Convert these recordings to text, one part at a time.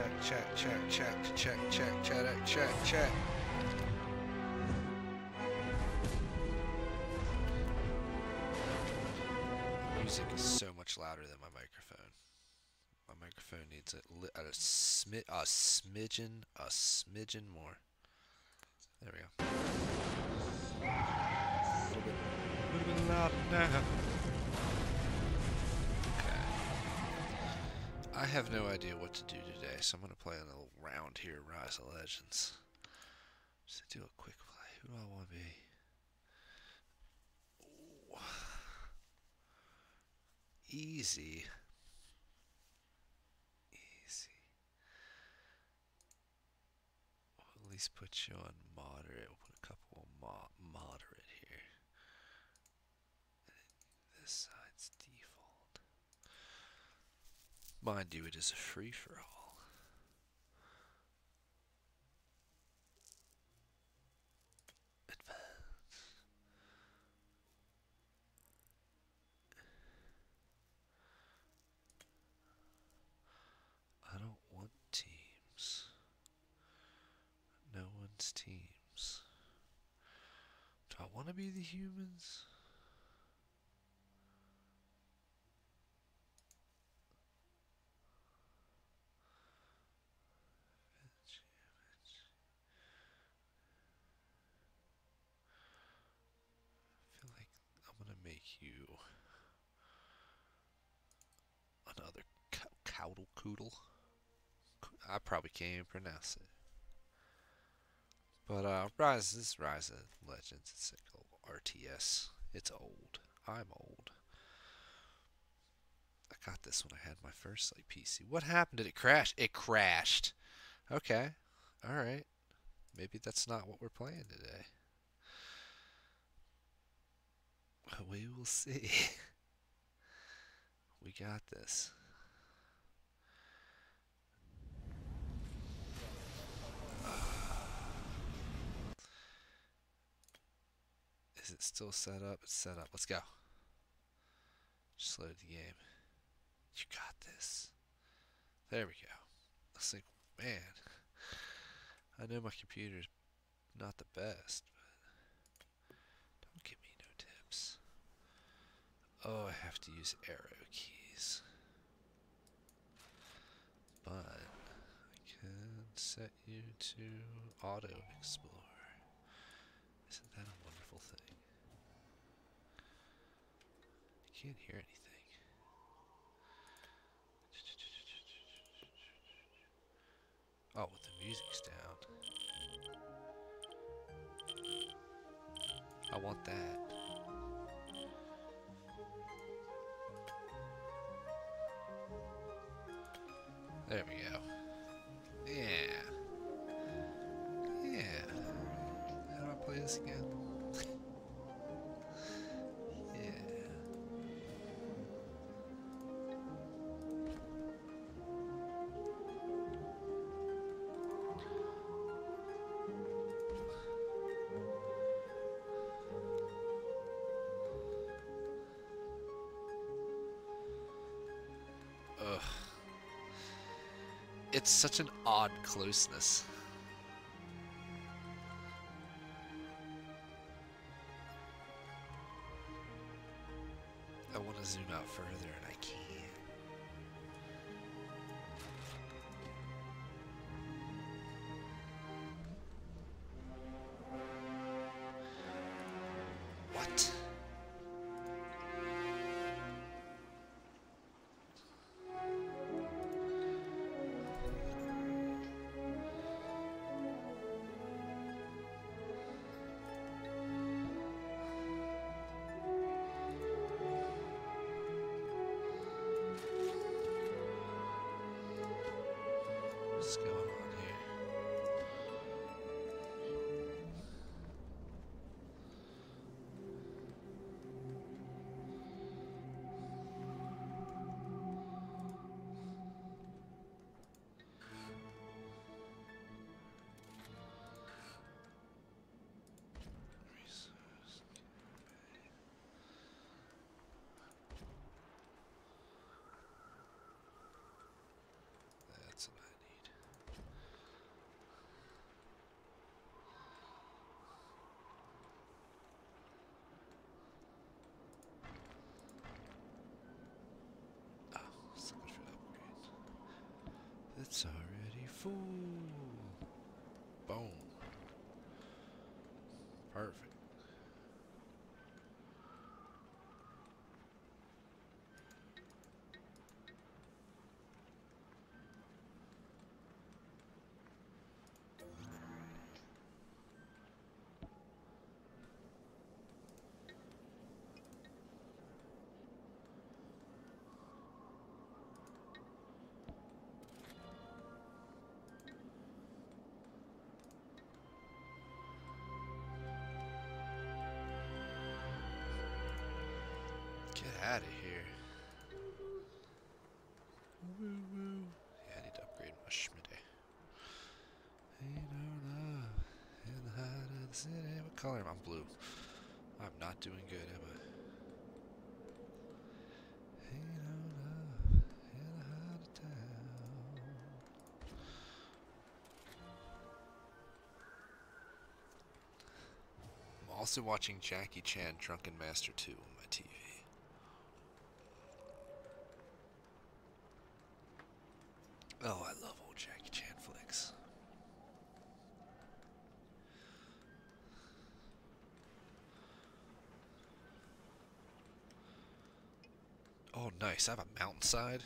check, check, check, check, check, check, check, check, check, check, check. Music is so much louder than my microphone. My microphone needs a, li- a, smi- a smidgen, a smidgen more. There we go. A little bit, a little bit louder now. I have no idea what to do today, so I'm gonna play a little round here, Rise of Legends. Just do a quick play. Who do I want to be? Ooh. Easy. Easy. We'll at least put you on moderate. We'll put a couple of mo- moderate here. This side's default. Mind you, it is a free for all. Advance. I don't want teams. No one's teams. Do I want to be the humans? Image, image. I feel like I'm gonna make you another cow cowdle coodle. Coo- I probably can't even pronounce it. But uh, Rise is Rise of Legends. It's like old RTS. It's old. I'm old. I got this when I had my first like PC. What happened? Did it crash? It crashed. Okay. All right. Maybe that's not what we're playing today. We will see. we got this. Is it still set up? It's set up. Let's go. Just load the game. You got this. There we go. I like, man, I know my computer's not the best, but don't give me no tips. Oh, I have to use arrow keys. But I can set you to auto explore. Isn't that a wonderful thing? You can't hear anything. Oh, with the music's down. I want that. There we go. Yeah. Yeah. How do I play this again? It's such an odd closeness. Perfect. Out of here. Woo woo. Yeah, I need to upgrade my. Ain't no love in the heart of the city. What color am I? I'm blue. I'm not doing good, am I? I'm also watching Jackie Chan Drunken Master 2 on my TV. Oh, I love old Jackie Chan flicks. Oh, nice. I have a mountainside.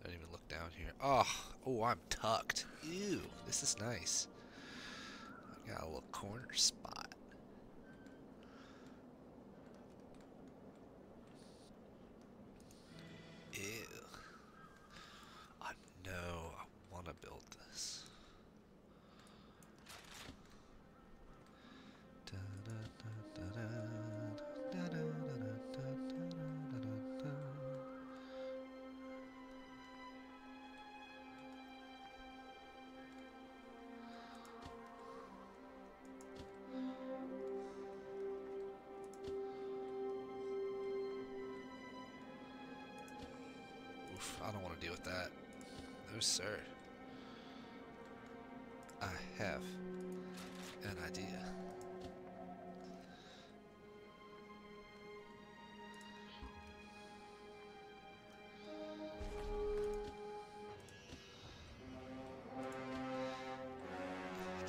I didn't even look down here. Oh, oh, I'm tucked. Ew, this is nice. I got a little corner spot.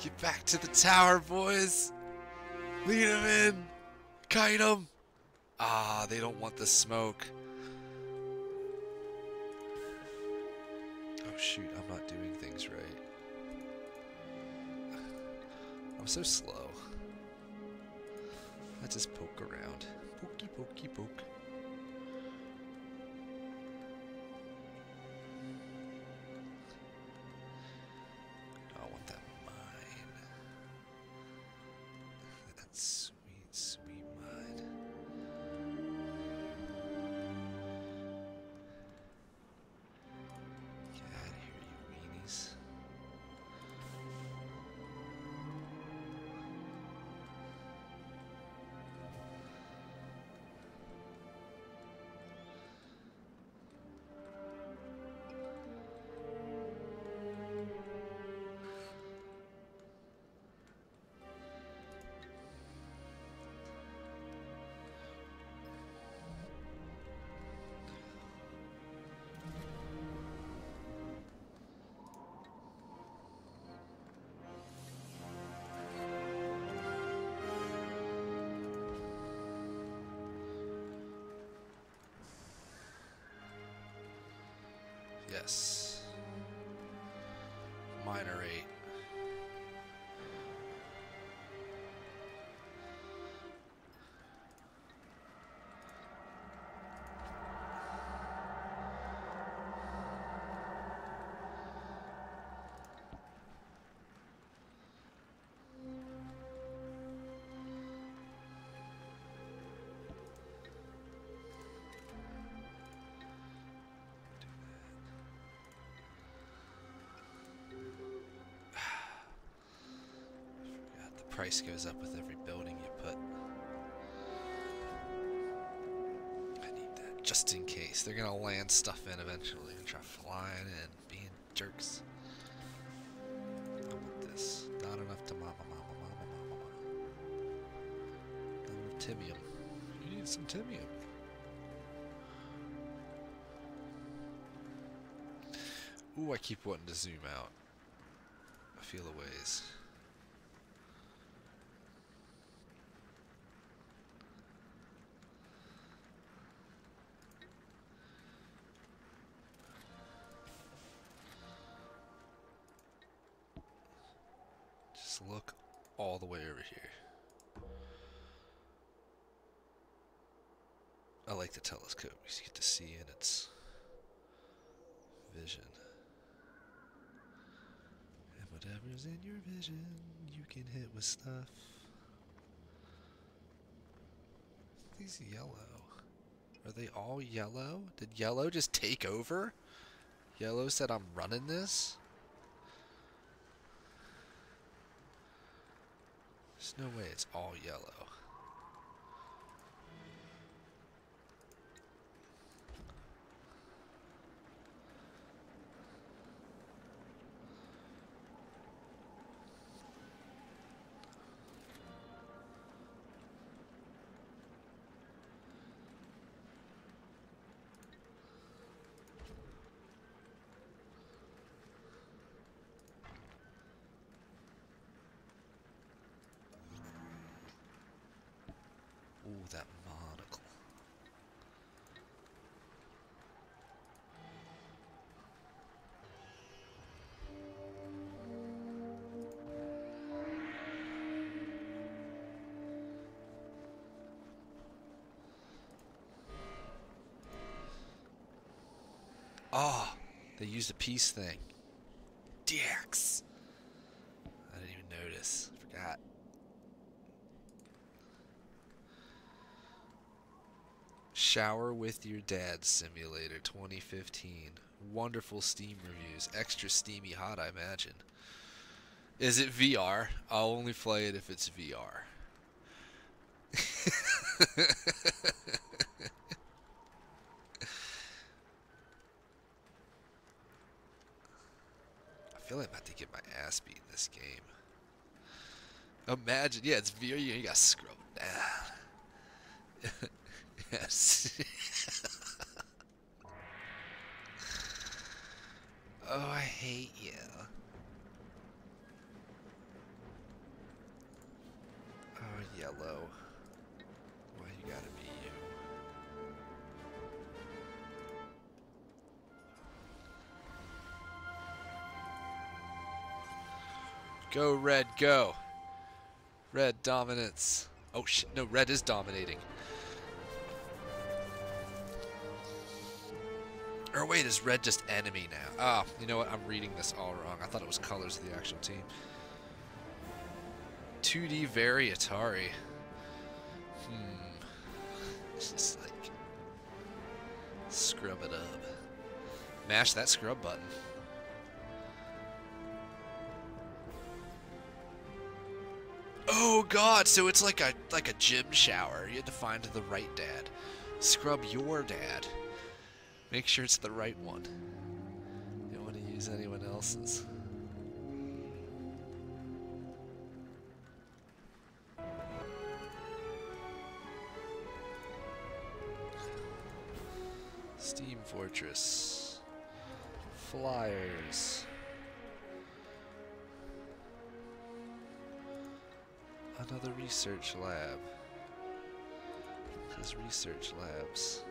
Get back to the tower, boys! Lead them in! Kite them! Ah, they don't want the smoke. Oh shoot, I'm not doing things right. I'm so slow. I just poke around. Pokey, pokey, poke. Price goes up with every building you put. I need that just in case. They're gonna land stuff in eventually and try flying in, being jerks. I want this. Not enough to mama, mama, mama, mama, mama. Timonium. You need some timonium. Ooh, I keep wanting to zoom out. I feel a ways. Your vision, you can hit with stuff. These yellow. Are they all yellow? Did yellow just take over? Yellow said I'm running this? There's no way it's all yellow. They used a peace thing. Dicks. I didn't even notice. Forgot. Shower with Your Dad Simulator 2015. Wonderful Steam reviews. Extra steamy hot, I imagine. Is it VR? I'll only play it if it's VR. I feel like I'm about to get my ass beat in this game. Imagine, yeah, it's VR. You gotta scroll down. yes. oh, I hate you. Oh, yellow. Why you gotta be Go red, go. Red dominance. Oh shit, no, red is dominating. Or wait, is red just enemy now? Ah, you know what? I'm reading this all wrong. I thought it was colors of the actual team. 2D very Atari. Hmm. Just like scrub it up. Mash that scrub button. God, so it's like a like a gym shower. You had to find the right dad. Scrub your dad. Make sure it's the right one. You don't want to use anyone else's. Steam Fortress. Flyers. Another research lab. It research labs.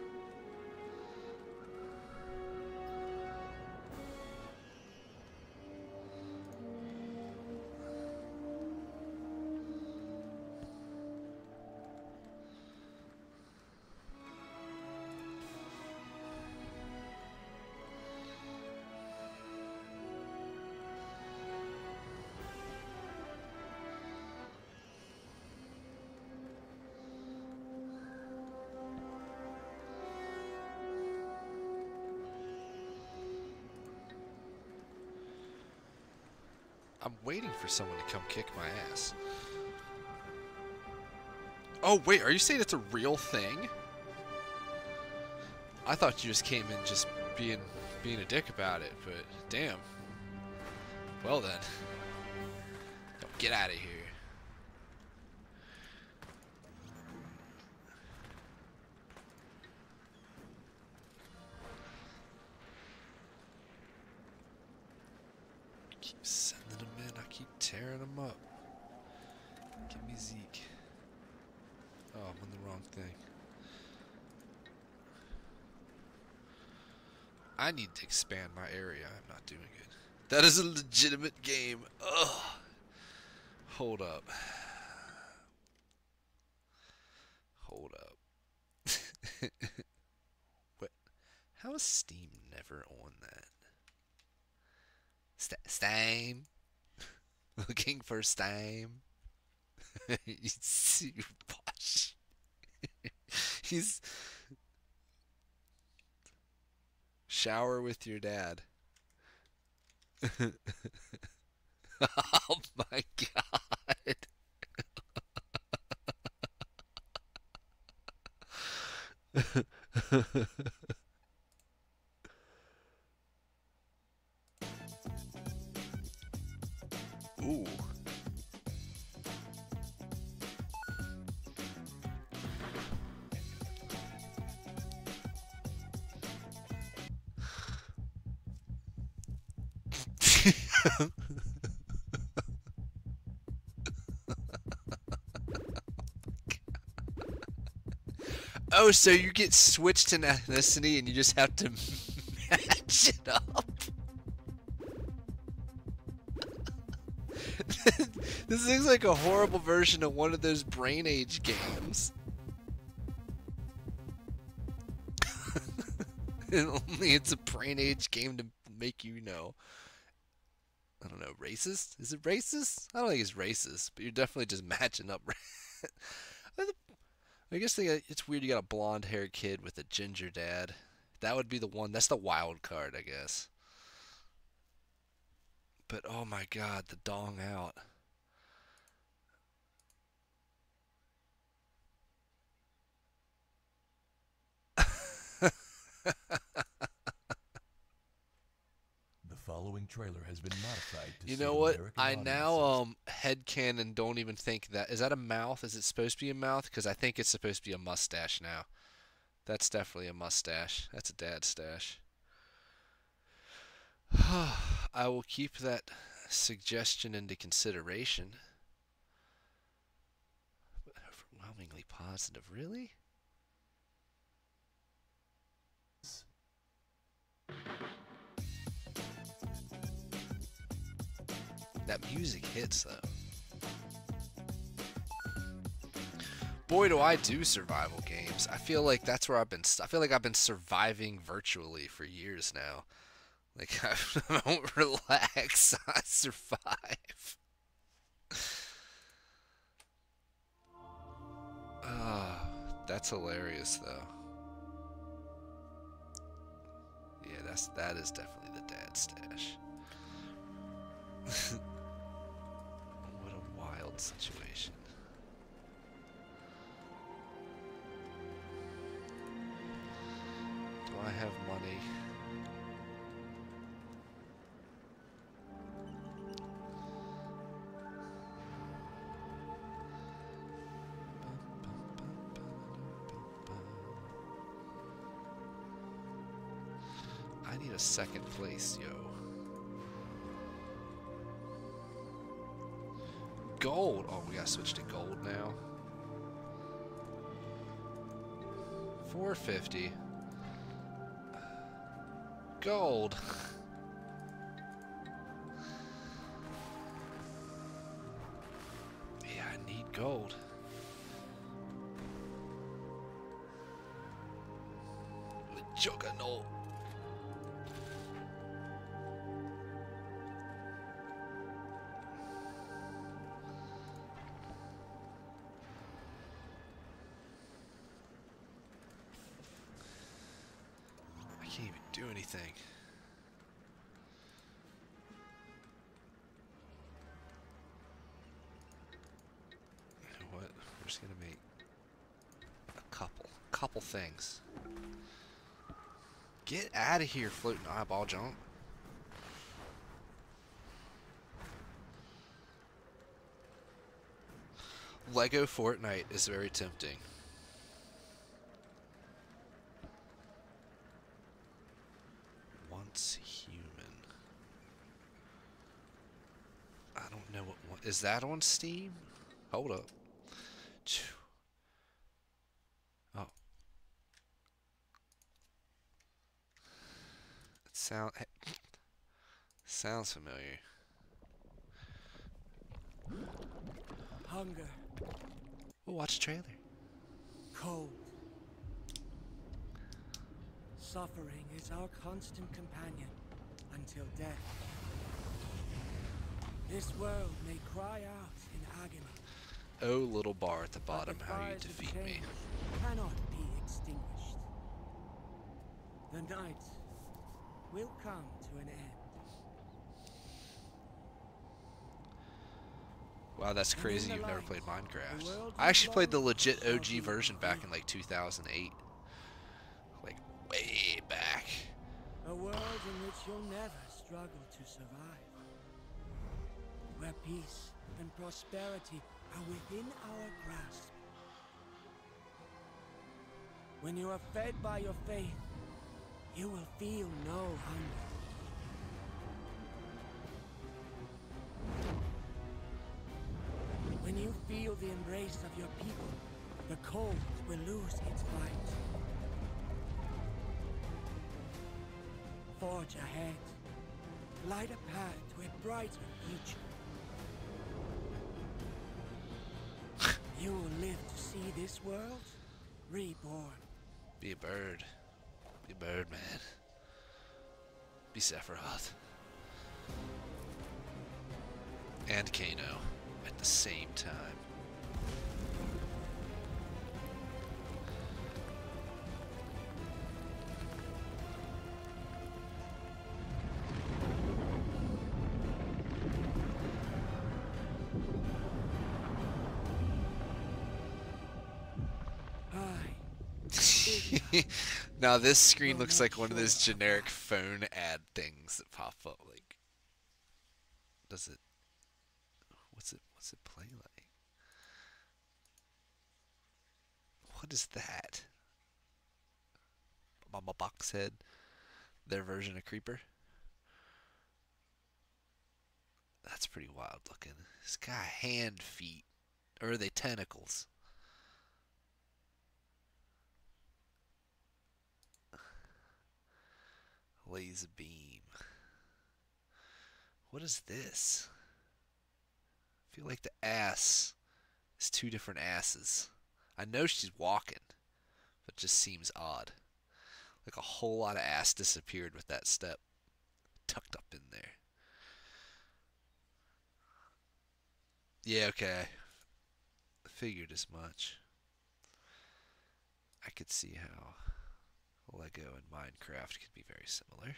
For someone to come kick my ass. Oh, wait, are you saying it's a real thing? I thought you just came in just being being a dick about it, but damn. Well then. Get out of here. Need to expand my area. I'm not doing it. That is a legitimate game. Ugh. Hold up. Hold up. what? How is Steam never on that? St Steam? Looking for Steam? He's He's shower with your dad. oh my god. Ooh. oh, so you get switched in ethnicity and you just have to match it up? this looks like a horrible version of one of those Brain Age games. and only it's a Brain Age game to make you know. I don't know, racist? Is it racist? I don't think it's racist, but you're definitely just matching up. I guess they, it's weird you got a blonde haired kid with a ginger dad. That would be the one. That's the wild card, I guess. But oh my god, the dong out. trailer has been modified You know what? American I now um headcanon don't even think that is that a mouth? Is it supposed to be a mouth? Because I think it's supposed to be a mustache now. That's definitely a mustache. That's a dad stash. I will keep that suggestion into consideration. Overwhelmingly positive, really? That music hits though. Boy, do I do survival games. I feel like that's where I've been. I feel like I've been surviving virtually for years now. Like I don't relax, I survive. Oh, that's hilarious though. Yeah, that's that is definitely the dad stash. situation. Do I have money? I need a second place, yo. Gold. Oh, we gotta switch to gold now. 450. Gold. yeah, I need gold. Juggernaut. Anything. You know what? We're just gonna make a couple, couple things. Get out of here, floating eyeball jump. Lego Fortnite is very tempting. know what, what is that on Steam? Hold up. Oh. It sound eh, sounds familiar. Hunger. We'll watch a trailer. Cold. Suffering is our constant companion until death. This world may cry out in agony. Oh, little bar at the bottom, the how you defeat me. Cannot be extinguished. The night will come to an end. Wow, that's crazy you've never played Minecraft. I actually played the legit OG version back in like 2008. Like, way back. A world in which you'll never struggle to survive. Where peace and prosperity are within our grasp. When you are fed by your faith, you will feel no hunger. When you feel the embrace of your people, the cold will lose its bite. Forge ahead. Light a path to a brighter future. You will live to see this world reborn. Be a bird. Be a bird, man. Be Sephiroth. And Kano at the same time. now this screen oh, looks like one of those generic phone ad things that pop up. Like, does it? What's it? What's it play like? What is that? Mama Boxhead, their version of Creeper. That's pretty wild looking. It's got hand feet, or are they tentacles? Laser beam. What is this? I feel like the ass is two different asses. I know she's walking, but just seems odd. Like a whole lot of ass disappeared with that step tucked up in there. Yeah, okay. Figured as much. I could see how Lego and Minecraft could be very similar.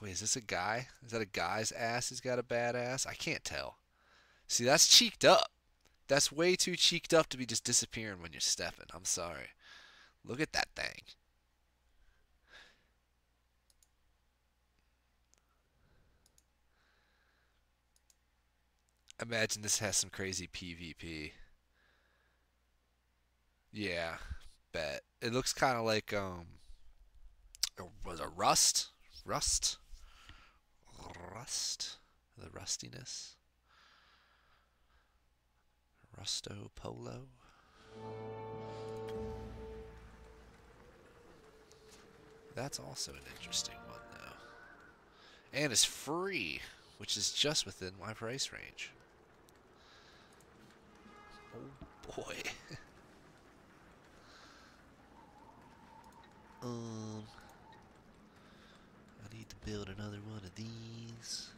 Wait, is this a guy? Is that a guy's ass he's got a bad ass? I can't tell. See, that's cheeked up. That's way too cheeked up to be just disappearing when you're stepping. I'm sorry. Look at that thing. Imagine this has some crazy PvP. Yeah, bet. It looks kind of like um, was a Rust? Rust? Rust? The rustiness? Rusto Polo? That's also an interesting one, though. And it's free, which is just within my price range. Oh boy. um, I need to build another one of these.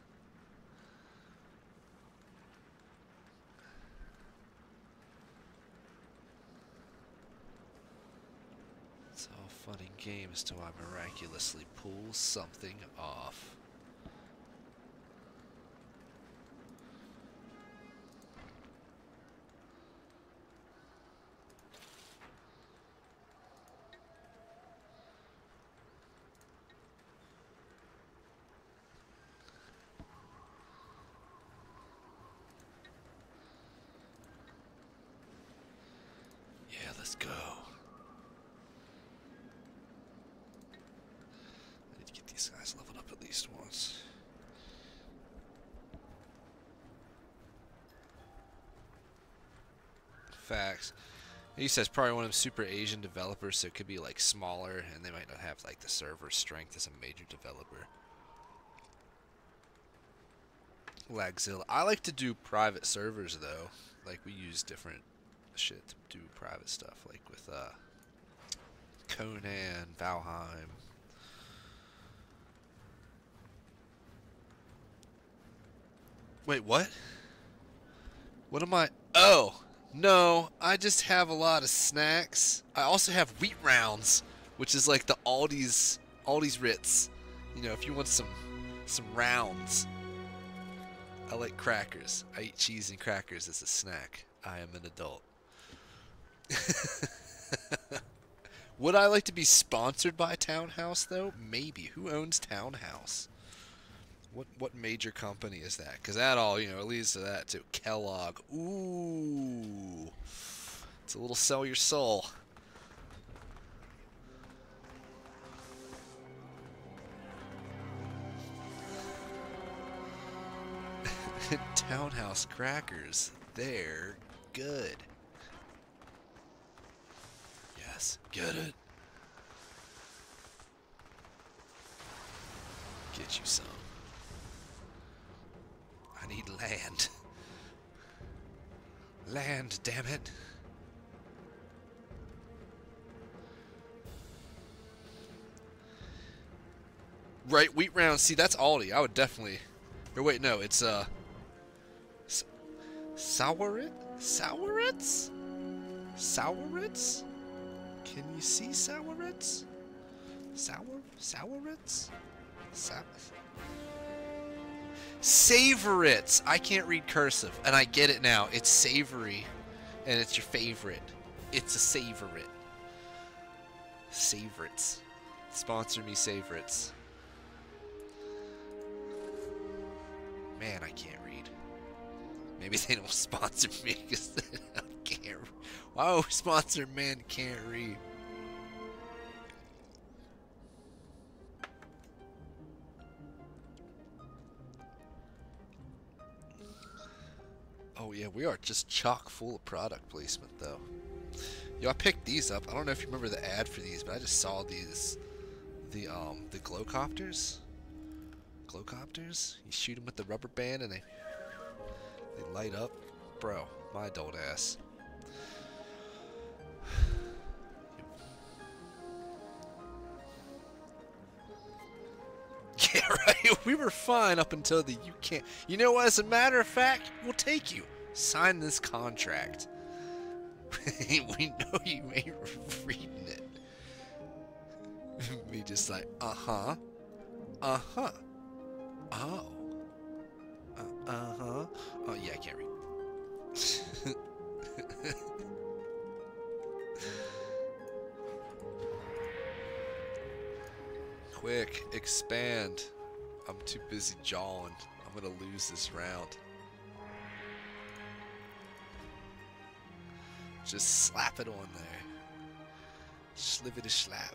It's all fun and games till I miraculously pull something off. Facts. He says probably one of them super Asian developers, so it could be like smaller, and they might not have like the server strength as a major developer. Lagzilla. I like to do private servers though. Like we use different shit to do private stuff, like with uh, Conan, Valheim. Wait, what? What am I? Oh, no, I just have a lot of snacks. I also have wheat rounds, which is like the Aldi's Aldi's Ritz. You know, if you want some some rounds. I like crackers. I eat cheese and crackers as a snack. I am an adult. Would I like to be sponsored by Townhouse though? Maybe. Who owns Townhouse? What what major company is that? Because that all you know leads to that too. Kellogg. Ooh, it's a little sell your soul. Townhouse crackers. They're good. Yes, get it. Get you some. Land. Land, damn it. Right, wheat round. See, that's Aldi. I would definitely. Or wait, no, it's uh. S- Sourit? Sourits? Sourits? Can you see Sourits? Sour? Sourits? Sa- Savorits! I can't read cursive, and I get it now. It's savory, and it's your favorite. It's a savorit. Savorites. Sponsor me, Savorites. Man, I can't read. Maybe they don't sponsor me because I can't. Why would sponsor man can't read? Oh yeah, we are just chock full of product placement though. Yo, I picked these up. I don't know if you remember the ad for these, but I just saw these, the um, the glowcopters. Glowcopters. You shoot them with the rubber band and they they light up. Bro, my adult ass. Yeah, right. We were fine up until the you can't. You know what? As a matter of fact, we'll take you. Sign this contract. we know you ain't reading it. Me just like, uh huh, uh huh, oh, uh huh. Oh yeah, I can't read. Quick, expand. I'm too busy jawing. I'm gonna lose this round. Just slap it on there. Sliver to slap.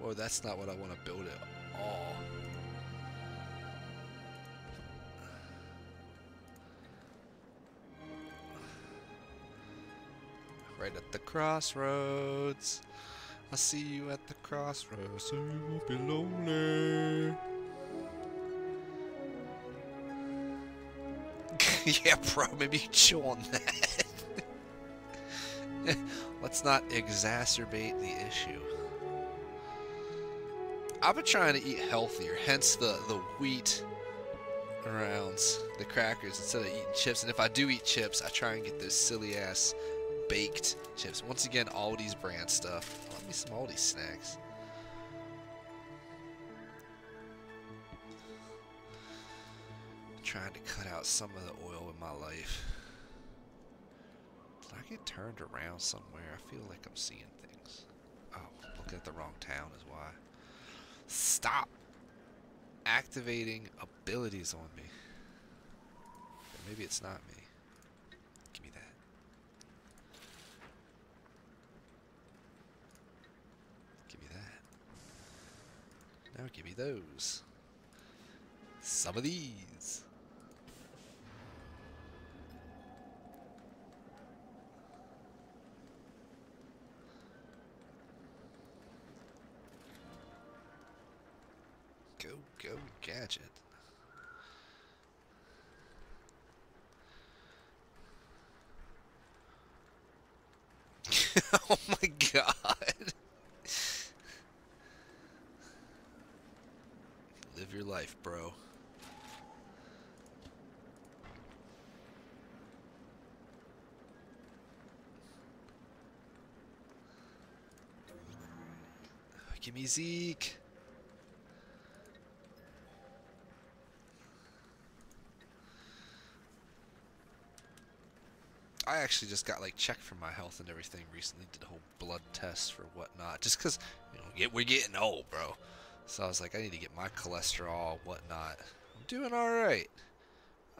Whoa, that's not what I want to build at all. Right at the crossroads. I'll see you at the crossroads so you won't be lonely. yeah, bro, maybe chill on that. Let's not exacerbate the issue. I've been trying to eat healthier, hence the, the wheat rounds, the crackers, instead of eating chips. And if I do eat chips, I try and get those silly ass baked chips. Once again, Aldi's brand stuff. Me some Aldi snacks. trying to cut out some of the oil in my life. Did I get turned around somewhere? I feel like I'm seeing things. Oh, looking at the wrong town is why. Stop activating abilities on me. Maybe it's not me. Give me that. Now give me those. Some of these. Go, go, gadget. oh my god. Live your life, bro. Give me Zeke. I actually just got like checked for my health and everything recently. Did a whole blood test for whatnot, just because you know we're getting old, bro. So I was like, I need to get my cholesterol, whatnot. I'm doing all right.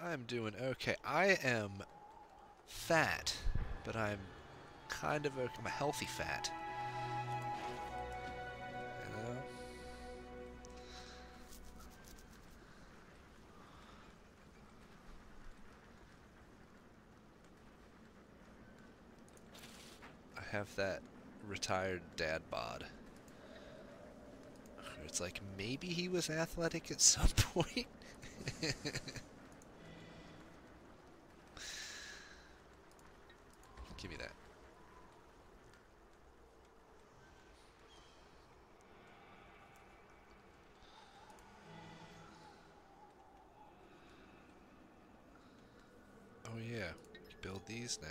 I'm doing okay. I am fat, but I'm kind of a, I'm a healthy fat. I have that retired dad bod. It's like maybe he was athletic at some point. Give me that. Oh yeah, build these now.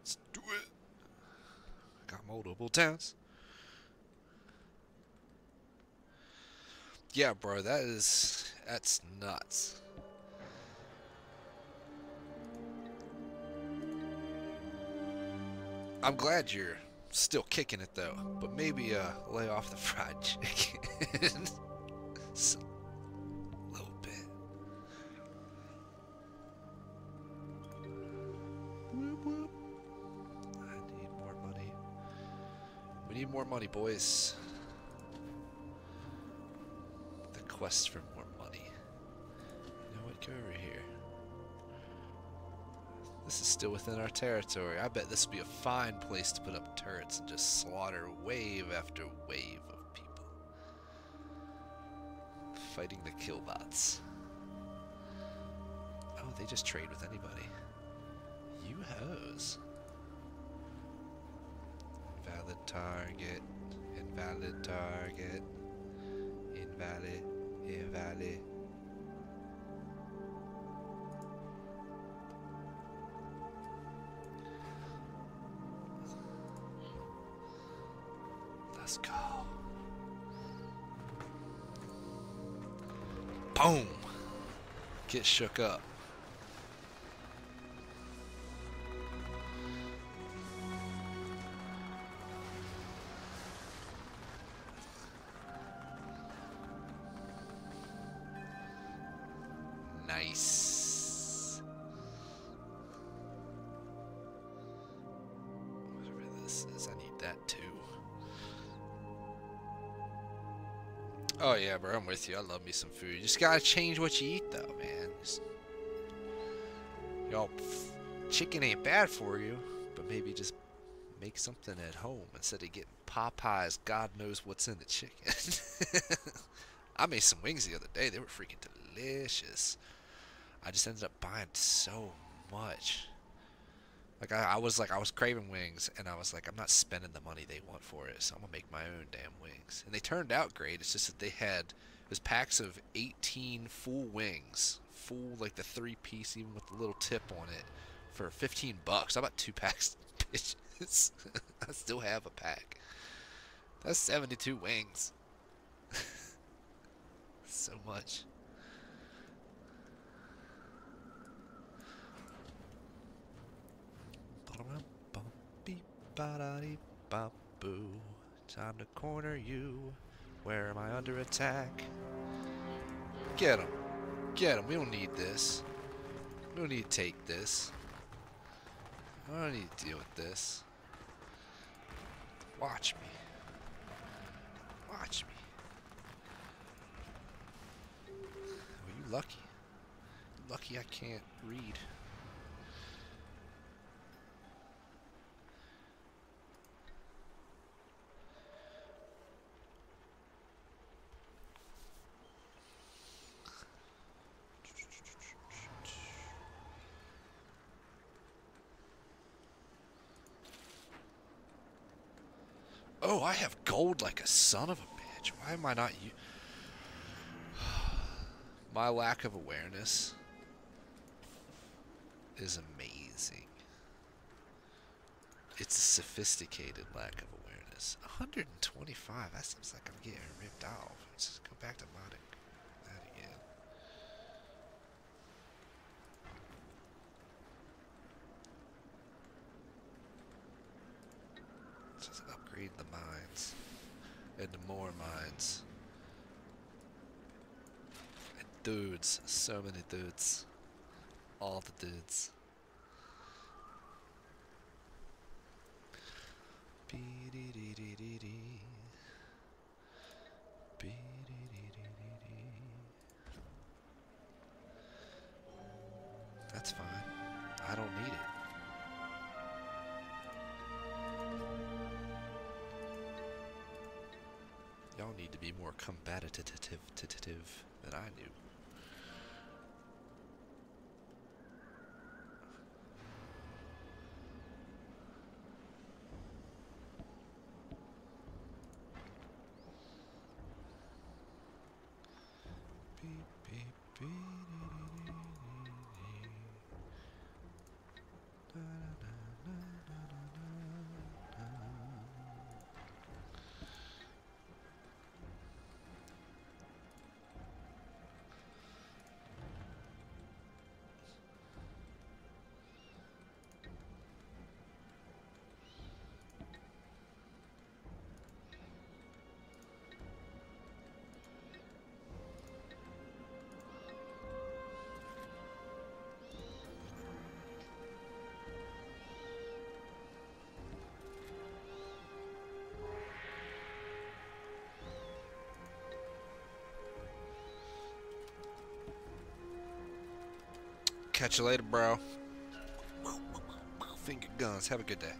Let's do it. Got multiple towns. Yeah, bro, that is that's nuts. I'm glad you're still kicking it though, but maybe uh lay off the fried chicken. Need more money, boys. Quest for more money. Know what? Go over here. This is still within our territory. I bet this would be a fine place to put up turrets and just slaughter wave after wave of people. Fighting the killbots. Oh, they just trade with anybody. You hoes. Invalid target. Invalid target. Invalid. Invalid. Let's go. Boom. Get shook up. Nice. Whatever this is, I need that too. Oh yeah, bro, I'm with you. I love me some food. You just gotta change what you eat, though, man. Y'all, chicken ain't bad for you, but maybe just make something at home instead of getting Popeyes. God knows what's in the chicken. I made some wings the other day. They were freaking delicious. I just ended up buying so much. Like I, I was like I was craving wings, and I was like I'm not spending the money they want for it, so I'm gonna make my own damn wings. And they turned out great. It's just that they had it was packs of 18 full wings, full like the three piece, even with the little tip on it, for 15 bucks. I bought two packs, bitches. I still have a pack. That's 72 wings. so much. ba da dee boo Time to corner you. Where am I under attack? Get him. Get him. We don't need this. We don't need to take this. I don't need to deal with this. Watch me. Watch me. Are you lucky? Lucky I can't read. Oh, I have gold like a son of a bitch. Why am I not you? My lack of awareness is amazing. It's a sophisticated lack of awareness. 125, that seems like I'm getting ripped off. Let's just go back to modding upgrade the into more mines. And dudes, so many dudes. All the dudes. That's fine. I don't need it. Need to be more combative than I do. Catch you later, bro. Finger guns. Have a good day.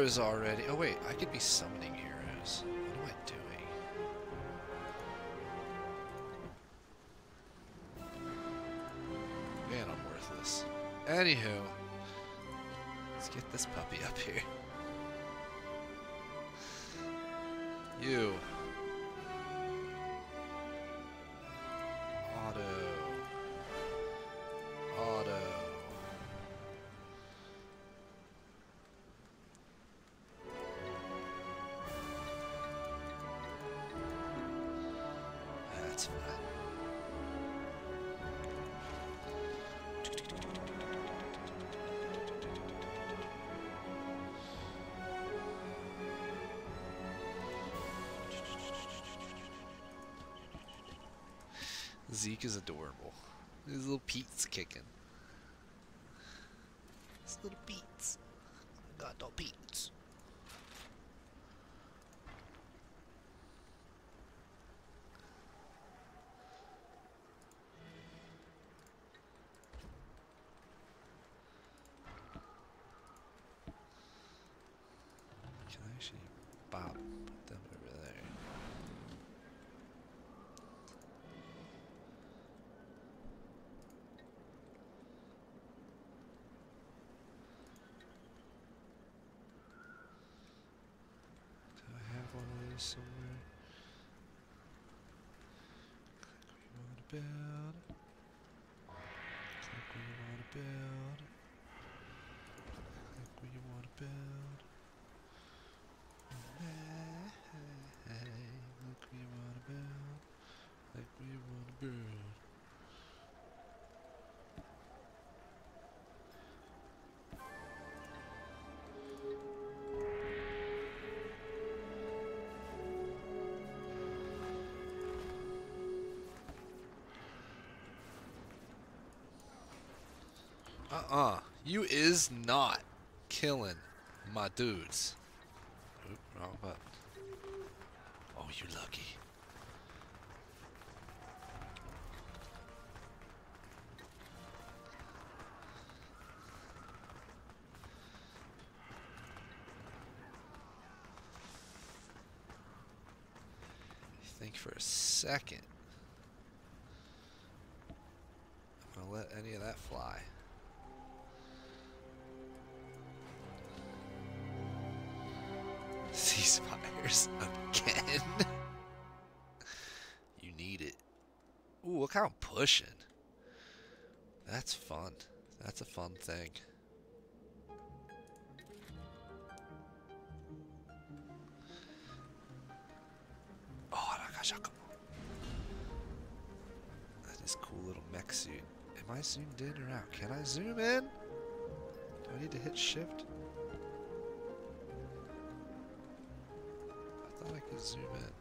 Heroes already. Oh wait, I could be summoning heroes. What am I doing? Man, I'm worthless. Anywho, Is adorable. His little Pete's kicking. Uh-uh. You is not killing my dudes. Oop, wrong button. Oh, you lucky. For a second. I'm gonna let any of that fly. Ceasefires again. you need it. Ooh, look how I'm pushing. That's fun. That's a fun thing. Oh, That is cool little mech suit. Am I zoomed in or out? Can I zoom in? Do I need to hit shift? I thought I could zoom in.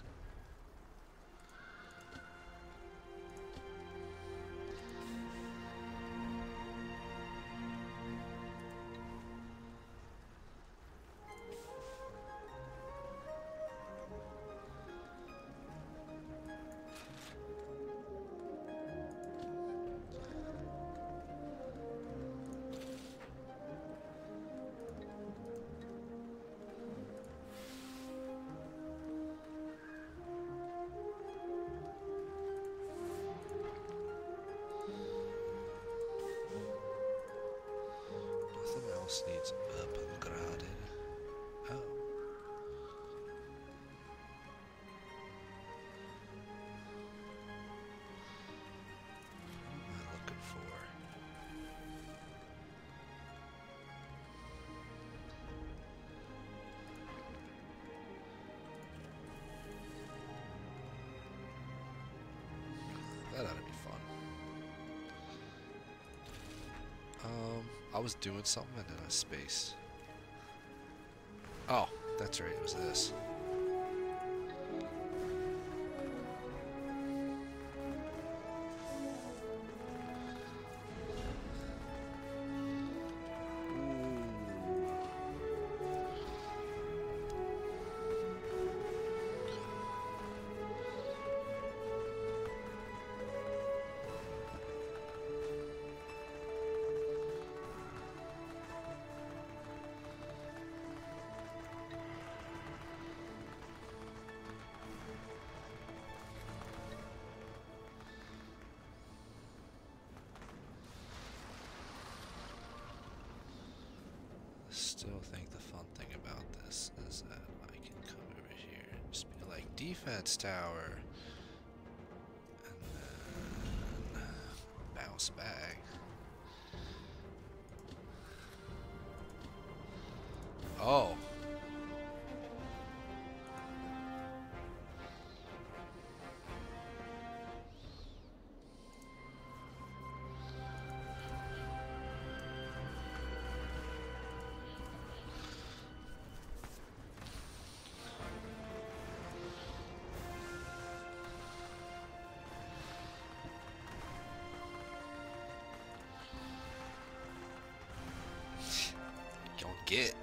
I was doing something and then I spaced. Oh, that's right, it was this. Tower. And then uh, bounce back. Oh. Get.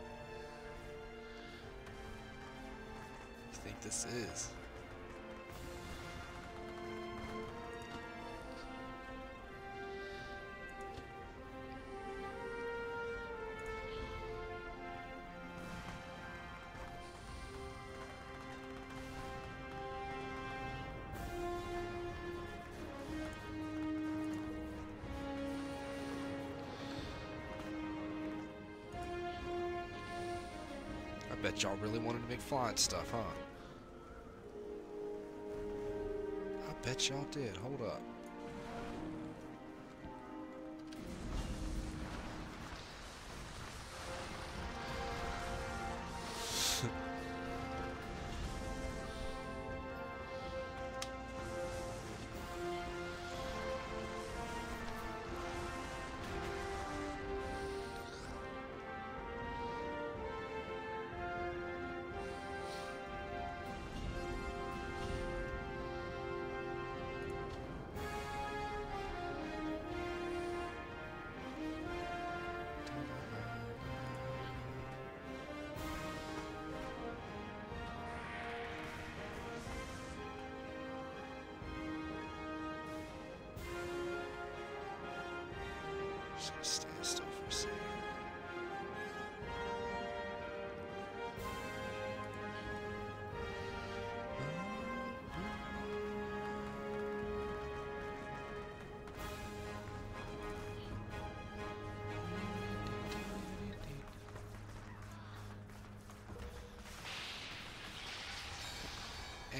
You think this is? Y'all really wanted to make flying stuff, huh? I bet y'all did. Hold up.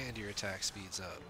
And your attack speeds up.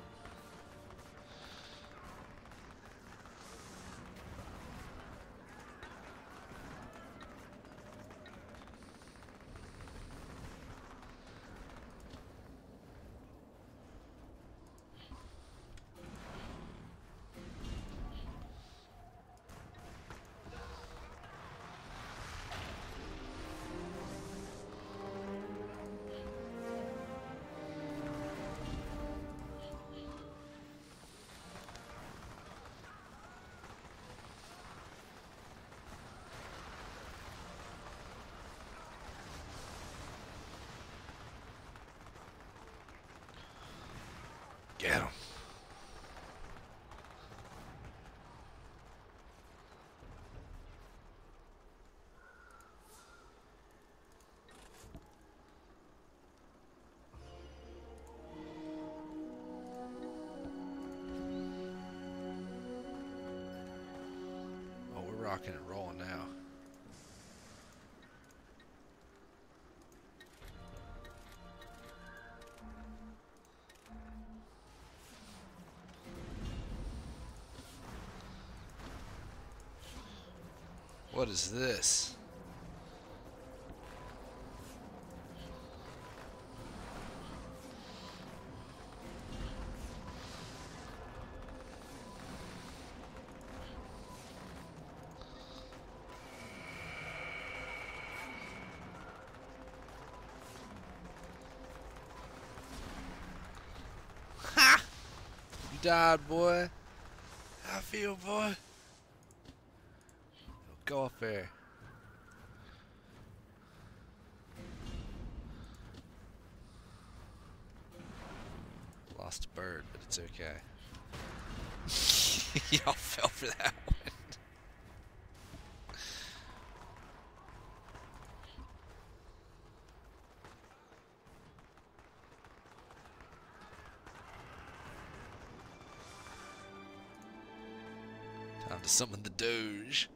Rocking and rolling now. What is this? Died, boy. I feel, boy? Go up there. Lost a bird, but it's okay. Y'all fell for that summon the Doge.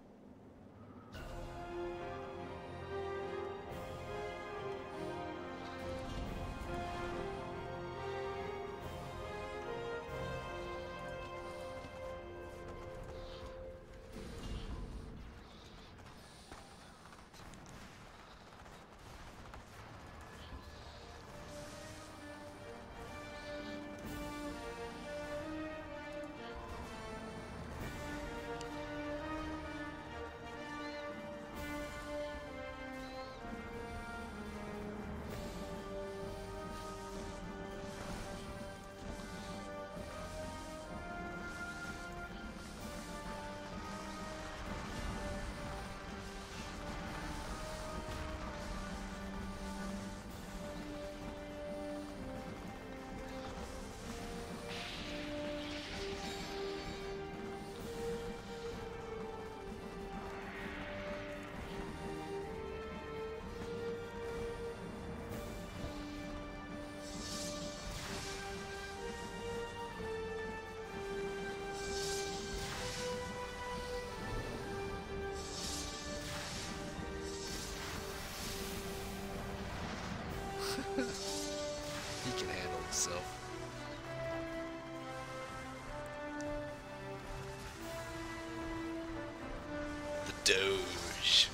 Doge.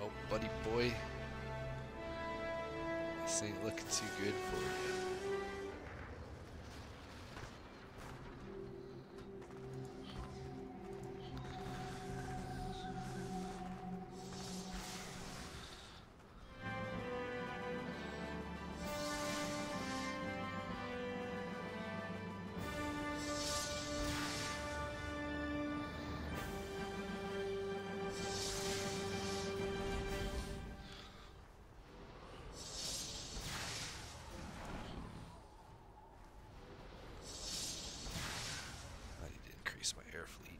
Oh, buddy boy. This ain't looking too good for you. Use my air fleet.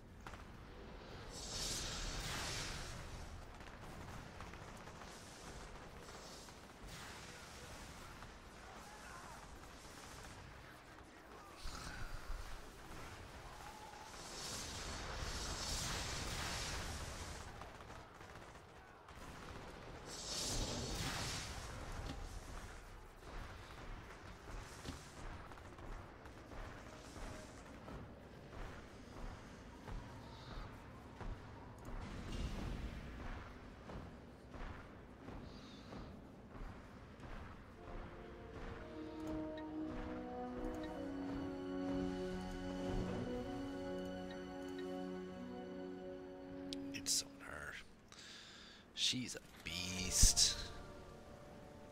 She's a beast.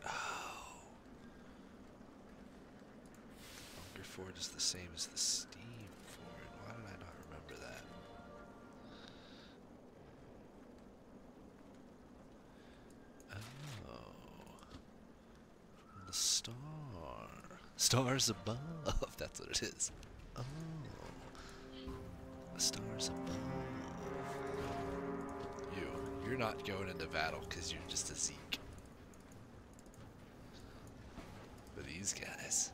Oh. Hunger Ford is the same as the Steam Ford. Why did I not remember that? Oh. The star. Stars above. That's what it is. Battle because you're just a Zeke. But these guys.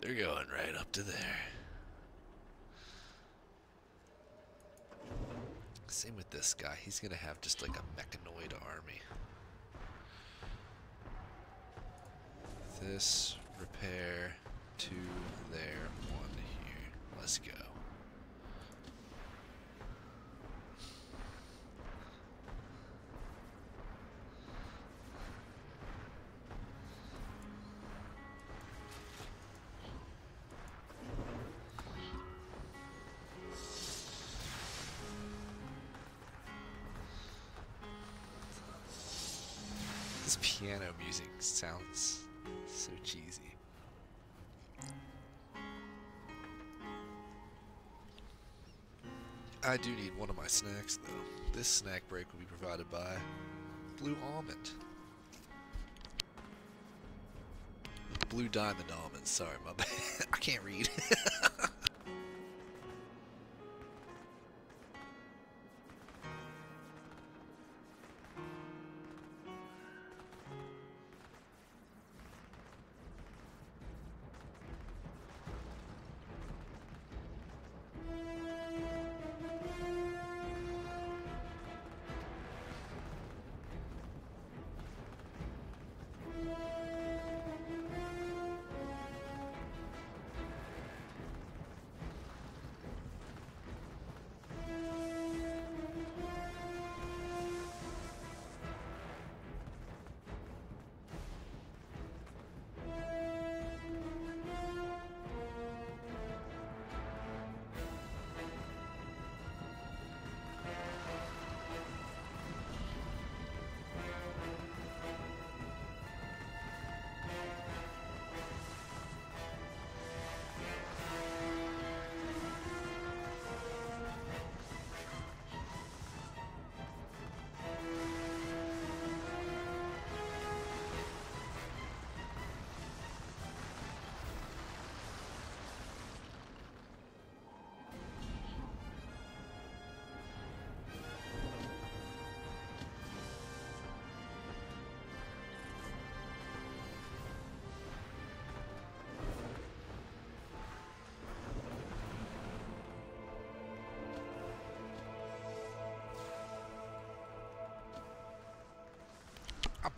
They're going right up to there. Same with this guy. He's gonna have just like a mechanoid army. This repair piano music sounds so cheesy. I do need one of my snacks though. This snack break will be provided by Blue Almond. Blue Diamond Almond, sorry, my bad. I can't read.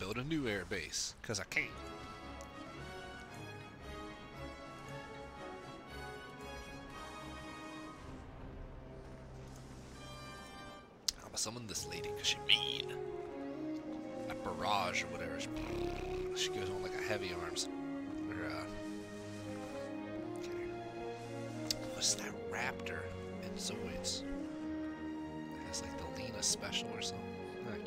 build a new air base, because I can't. I'm gonna summon this lady because she mean. That barrage or whatever. She goes on like a heavy arms. Or, uh, okay. What's that raptor in Zoids? It has like the Lena special or something. I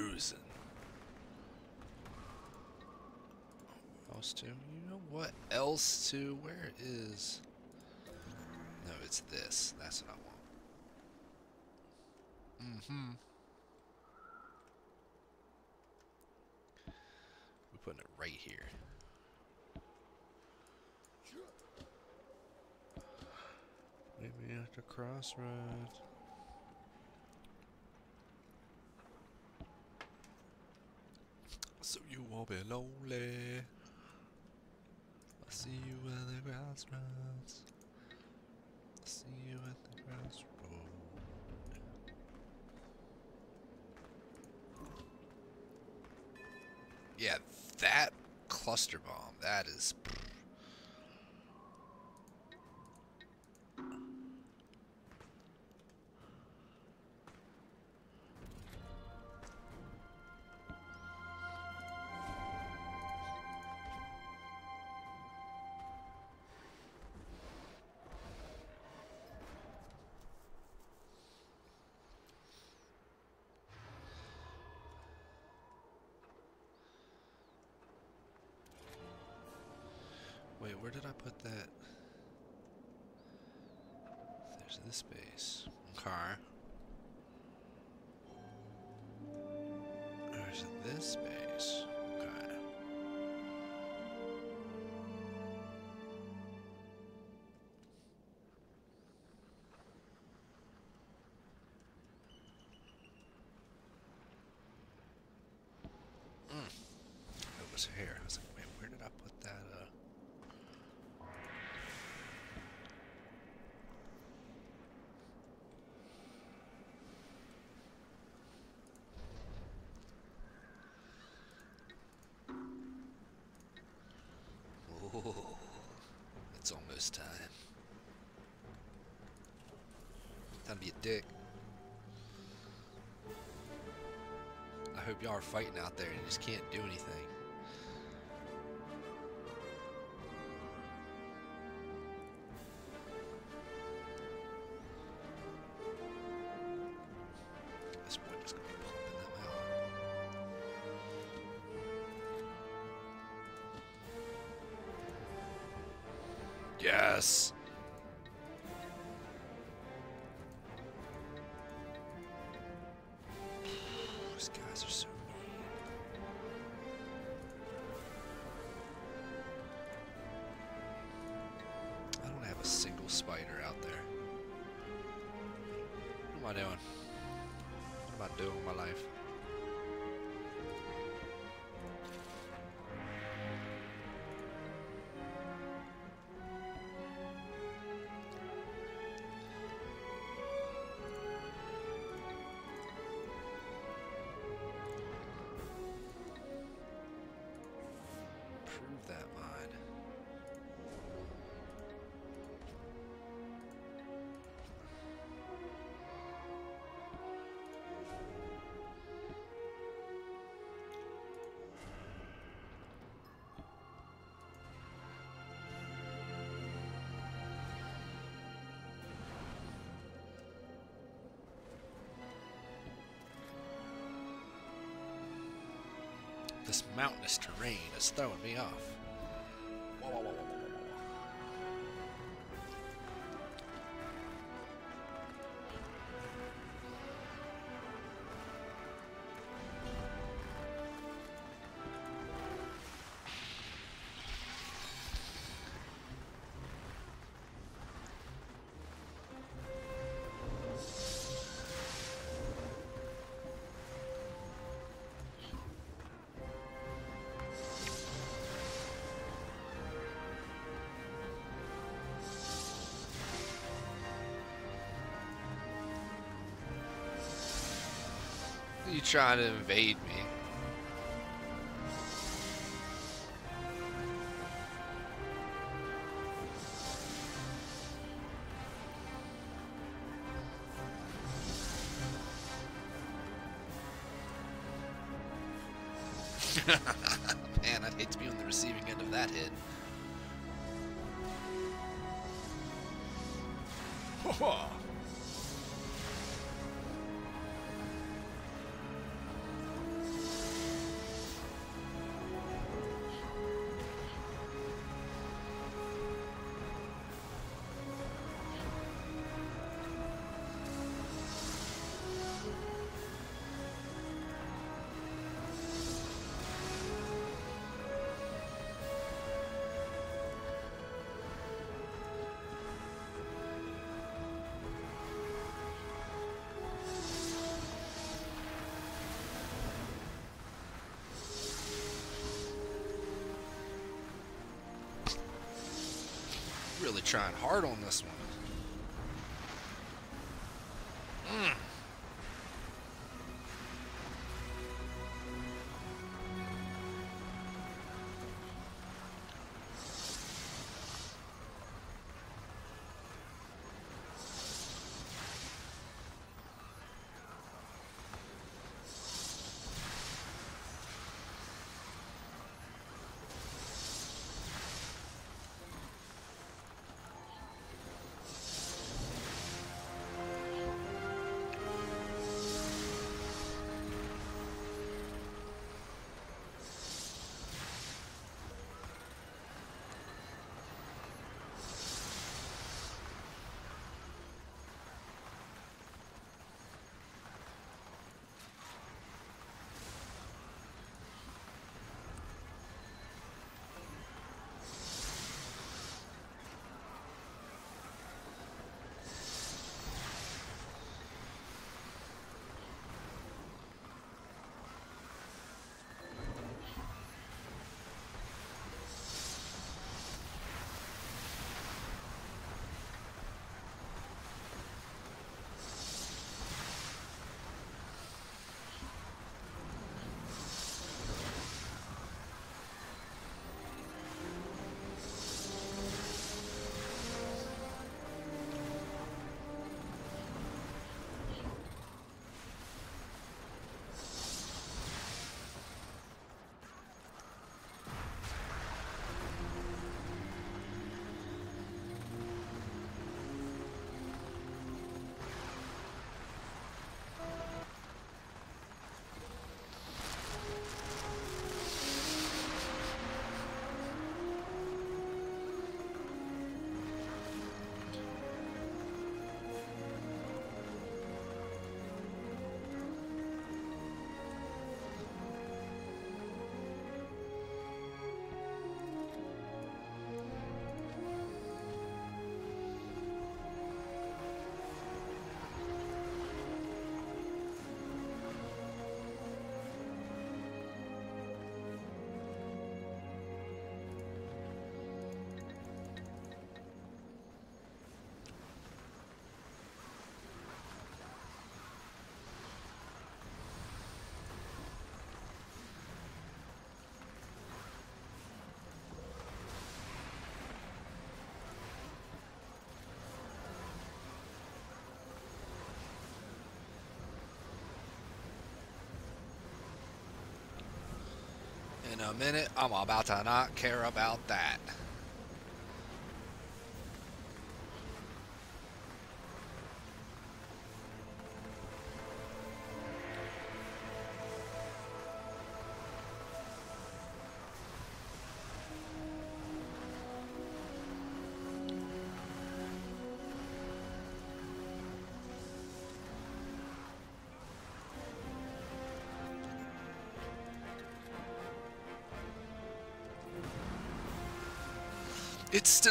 losing. Else to? You know what else to? Where is? No, it's this. That's what I want. Mm-hmm. We're putting it right here. Maybe at the crossroads. So you won't be lonely. I'll see you at the crossroads. I'll see you at the crossroads. Yeah, that cluster bomb, that is. Was here. I was like, wait, where did I put that? Uh, Oh, it's almost time. Time to be a dick. I hope y'all are fighting out there and you just can't do anything. Mountainous terrain is throwing me off. You trying to invade me? Really trying hard on this one. In a minute, I'm about to not care about that.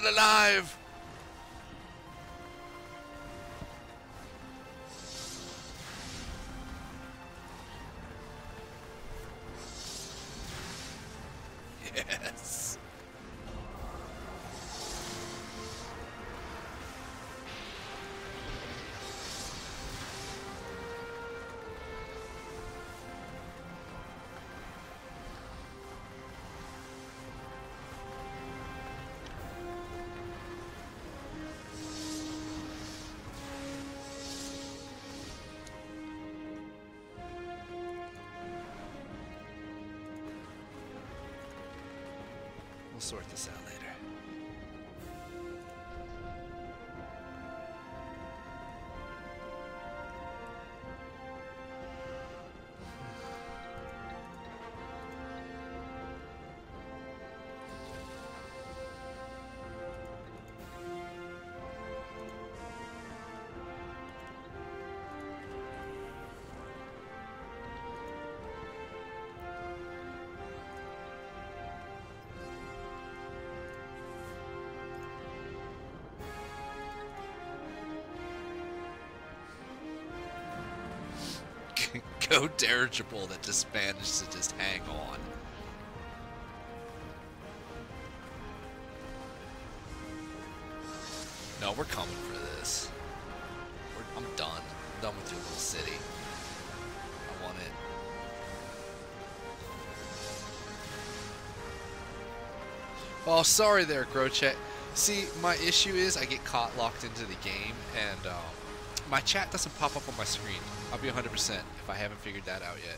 Alive! We'll sort this out later. Go dirigible that just managed to just hang on. No, we're coming for this. We're, I'm done. I'm done with your little city. I want it. Oh, sorry there, Grochet. See, my issue is I get caught locked into the game, and um, my chat doesn't pop up on my screen. I'll be 100% if I haven't figured that out yet.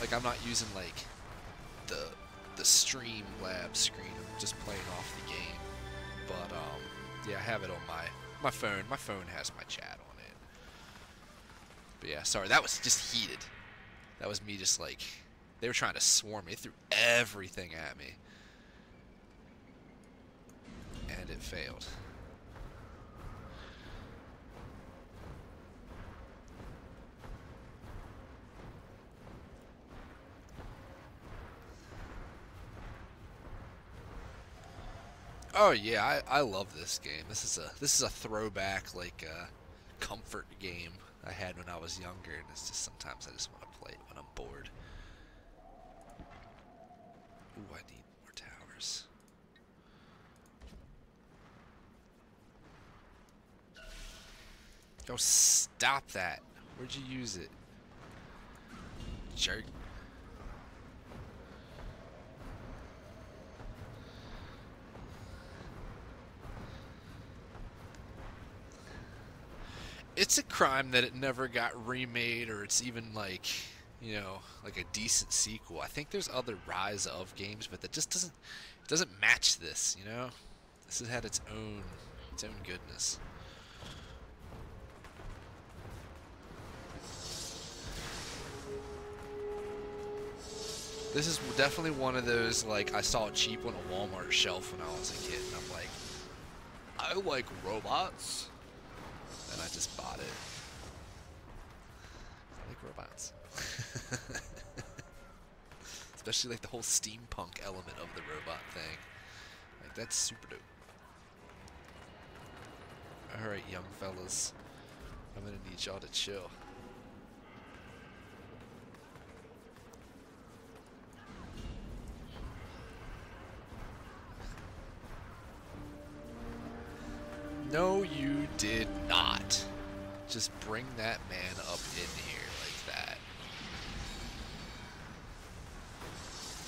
Like, I'm not using, like, the the stream lab screen. I'm just playing off the game. But, um, yeah, I have it on my, my phone. My phone has my chat on it. But yeah, sorry, that was just heated. That was me just, like, they were trying to swarm me. They threw everything at me. And it failed. Oh yeah, I, I love this game. This is a this is a throwback like uh, comfort game I had when I was younger, and it's just sometimes I just want to play it when I'm bored. Ooh, I need more towers. Go stop that. Where'd you use it? Jerk. It's a crime that it never got remade or it's even like you know like a decent sequel. I think there's other rise of games but that just doesn't it doesn't match this you know? This has had its own its own goodness. This is definitely one of those like i saw it cheap on a walmart shelf when i was a kid and i'm like i like robots and I just bought it. I like robots. Especially like the whole steampunk element of the robot thing. Like that's super dope. Alright, young fellas. I'm gonna need y'all to chill. No, you did not. Just bring that man up in here like that.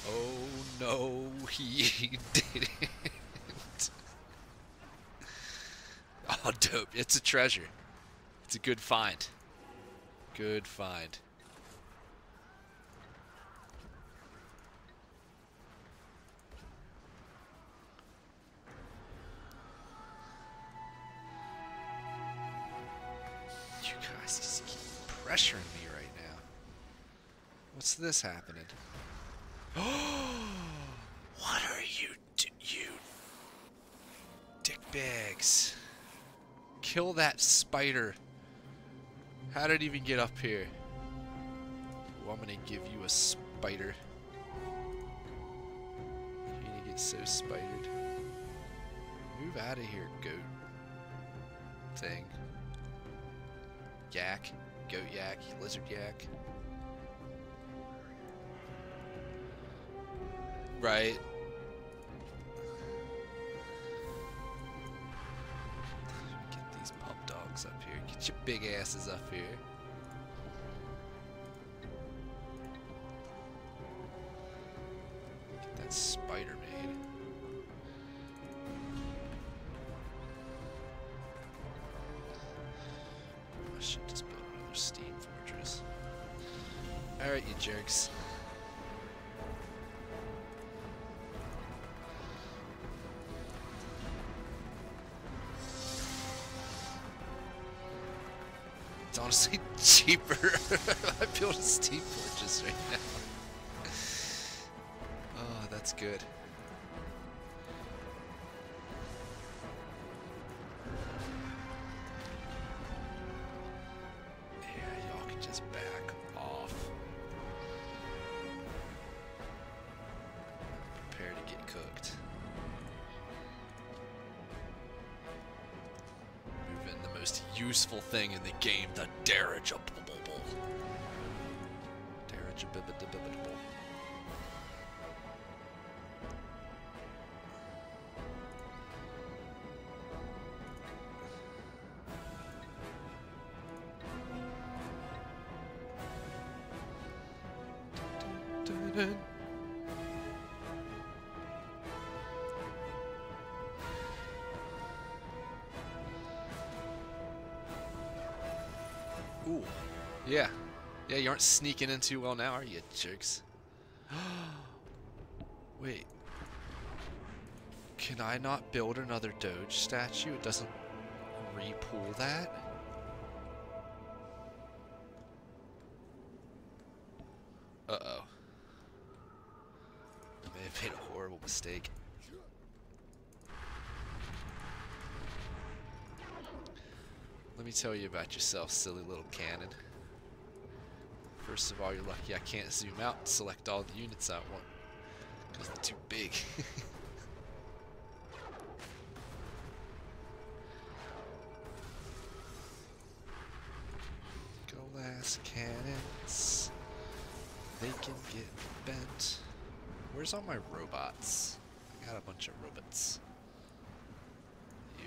Oh no, he didn't. oh, dope. It's a treasure. It's a good find. Good find. What's this happening? what are you you dickbags? Kill that spider. How did it even get up here? Ooh, I'm gonna give you a spider. You're gonna get so spidered. Move out of here, goat. Thing. Yak, goat yak, lizard yak. Right. Get these pup dogs up here. Get your big asses up here. Get that spider if I a steam fortress right now. Oh, that's good. Yeah, y'all can just back off. Prepare to get cooked. Move the most useful thing in the game, the dirigible. Aren't sneaking in too well now, are you, jerks? Wait. Can I not build another Doge statue? It doesn't repool that? Uh-oh. I may have made a horrible mistake. Let me tell you about yourself, silly little cannon. First of all, you're lucky I can't zoom out and select all the units I want. Because they're too big. Glass cannons. They can get bent. Where's all my robots? I got a bunch of robots. You.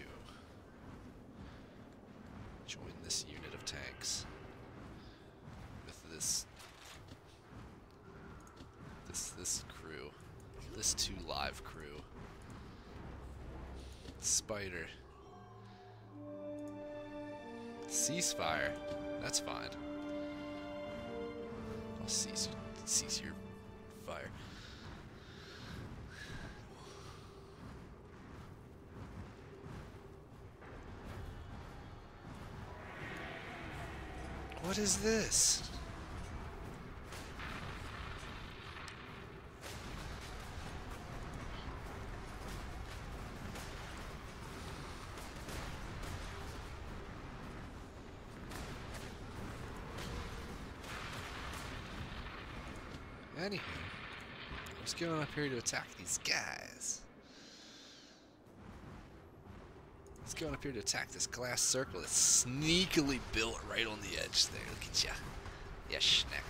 Join this unit of tanks. With this... This, this crew. This two live crew. Spider. Ceasefire. That's fine. I'll cease, cease your fire. What is this? Was going up here to attack these guys. Let's go up here to attack this glass circle that's sneakily built right on the edge there. Look at ya. Yeah, schneck.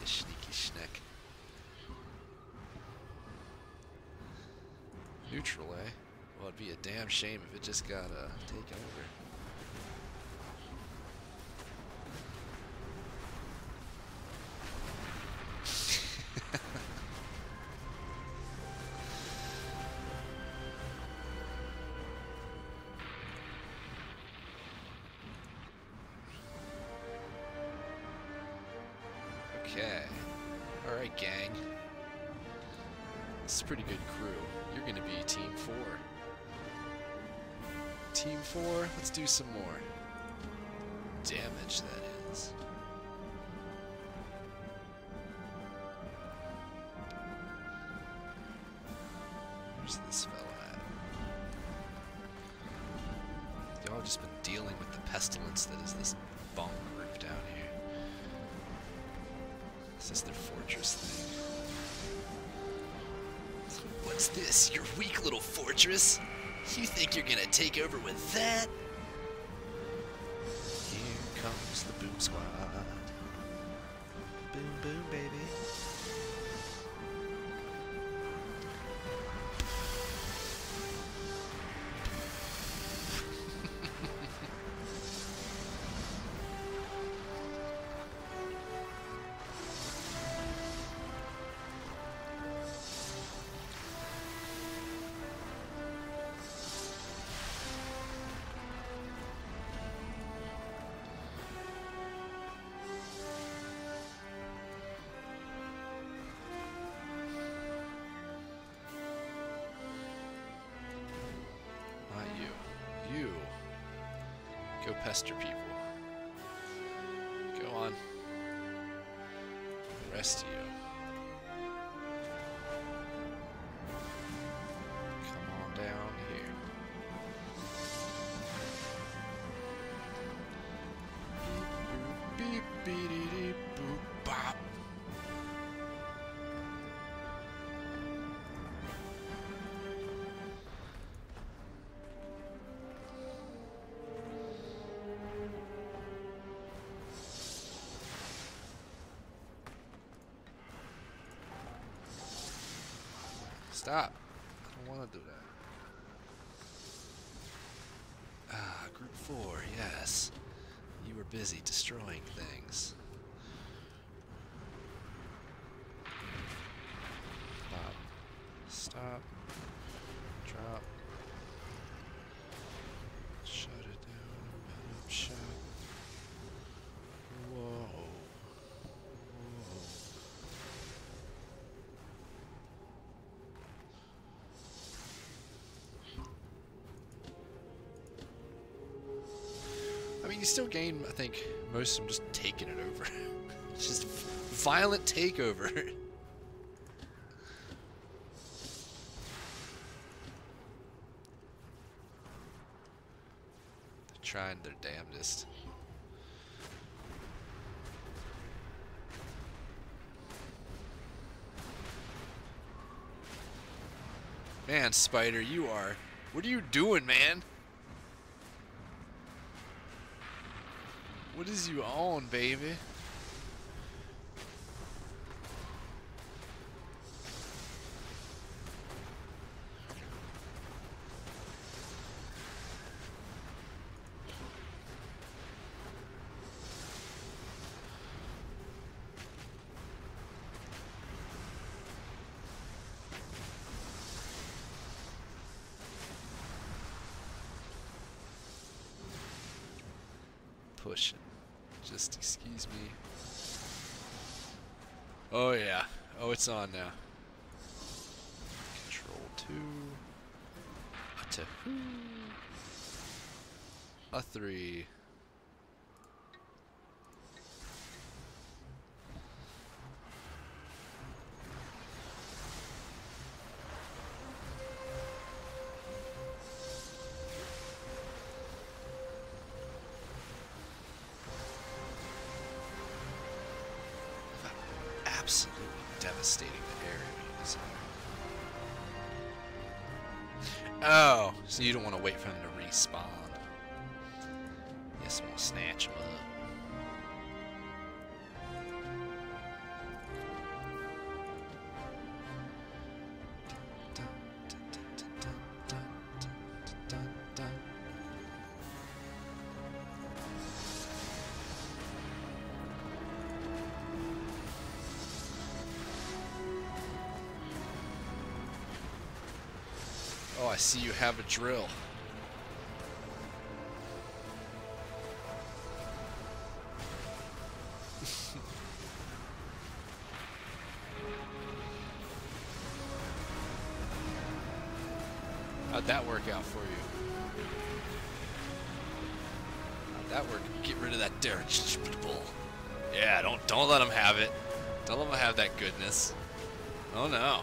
You sneaky schneck. Neutral, eh? Well, it'd be a damn shame if it just got uh, taken over. Pestilence that is this bomb group down here. This is their fortress thing. What's this? Your weak little fortress? You think you're gonna take over with that? Pester people. Stop. I don't want to do that. Ah, group four, yes. You were busy destroying things. Still gain, I think, most of them just taking it over. just violent takeover. They're trying their damnedest. Man, Spider, you are. What are you doing, man? Baby? Excuse me. Oh, yeah. Oh, it's on now. Control 2. A 2. A 3. I see you have a drill. How'd that work out for you? How'd that work? Get rid of that dirigible. Yeah, don't don't let him have it. Don't let him have that goodness. Oh no.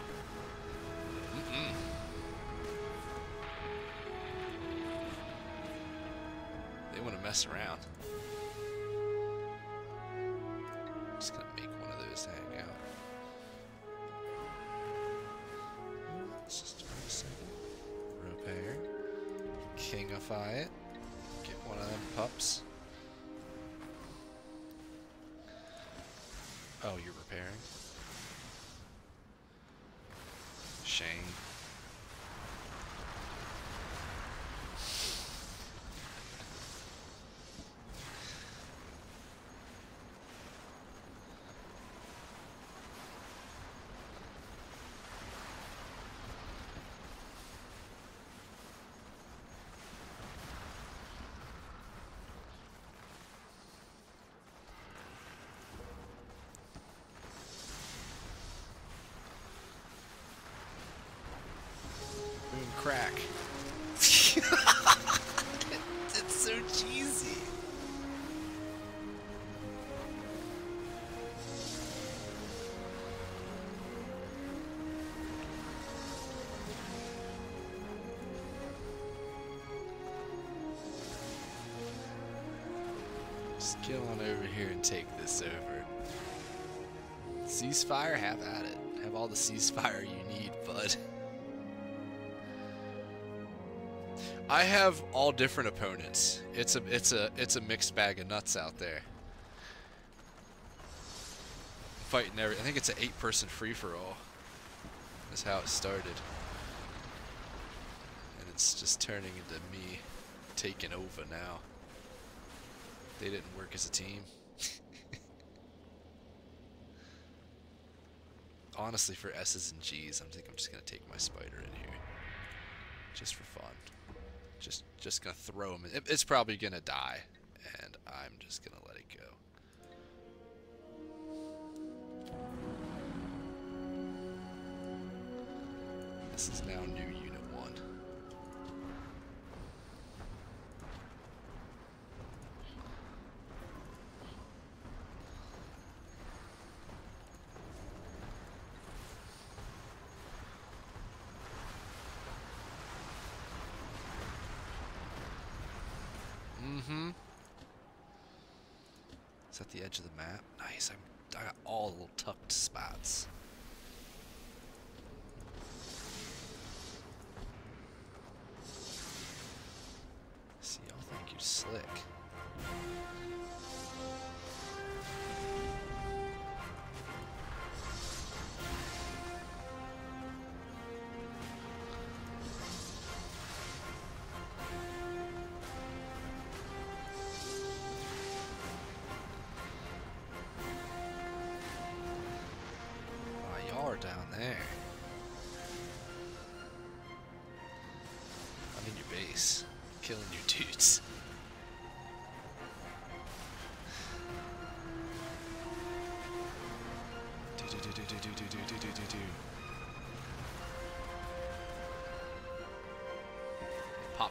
Crack. it's so cheesy. Just get on over here and take this over. Ceasefire, have at it. Have all the ceasefire you need, bud. I have all different opponents. It's a it's a it's a mixed bag of nuts out there. Fighting every I think it's an eight person free for all. That's how it started. And it's just turning into me taking over now. They didn't work as a team. Honestly, for S's and G's, I think I'm just gonna take my spider in here, just for fun. Just, just gonna throw him. It's probably gonna die, and I'm just gonna let it go. This is now new Is that the edge of the map? Nice. I'm, I got all the tucked spots.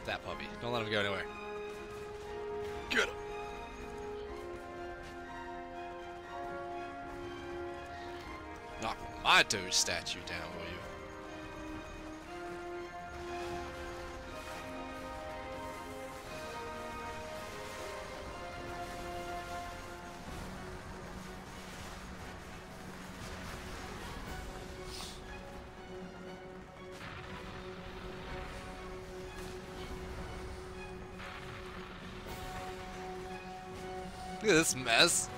That puppy. Don't let him go anywhere. Get him. Knock my Doge statue down, Christmas.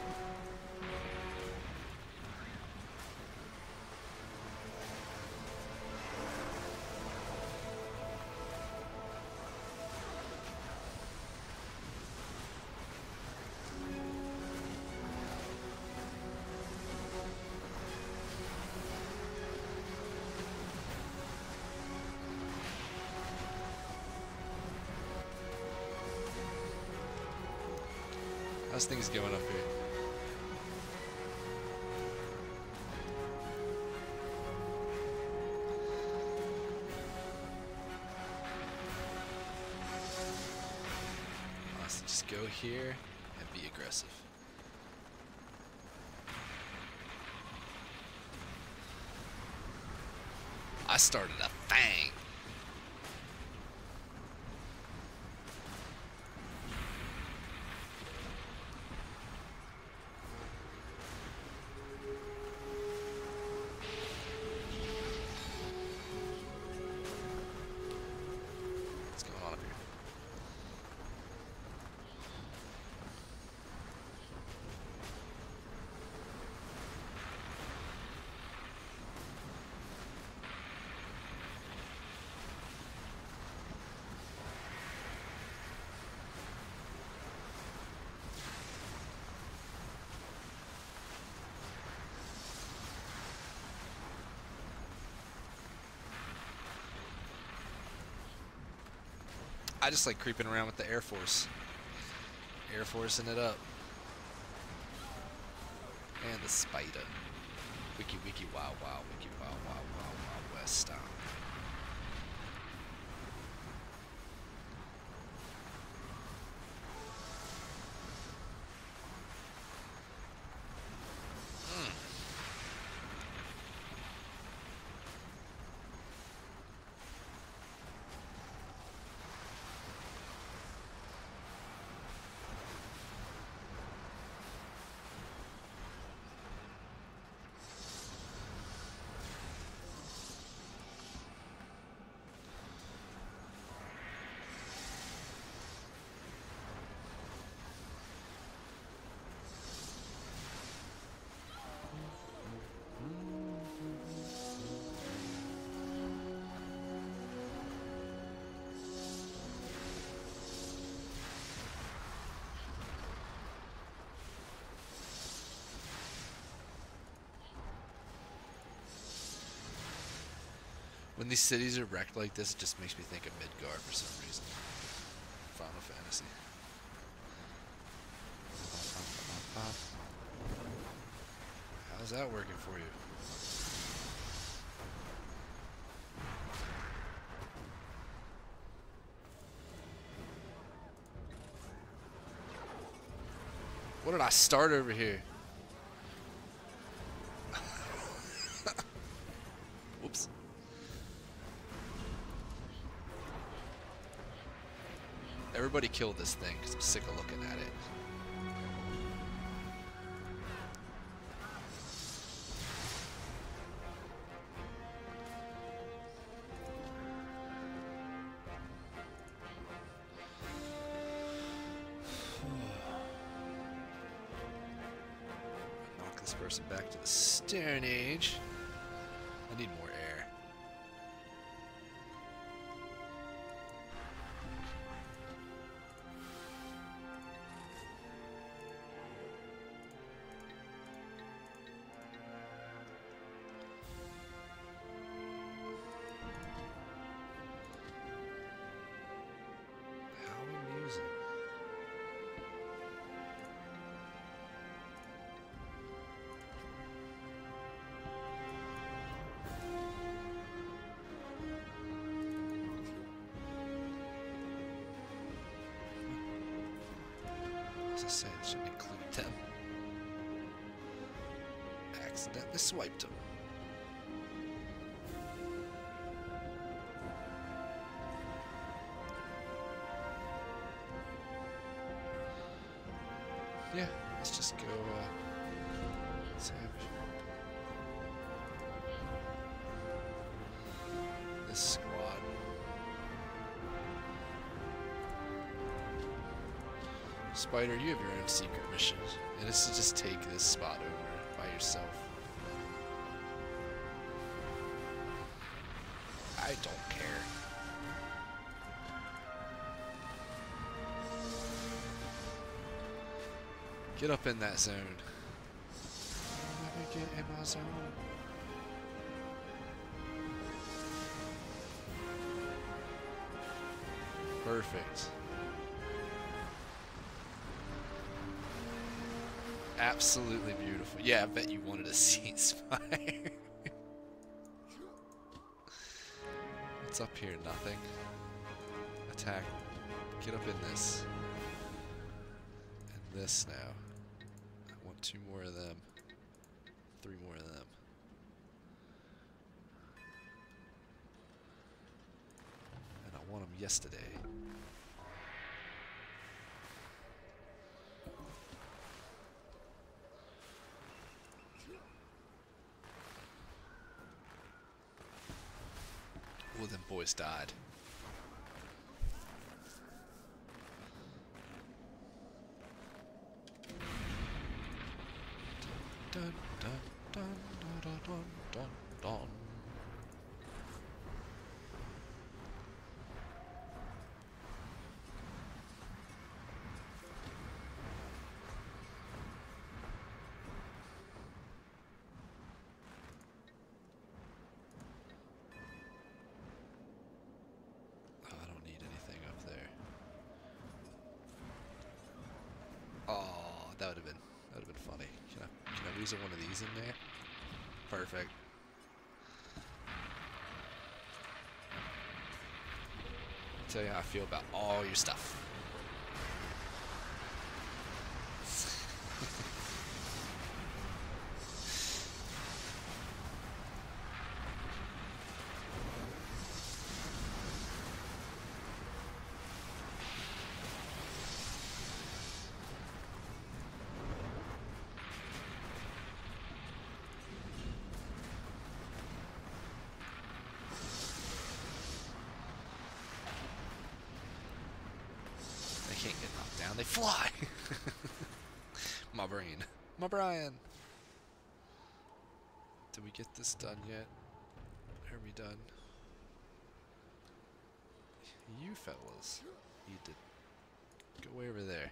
This things going up here? Just go here and be aggressive. I started a thing. I just like creeping around with the Air Force. Air Forcing it up. And the spider. Wiki wiki wow wow wiki wow wow wow wow west style. When these cities are wrecked like this, it just makes me think of Midgard for some reason. Final Fantasy. How's that working for you? What did I start over here? Everybody kill this thing because I'm sick of looking at it. Accidentally swiped them. Yeah, let's just go uh. This squad. Spider, you have your own secret mission, and it's to just take this spot over by yourself. Get up in that zone. Let me get in my zone. Perfect. Absolutely beautiful. Yeah, I bet you wanted a ceasefire. What's up here? Nothing. Attack. Get up in this. And this now. Two more of them. Three more of them. And I want them yesterday. Well, them boys died. Dun, dun, dun, dun, dun, dun, dun, dun. Oh, I don't need anything up there. Oh, that would have been that would have been funny. Can I can I one of these in there? Perfect. I'll Tell you how I feel about all your stuff. They can't get knocked down. They fly. My brain. My Brian. Did we get this done yet? Are we done? You fellas. You did. Go way over there.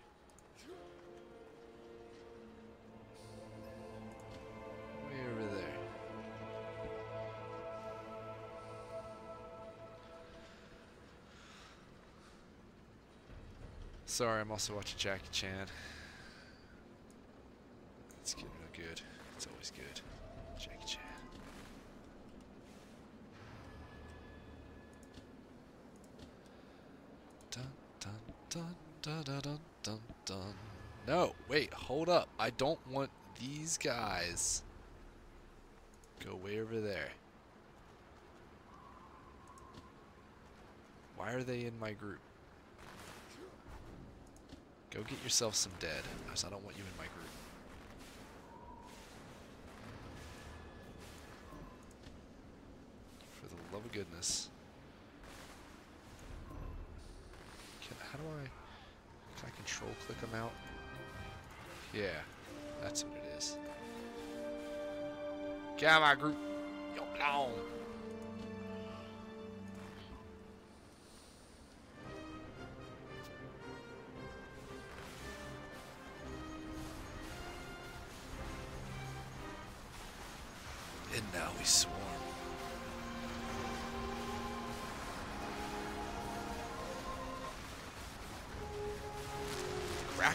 Sorry, I'm also watching Jackie Chan. It's getting real good. It's always good. Jackie Chan. Dun dun dun dun dun dun dun dun. No, wait, hold up. I don't want these guys. Go way over there. Why are they in my group? Go get yourself some dead, because I don't want you in my group. For the love of goodness. Can, how do I... Can I control click them out? Yeah, that's what it is. Get out of my group. Yo, belong.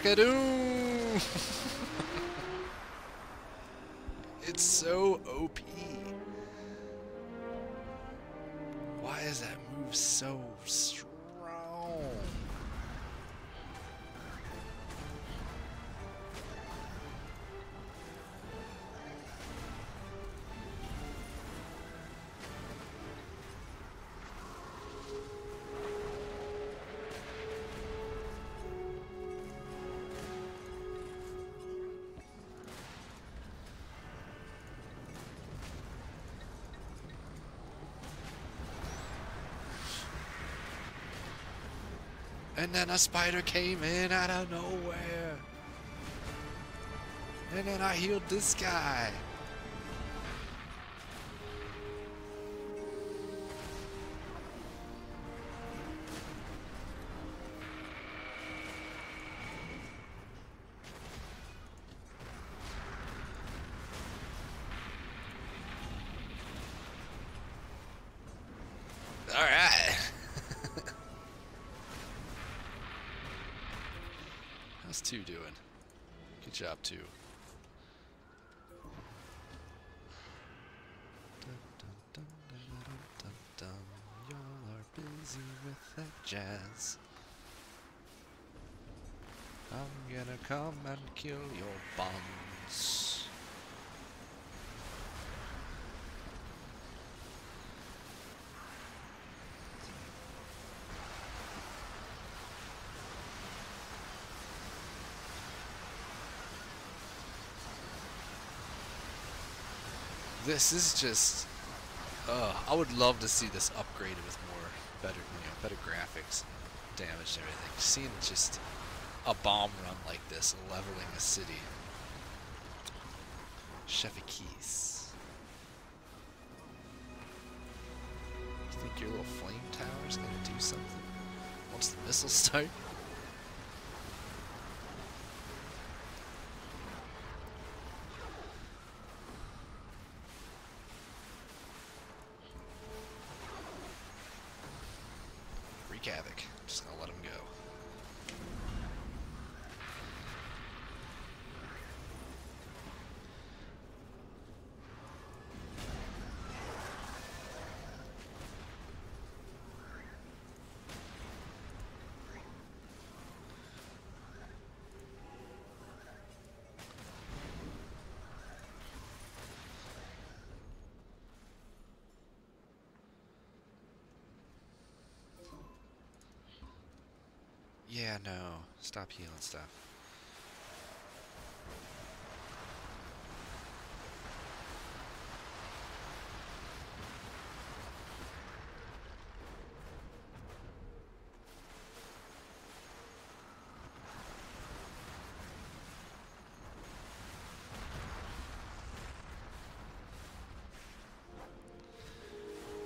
Macarum! And then a spider came in out of nowhere. And then I healed this guy. Dun. Y'all are busy with that jazz. I'm gonna come and kill your buns. This is just. Uh, I would love to see this upgraded with more better, you know, better graphics, damage, and everything. Seeing just a bomb run like this, leveling a city. Chevy Keys. You think your little flame tower is gonna do something once the missiles start? Wreak havoc. Just gonna let him go. Yeah, no. Stop healing stuff.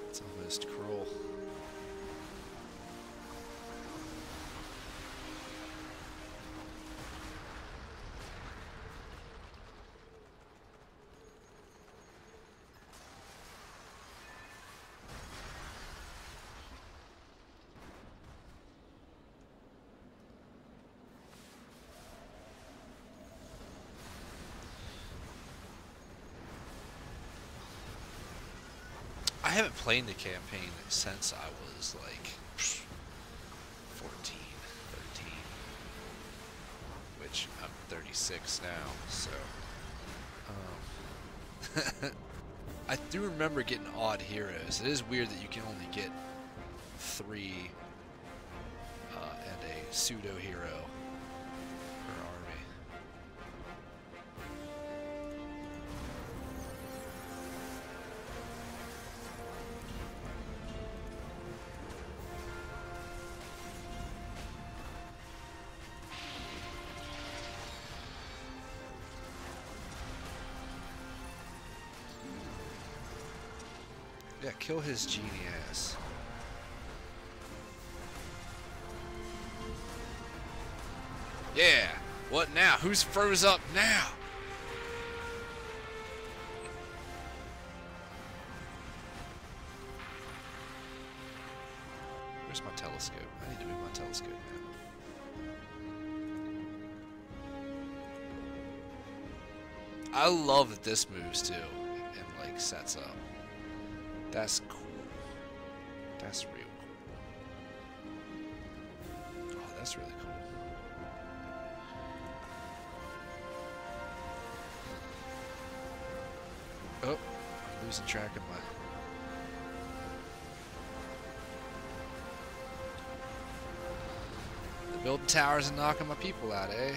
It's almost cruel. Haven't played the campaign since I was like 14, 13, which I'm 36 now, so. Um, I do remember getting odd heroes. It is weird that you can only get three uh, and a pseudo hero kill his genie ass. Yeah! What now? Who's froze up now? Where's my telescope? I need to move my telescope now. I love that this moves too and like sets up. That's cool. That's real cool. Oh, that's really cool. Oh, I'm losing track of my. Building towers and knocking my people out, eh?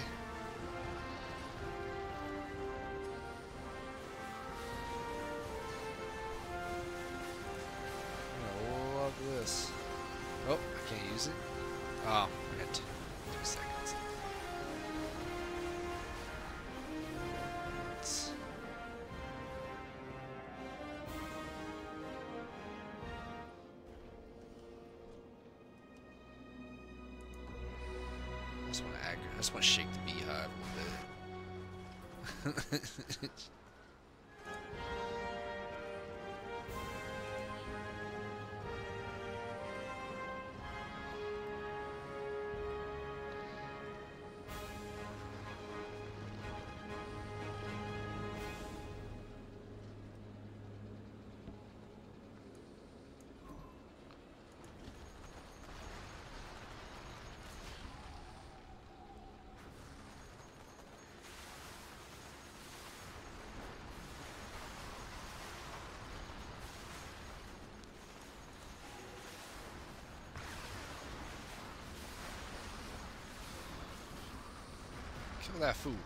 Kill that food.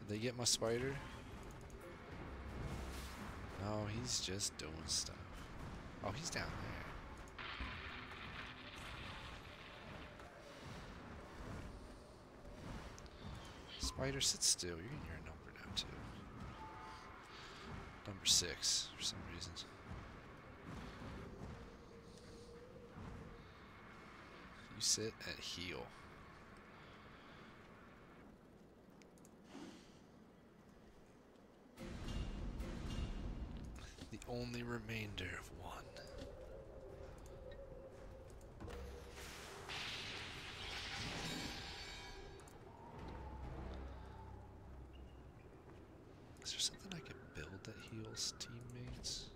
Did they get my spider? No, he's just doing stuff. Oh, he's down there. Spider, sit still. You're getting your number now, too. Number six, for some reason. You sit at heel. The only remainder of one. Is there something I could build that heals teammates?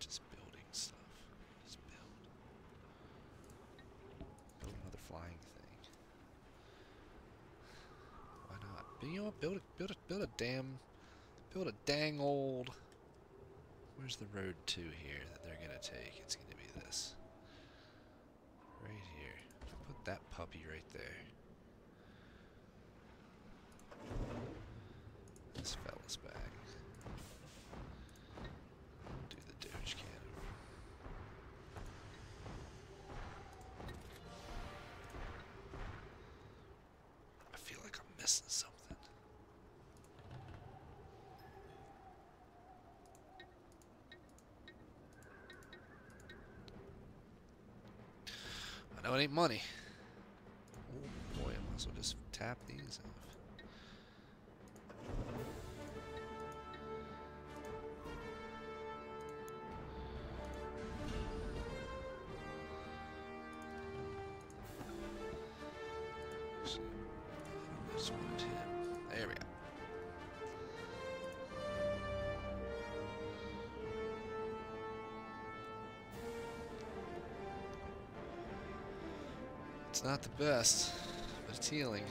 Just building stuff. Just build. Build another flying thing. Why not? But you know what? Build a build a build a damn build a dang old Where's the road to here that they're gonna take? It's gonna be this. Right here. Put that puppy right there. This fella's back. Do the Doge cannon. I feel like I'm missing something. I know it ain't money. Oh boy, I might as well just tap these off. Not the best, but it's healing.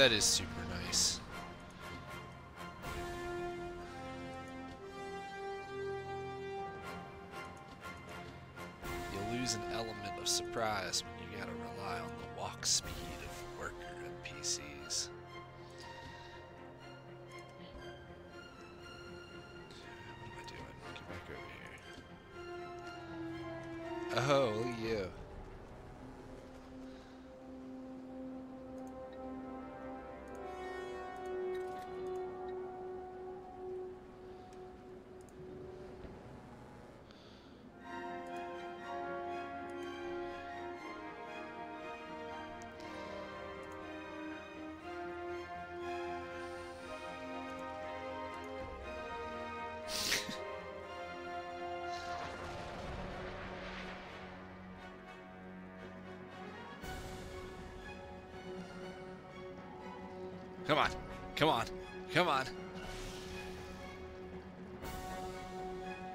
That is super nice. You lose an element of surprise when you gotta rely on the walk speed of worker NPCs. What am I doing? Get back over here. Oh, look at you. Come on. Come on. Come on.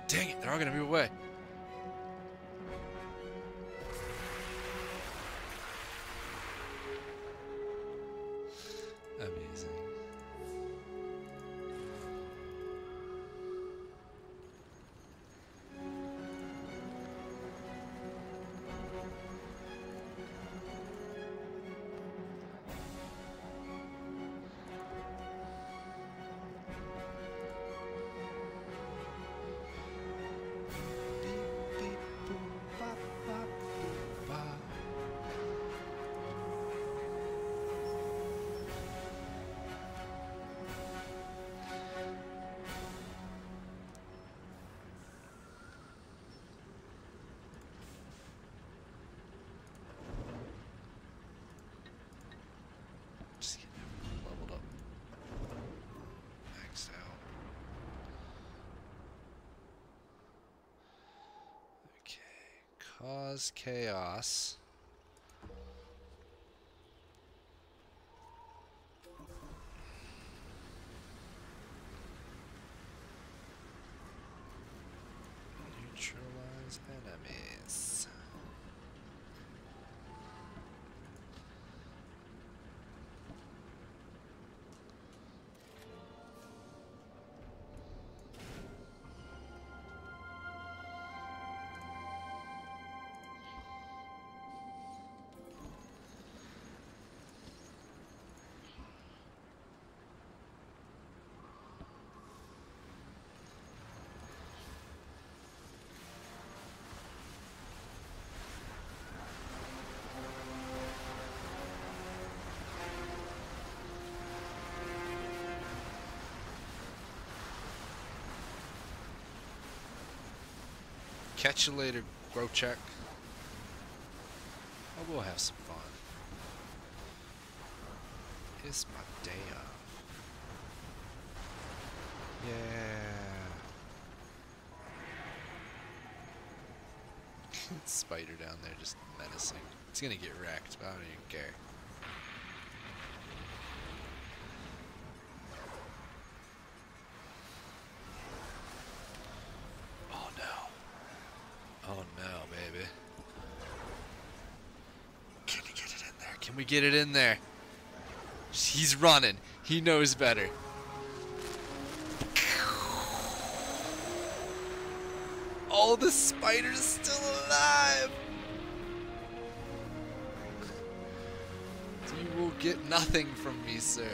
Dang it, they're all gonna move away. Chaos. Catch you later, Grochek. Oh, we'll have some fun. It's my day off. Yeah. Spider down there just menacing. It's gonna get wrecked, but I don't even care. Oh no. Oh no, baby. Can we get it in there? Can get it in there? He's running. He knows better. Oh, the spider's still alive! You will get nothing from me, sir.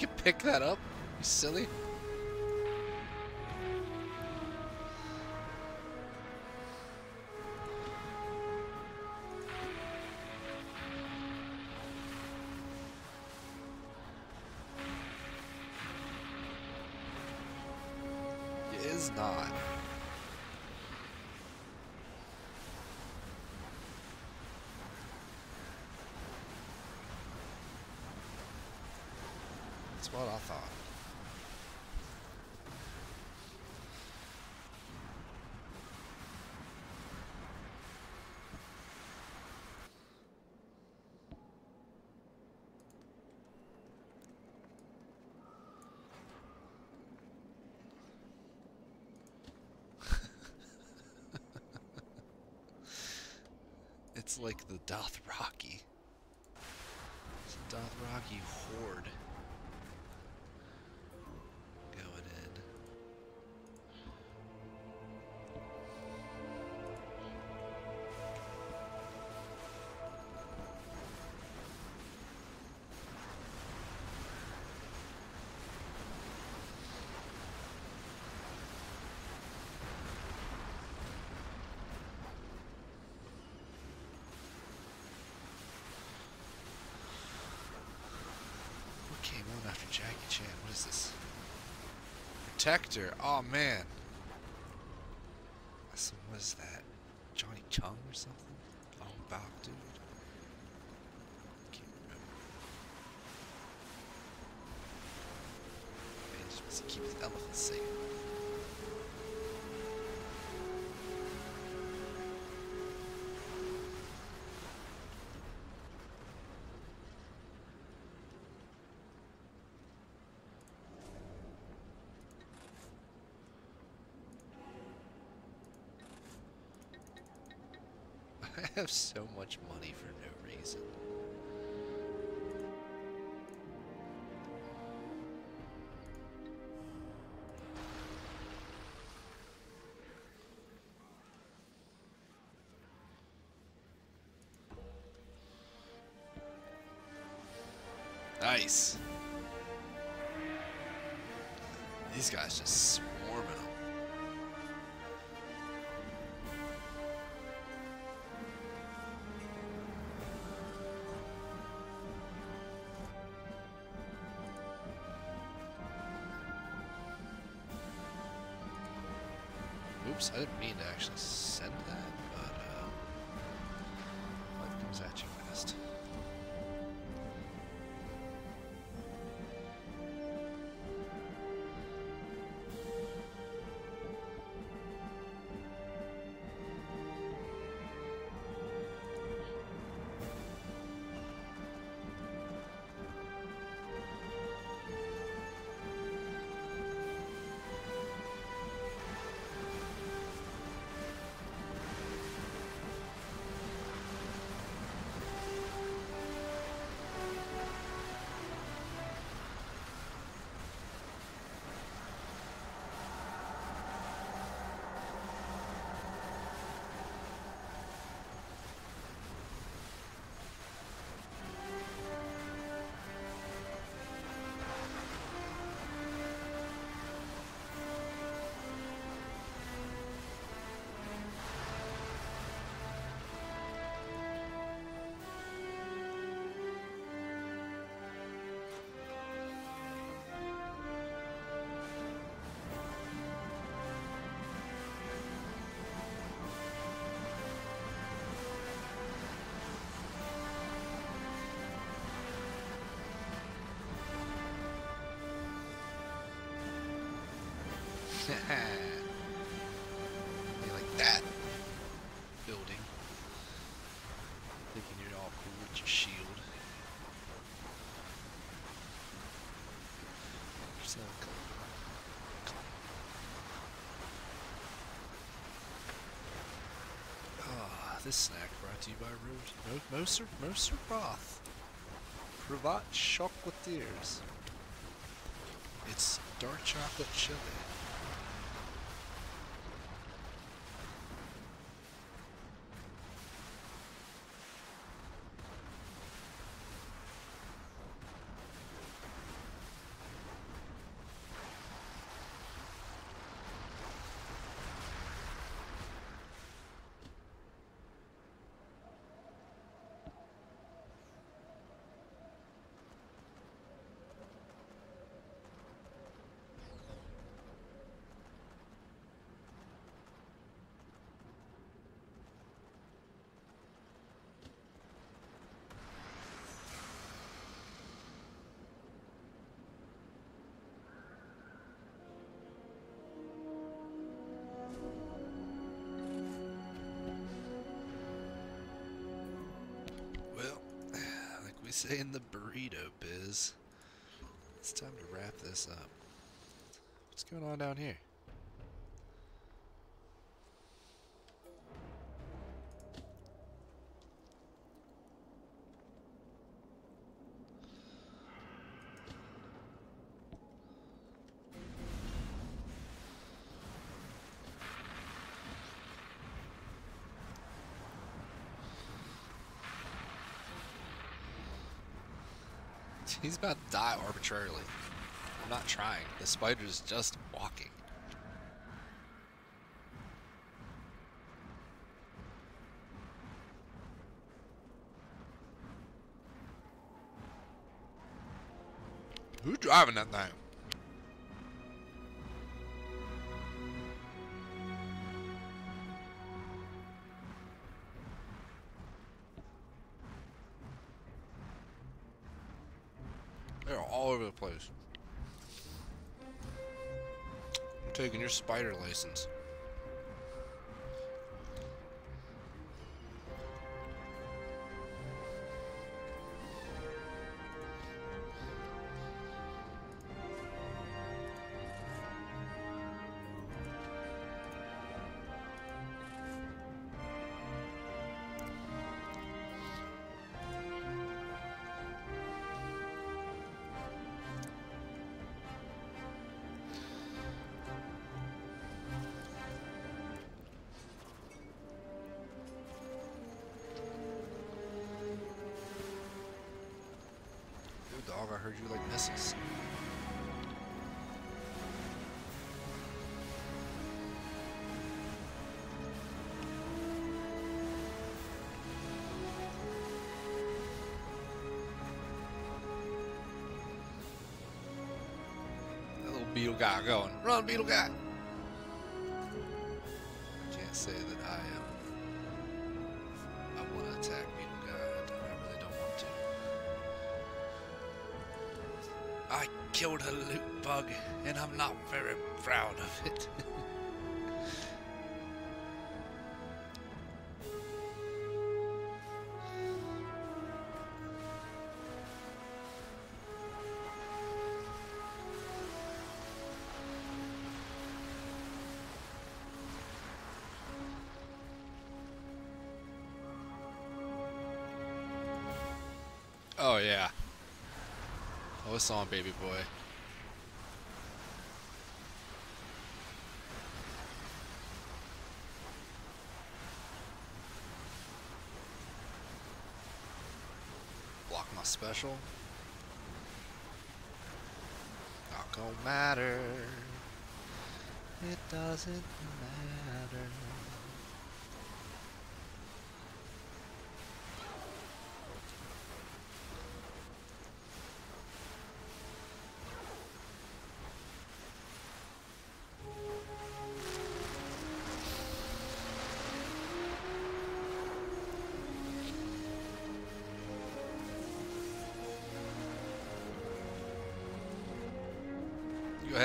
Can pick that up? You silly? That's what I thought. It's like the Dothraki. It's Dothraki horde Chan? What is this? Protector. Oh man. What is that? Johnny Chung or something? Long Bak dude. Have so much money for no reason. Nice. These guys just Oops, I didn't mean to actually send that, like that building. Thinking you're all cool with your shield. So cool. Ah, this snack brought to you by Ro- Mo- Moser Moser Roth. Cravat chocolatiers. It's dark chocolate chili. In the burrito biz? It's time to wrap this up. What's going on down here? He's about to die arbitrarily. I'm not trying. The spider's just walking. Who's driving that thing? Place. I'm taking your spider license. Guy going. Run, beetle guy! Oh, it's on, baby boy. Block my special. Not gonna matter. It doesn't matter.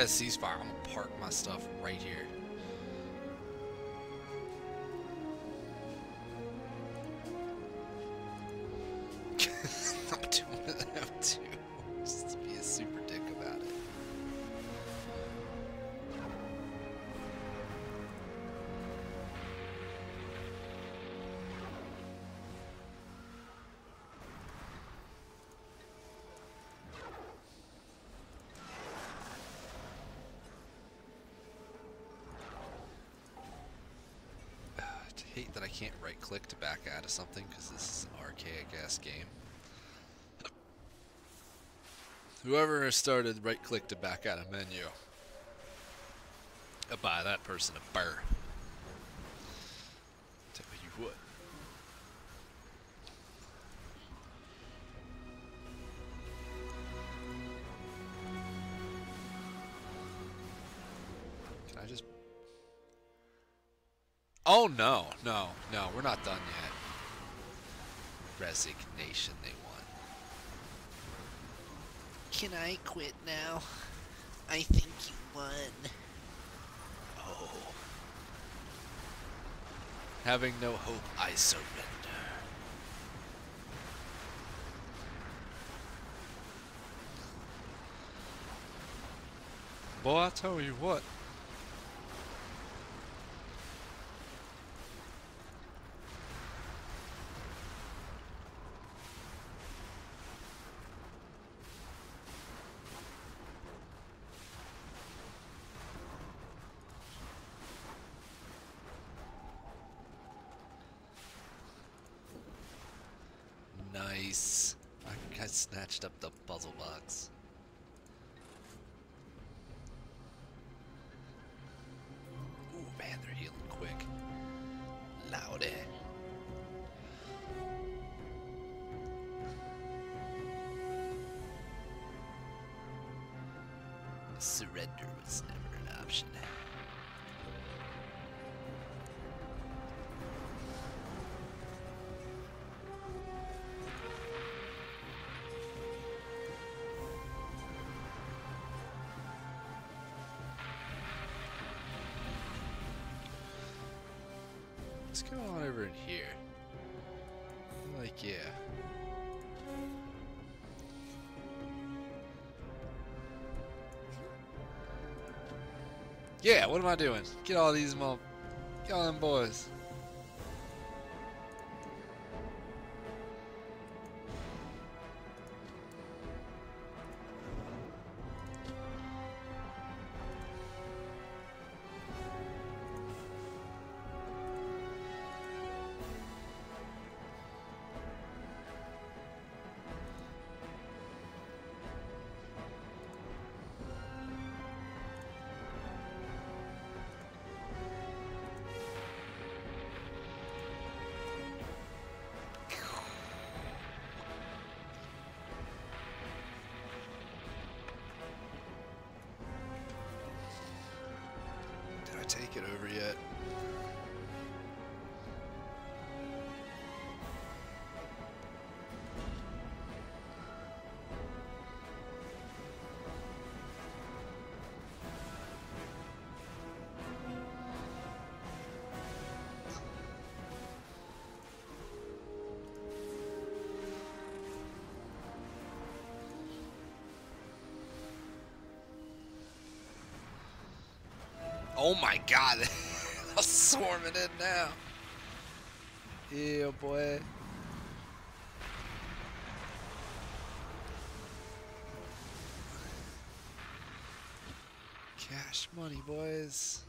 Ahead, ceasefire. I'm gonna park my stuff right here. Click to back out of something because this is an archaic ass game. Whoever started right click to back out a menu, I buy that person a burr. Oh, no, no, no. We're not done yet. Resignation, they want. Can I quit now? I think you won. Oh. Having no hope, I surrender. Boy, I tell you what. Puzzle box. Ooh, man, they're healing quick. Loudy. Surrender was never an option. Yeah, what am I doing? Get all these mo- Get all them boys. Oh my god! I'm swarming in now. Yeah, boy. Cash money, boys.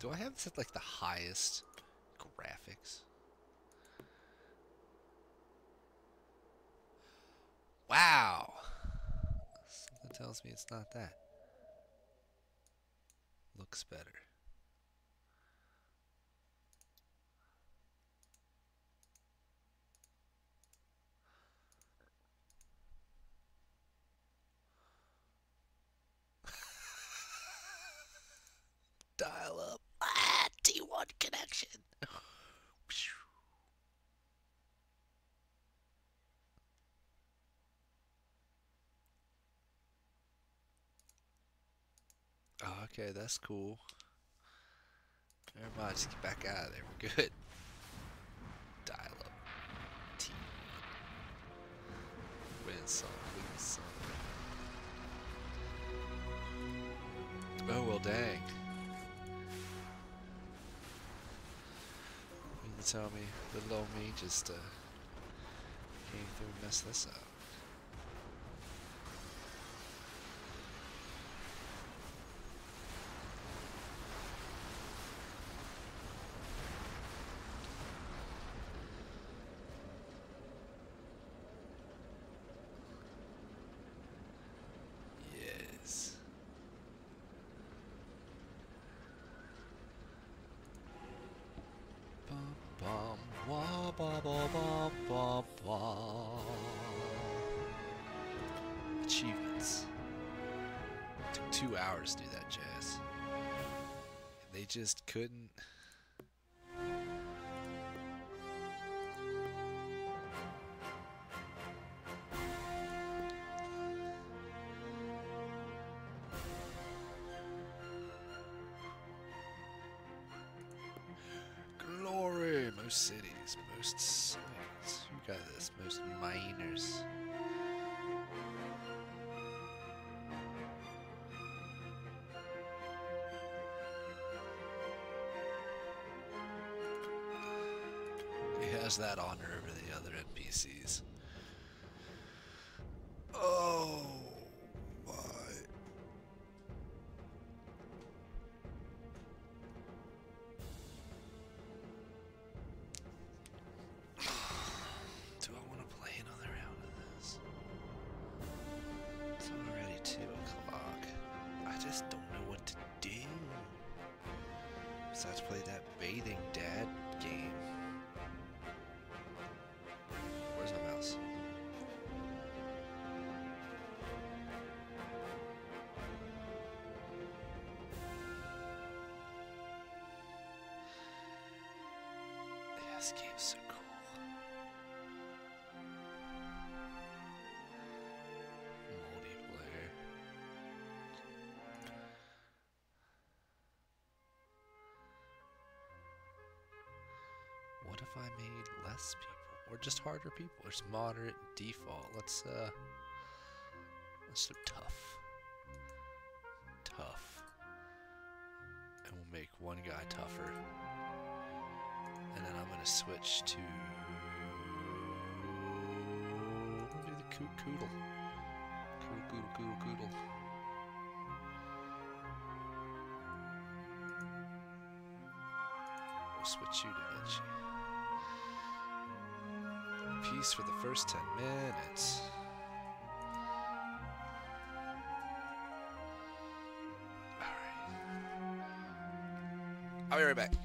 Do I have this at like the highest graphics? Wow. Something tells me it's not that. Looks better. Dial up. Ah, T1 connection. Oh, okay, that's cool. Never mind, just get back out of there. We're good. Dial up. T. Win some, win some. Oh, well, dang. You tell me, little old me just uh, came through and messed this up. To do that, Jazz. They just couldn't. That honor this game's so cool. Multiplayer. What if I made less people? Or just harder people? Or just moderate default? Let's uh let's do tough. Tough. Switch to do the coo- coodle. Coodle coodle coodle coodle. We'll switch you to Vinci. Peace for the first 10 minutes. Alright. I'll be right back.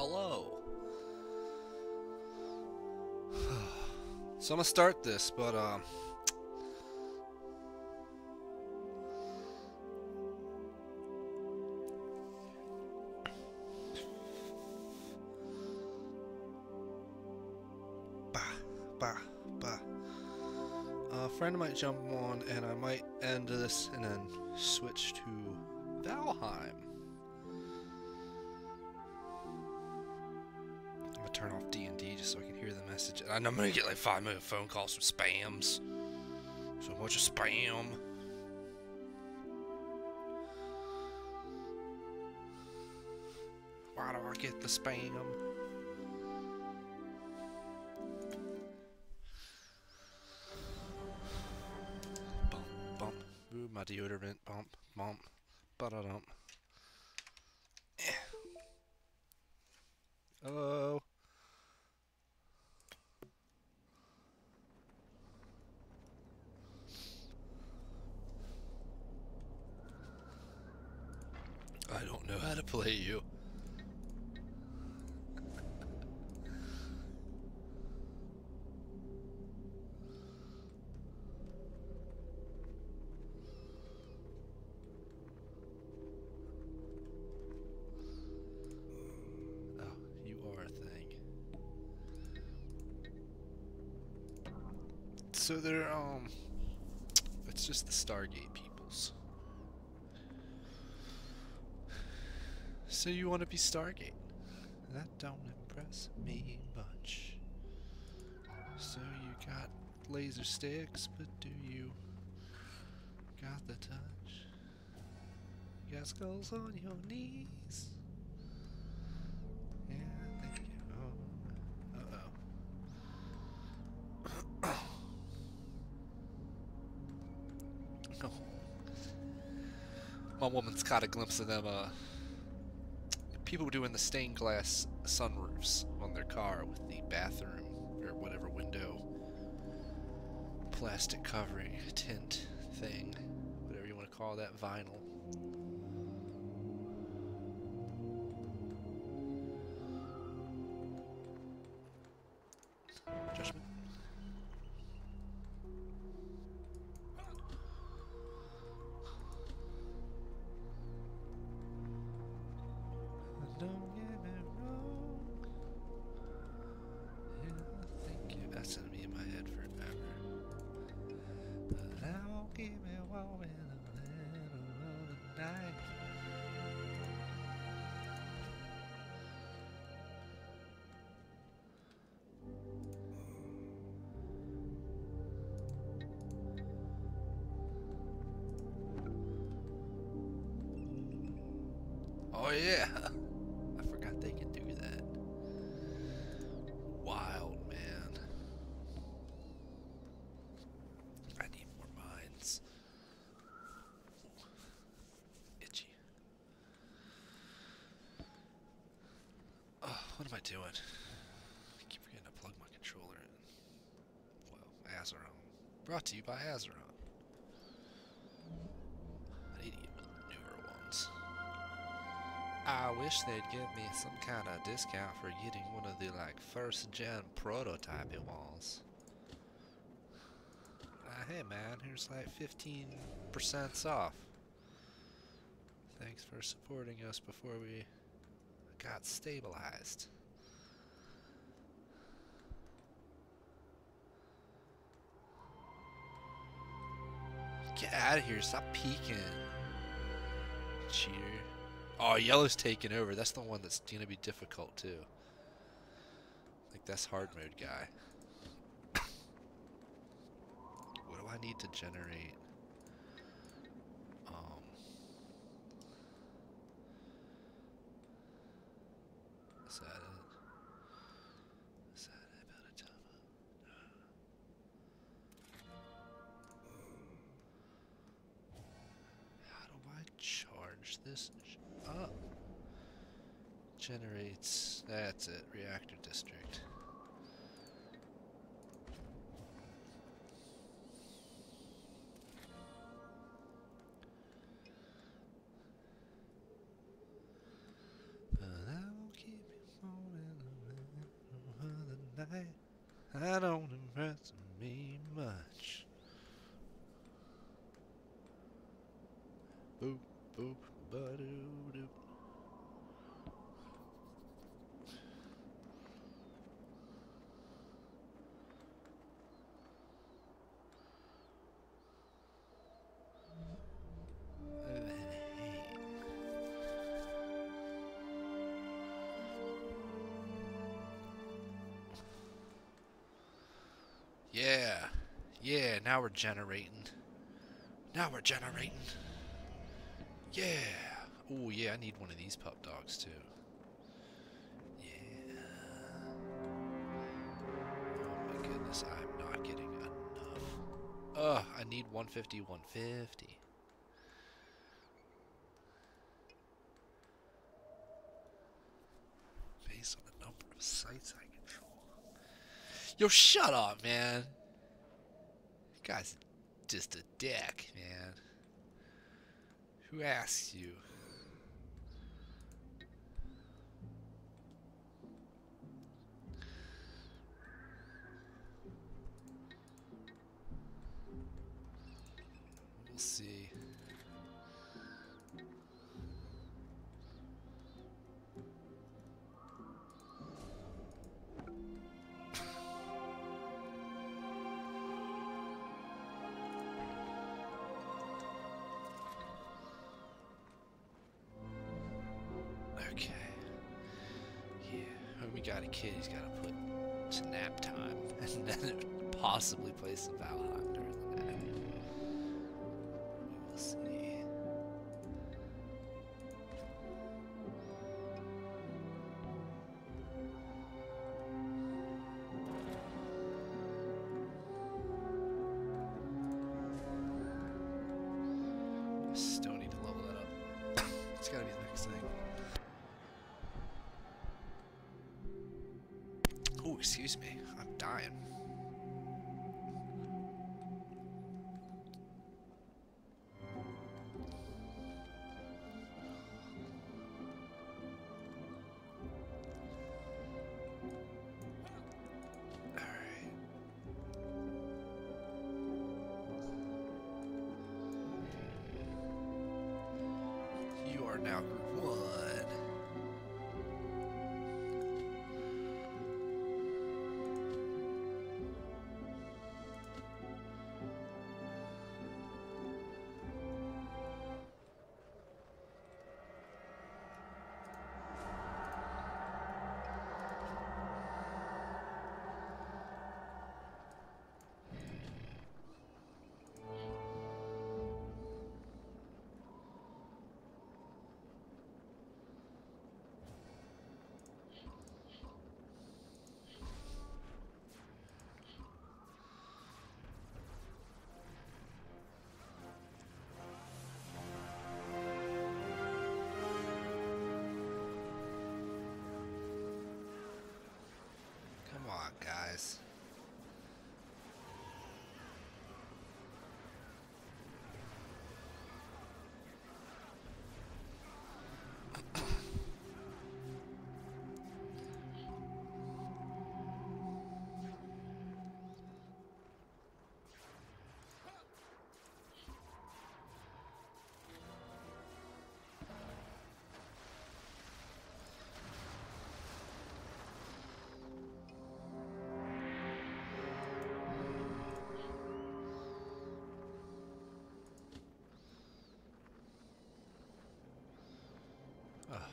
Hello. so I'm gonna start this, but um. Bah, bah, bah. A friend might jump on, and I might end this and then switch to Valheim. And I'm gonna get like five minute phone calls from spams. So much of spam. Why do I get the spam? So they're um it's just the Stargate peoples. So you want to be Stargate? That don't impress me much. So you got laser sticks, but do you got the touch? You got skulls on your knees. My woman's caught a glimpse of them, uh, people doing the stained glass sunroofs on their car with the bathroom or whatever window plastic covering tint thing, whatever you want to call that, vinyl. Am I keep forgetting to plug my controller in. Well, Azeron. Brought to you by Azeron. I need to get newer ones. I wish they'd give me some kind of discount for getting one of the like first gen prototyping walls. Uh, hey man, here's like 15% off. Thanks for supporting us before we got stabilized. Out of here, stop peeking. Cheater. Oh, yellow's taking over. That's the one that's gonna be difficult too. Like that's hard mode guy. what do I need to generate? Tonight. I don't impress me much. Boop, boop, ba-doo, now we're generating. Now we're generating. Yeah. Oh, yeah, I need one of these pup dogs too. Yeah. Oh my goodness, I'm not getting enough. Ugh, I need 150, 150. Based on the number of sites I control. Yo, shut up, man. Guy's just a dick, man. Who asks you? Excuse me. I'm dying.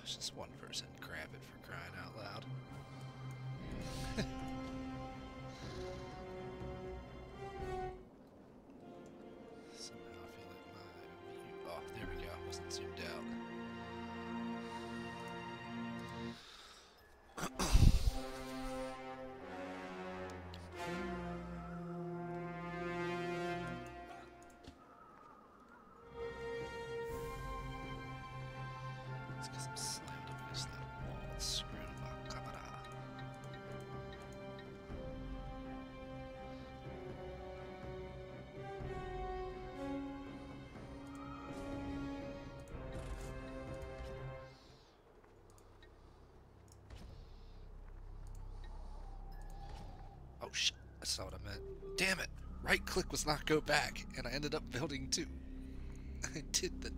It's just one person. Grab it for crying out loud. Somehow I feel like my. Oh, there we go. I wasn't zoomed out. Oh shit, that's not what I meant. Damn it! Right click was not go back, and I ended up building two. I did the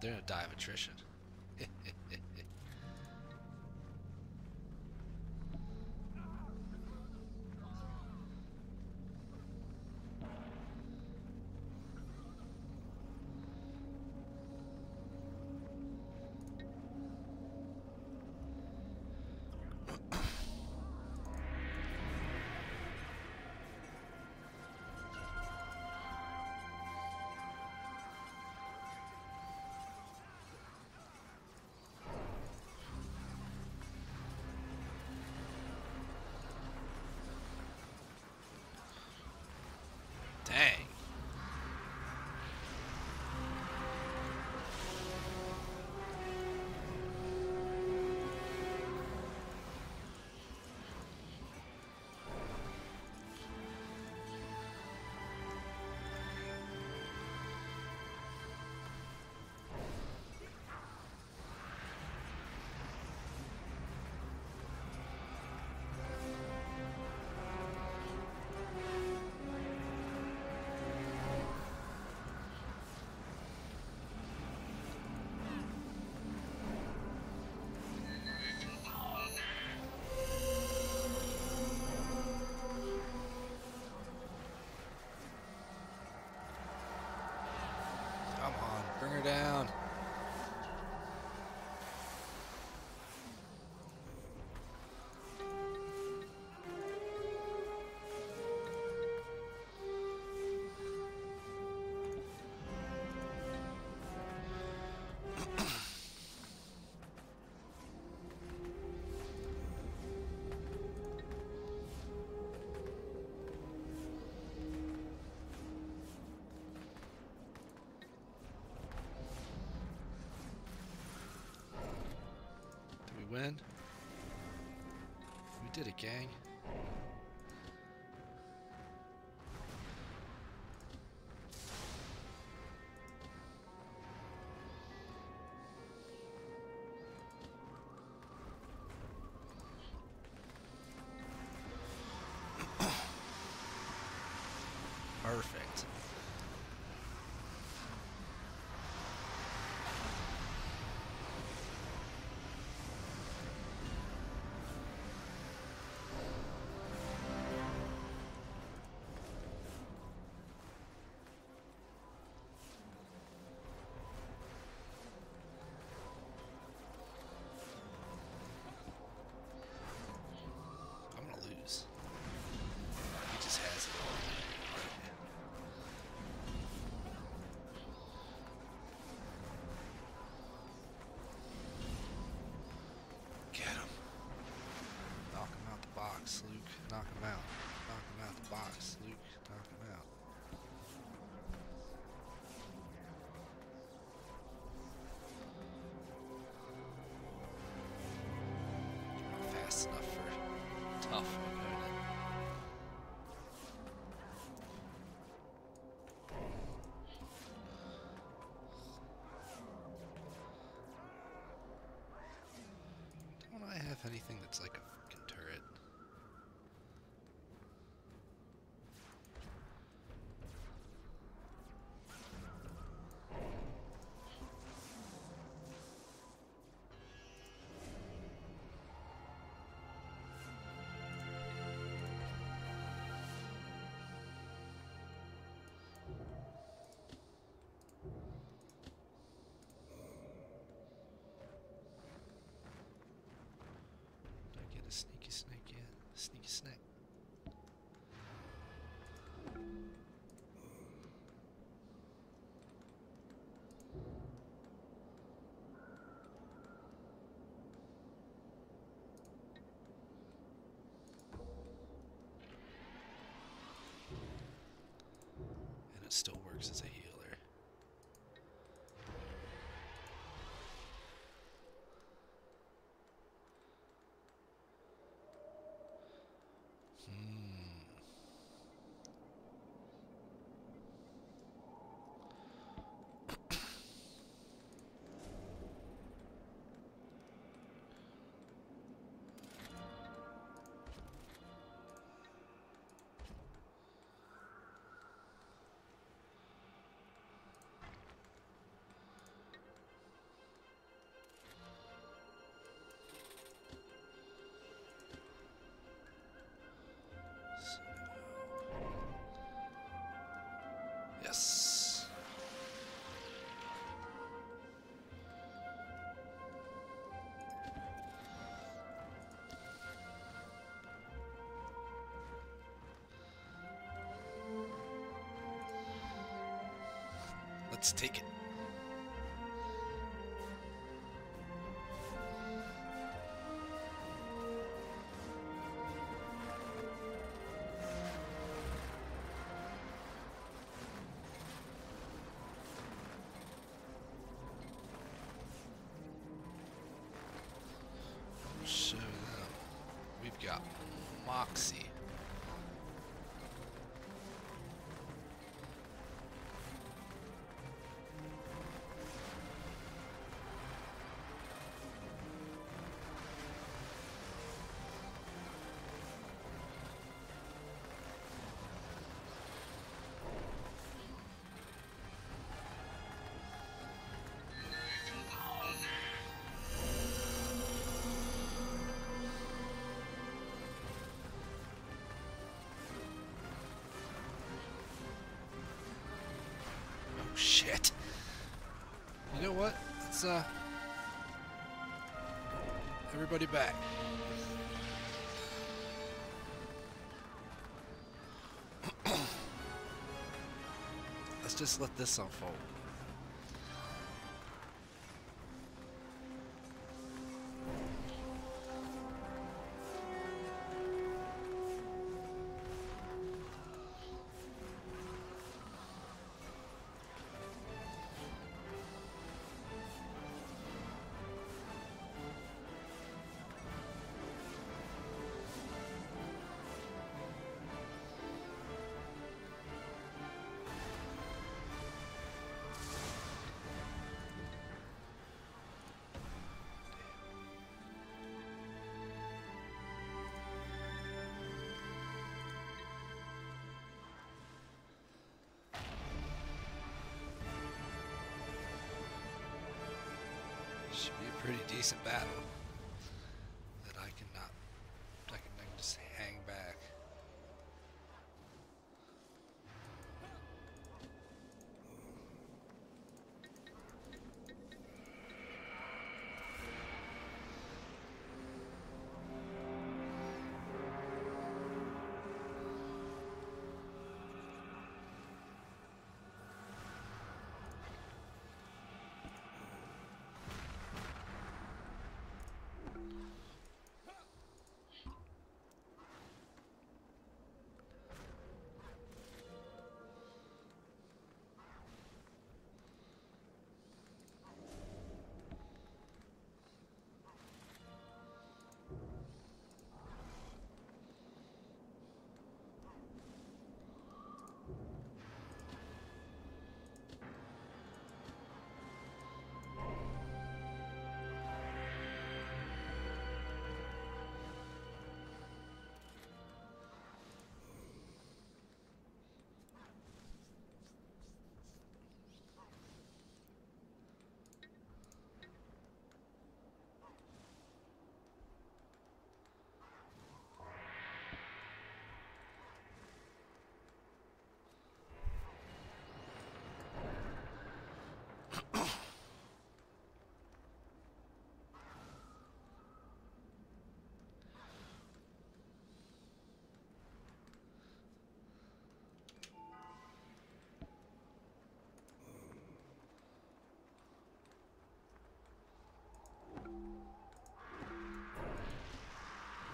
they're gonna die of attrition. her down. We did it, gang. Perfect. tough opponent. Don't I have anything that's like a Sneaky snake, yeah. Sneaky snake. And it still works as a. Let's take it. Shit. You know what? Let's uh everybody back. Let's just let this unfold.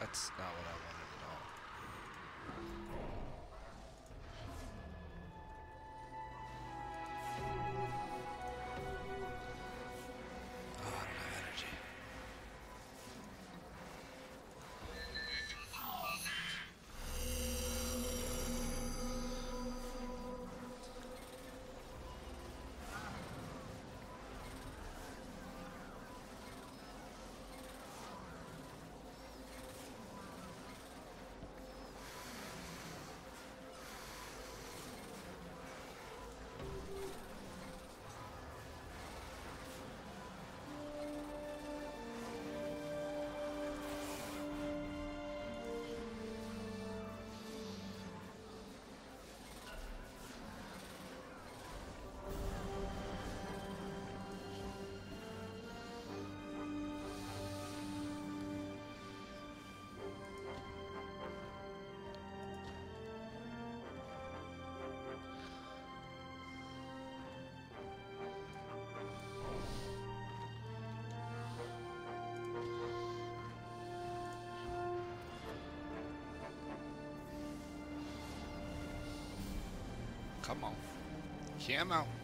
That's not what I Come on. Camo.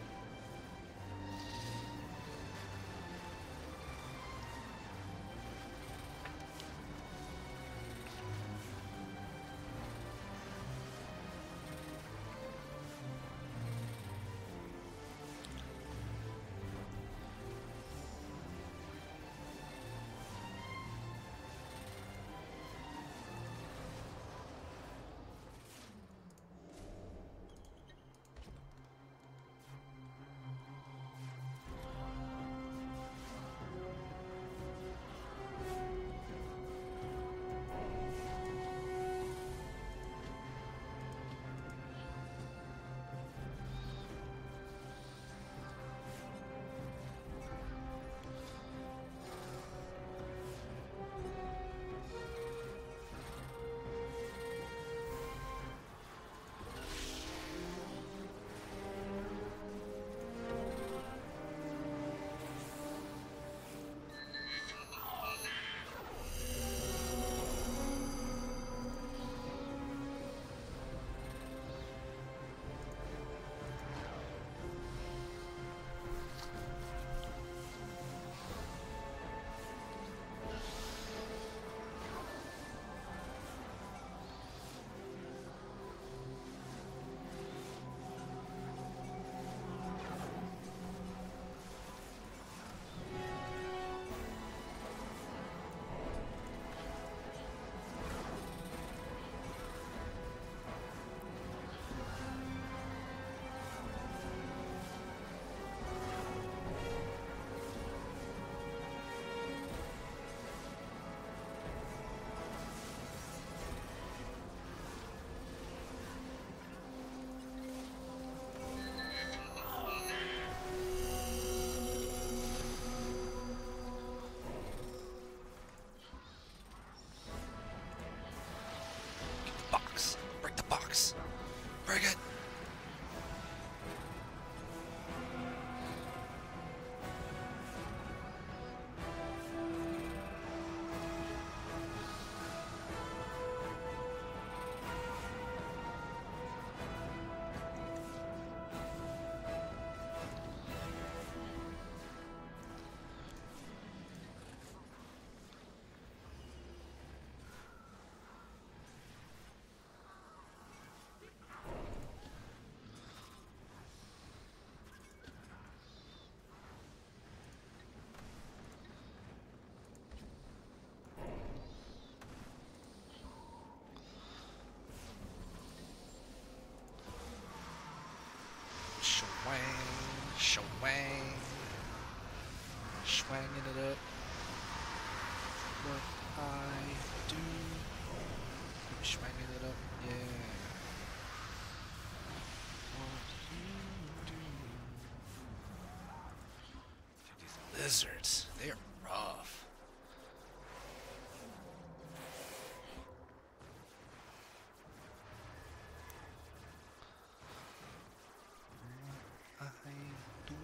Swang. Swanging it up. What I do. Swanging it up, yeah. What you do. These lizards, they are rough. I do.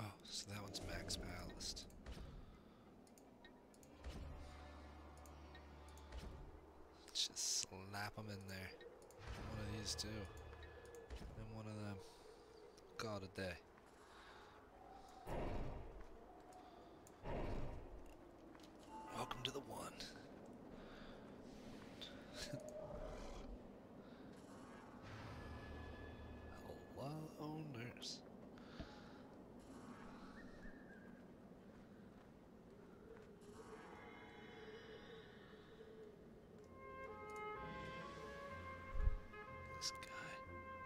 Oh, Max Ballast. Just slap them in there. One of these two. And one of them. It a day.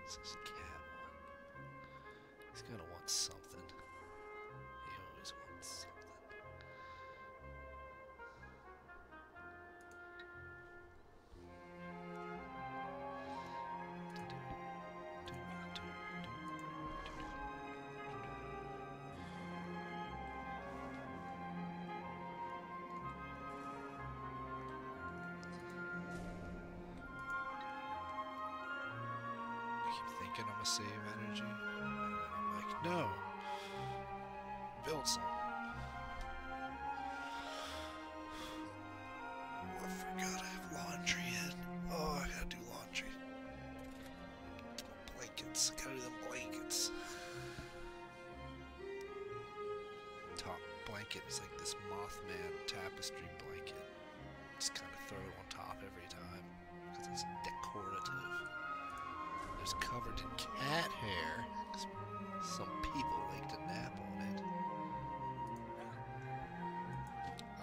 This is cat one. He's gonna want something. Thinking I'm gonna save energy. And I'm like, no. Build some. Oh, I forgot I have laundry in. Oh, I gotta do laundry. Blankets. Gotta do blankets. Top blanket is like this Mothman tapestry blanket. Just kind of throw it on top every time because it's decorative. It's covered in cat hair. Some people like to nap on it.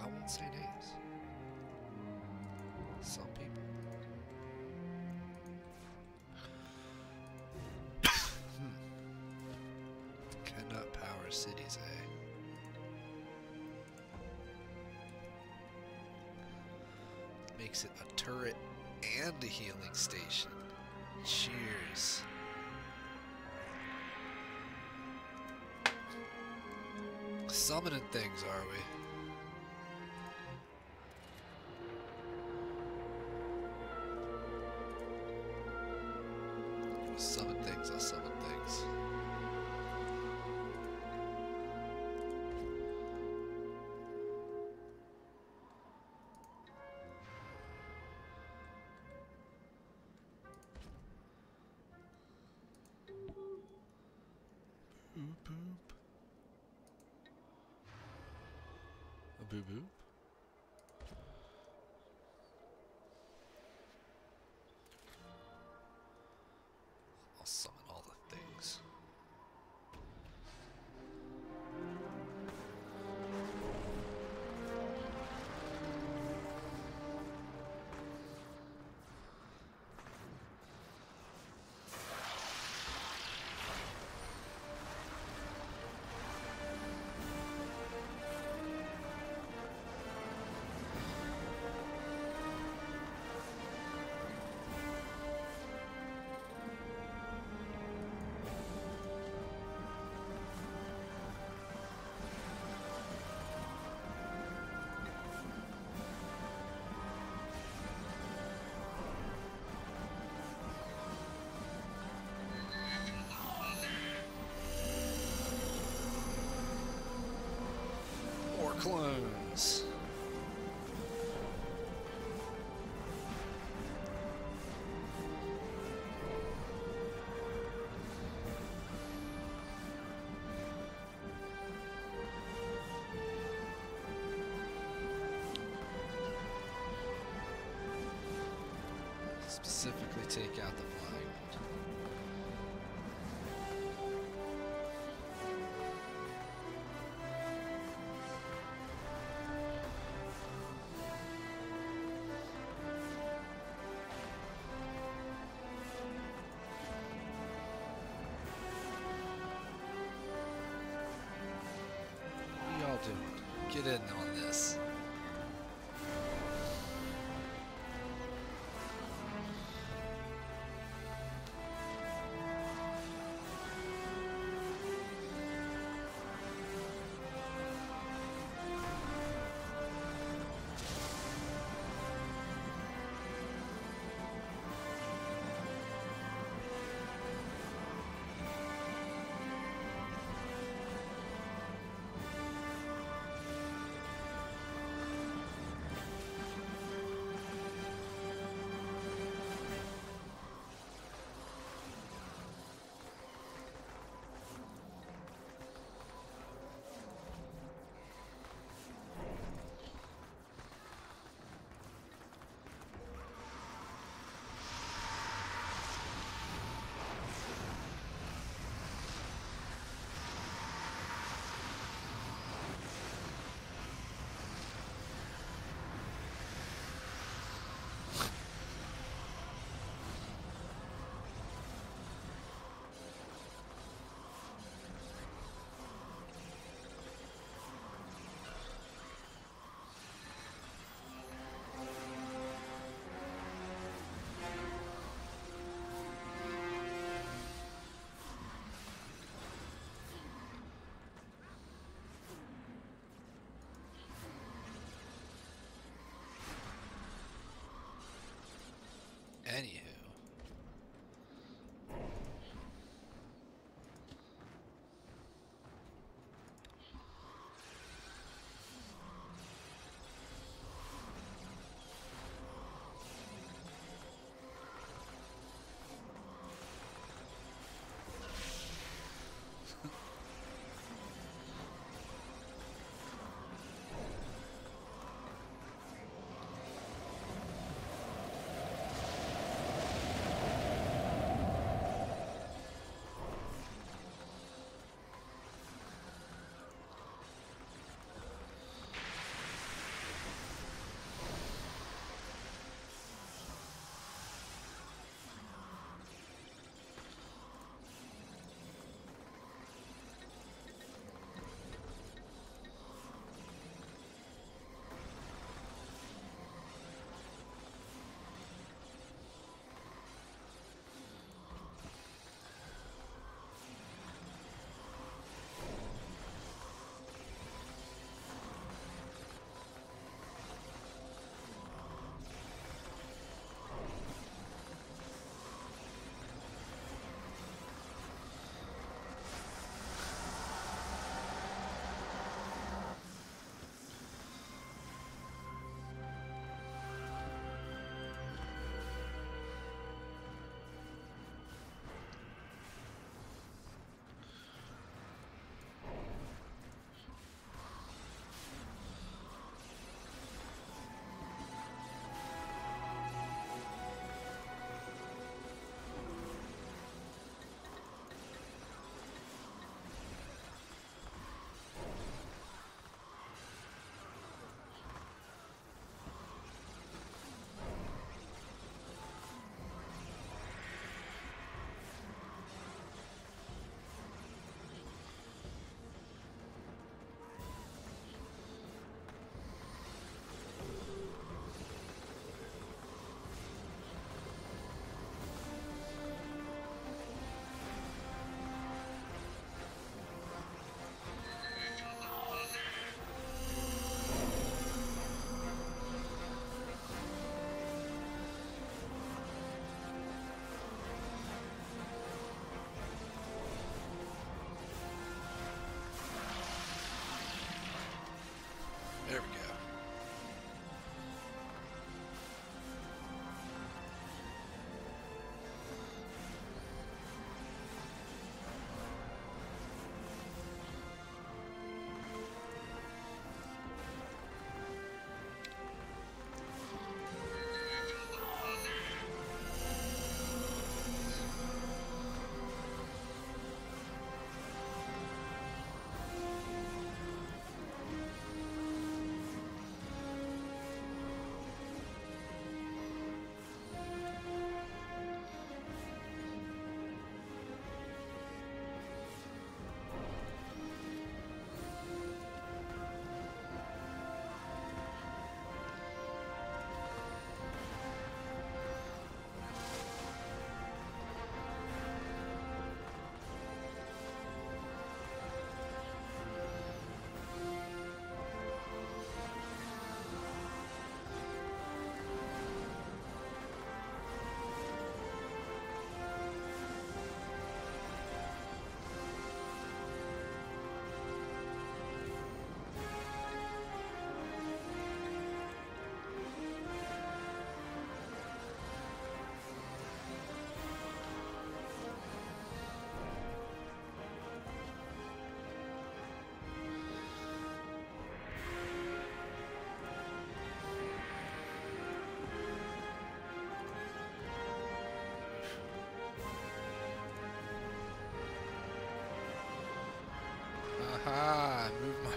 I won't say names. Some people. Hmm. Cannot power cities, eh? Makes it a turret and a healing station. Cheers. Summoning things, are we? Clones. Specifically take out the flying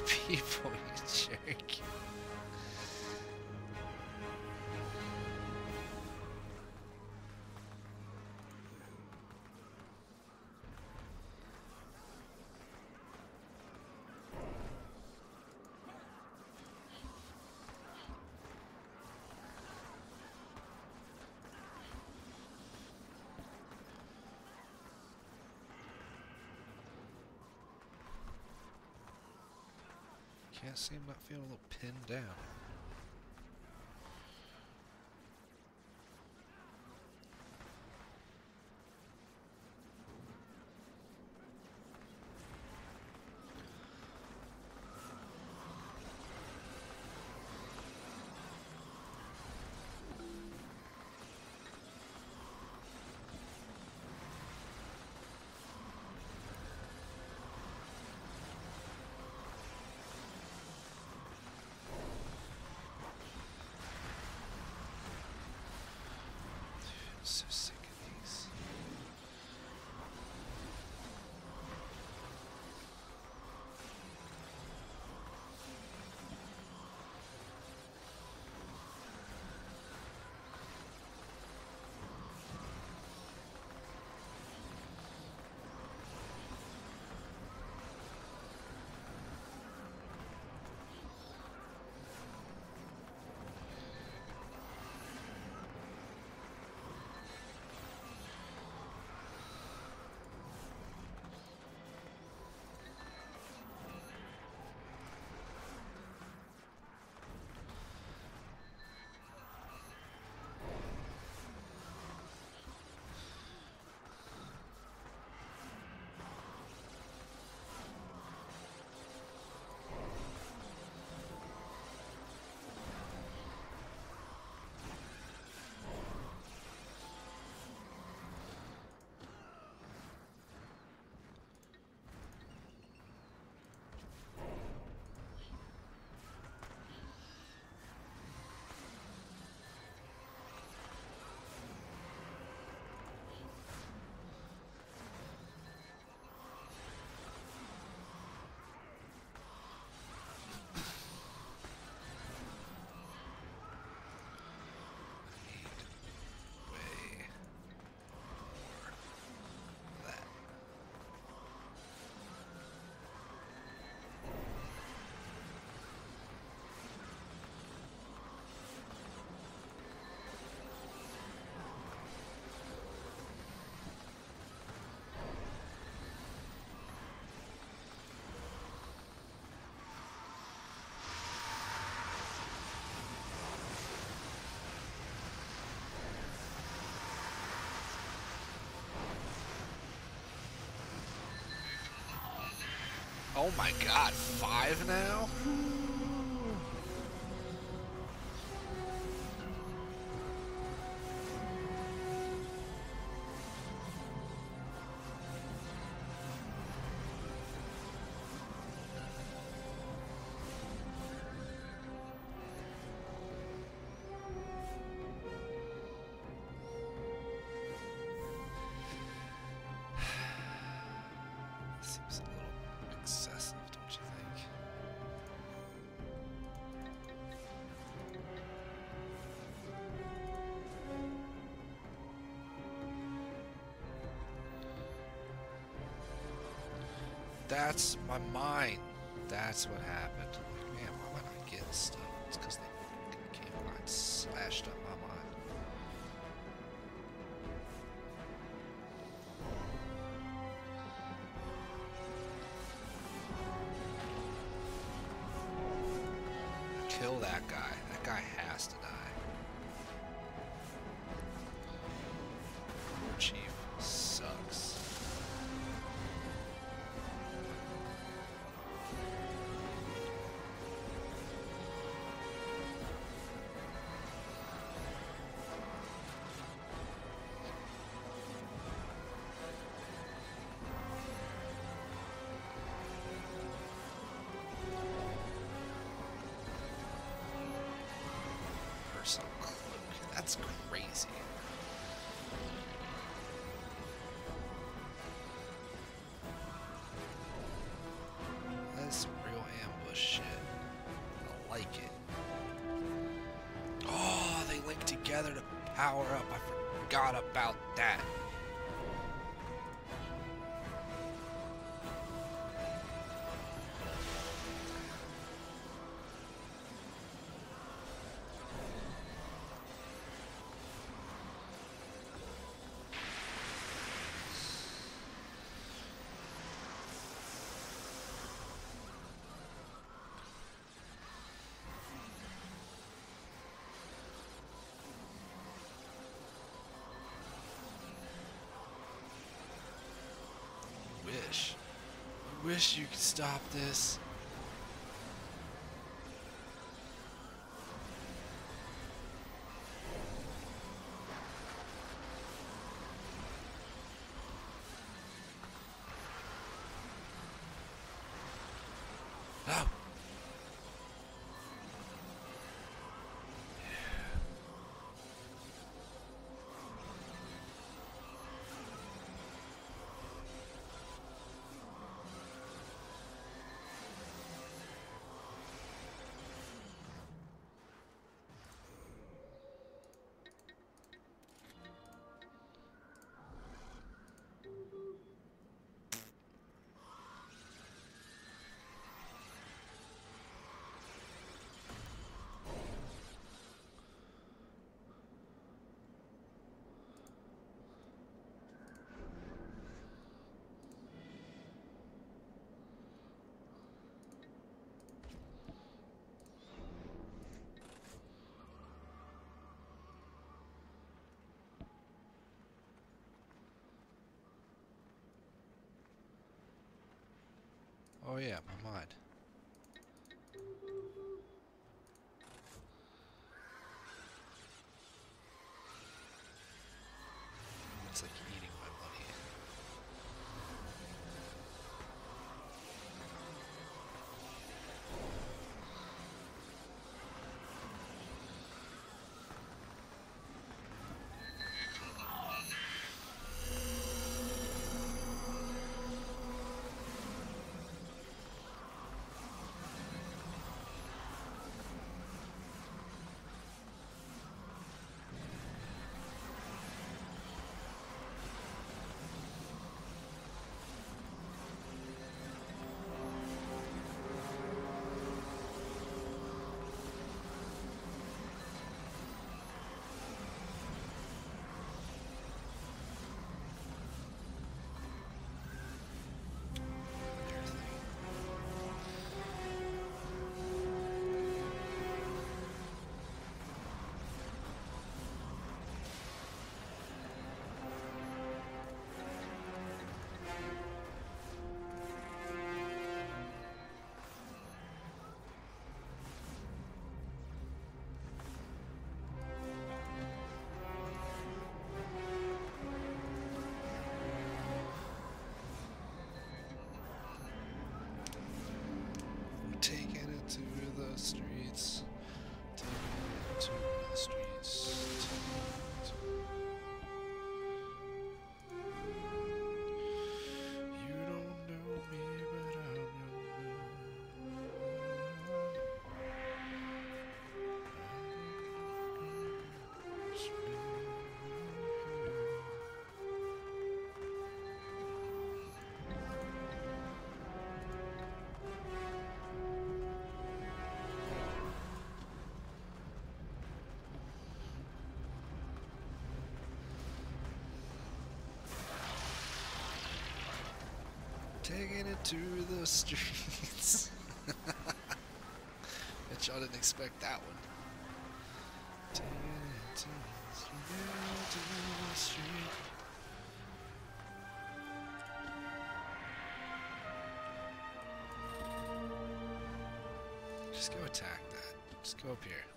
people, you jerk. Can't seem not feeling a little pinned down. So sick Oh my god, five now? That's my mind. That's what happened. Like, man, why am I not getting stuff? It's because they came by and slashed up my mind. Kill that guy. That's crazy. That's some real ambush shit. I like it. Oh, they link together to power up. I forgot about that. Wish you could stop this. Taking it to the streets. Taking it to the streets. Bet y'all didn't expect that one. Just go attack that. Just go up here.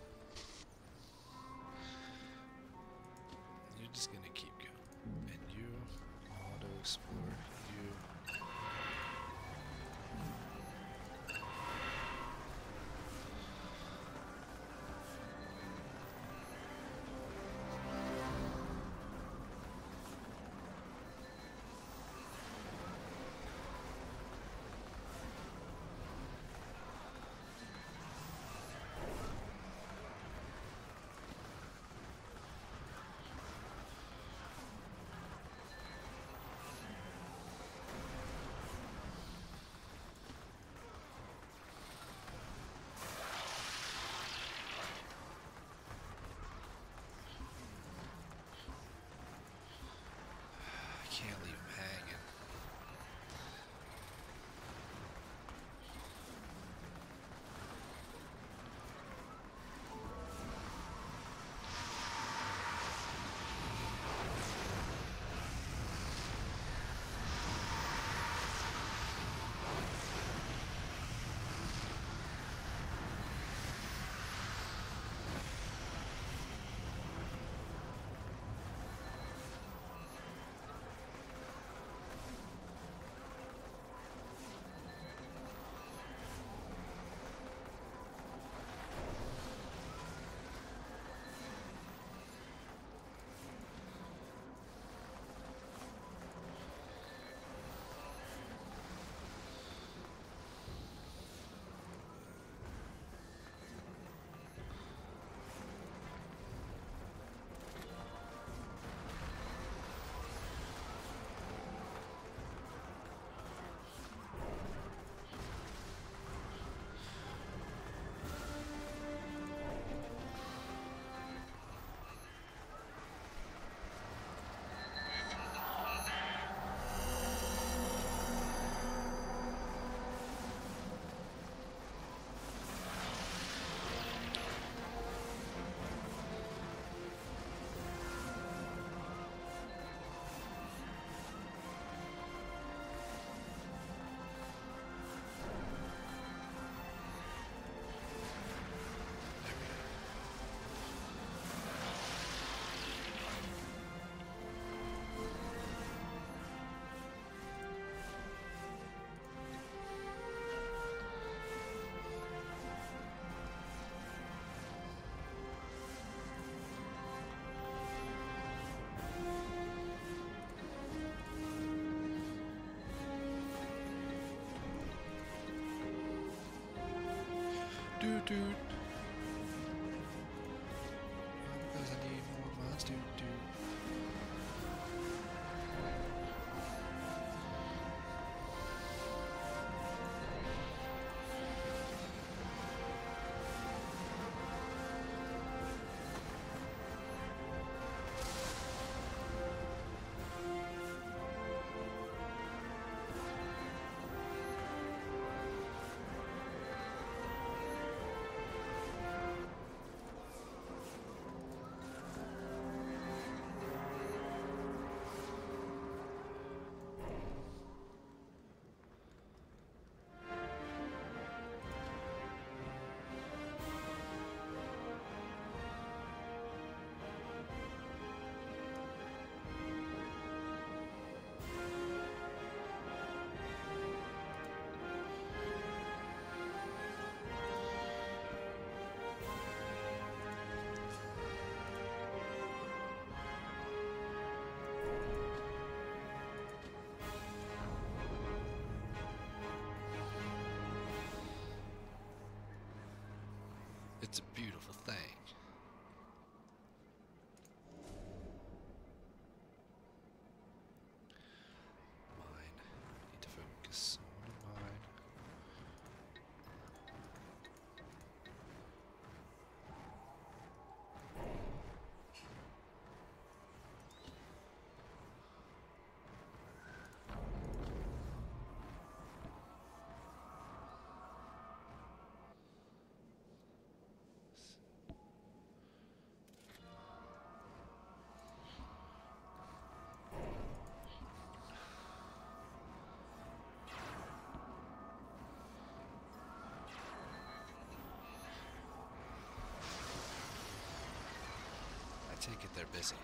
Doot take it they're busy.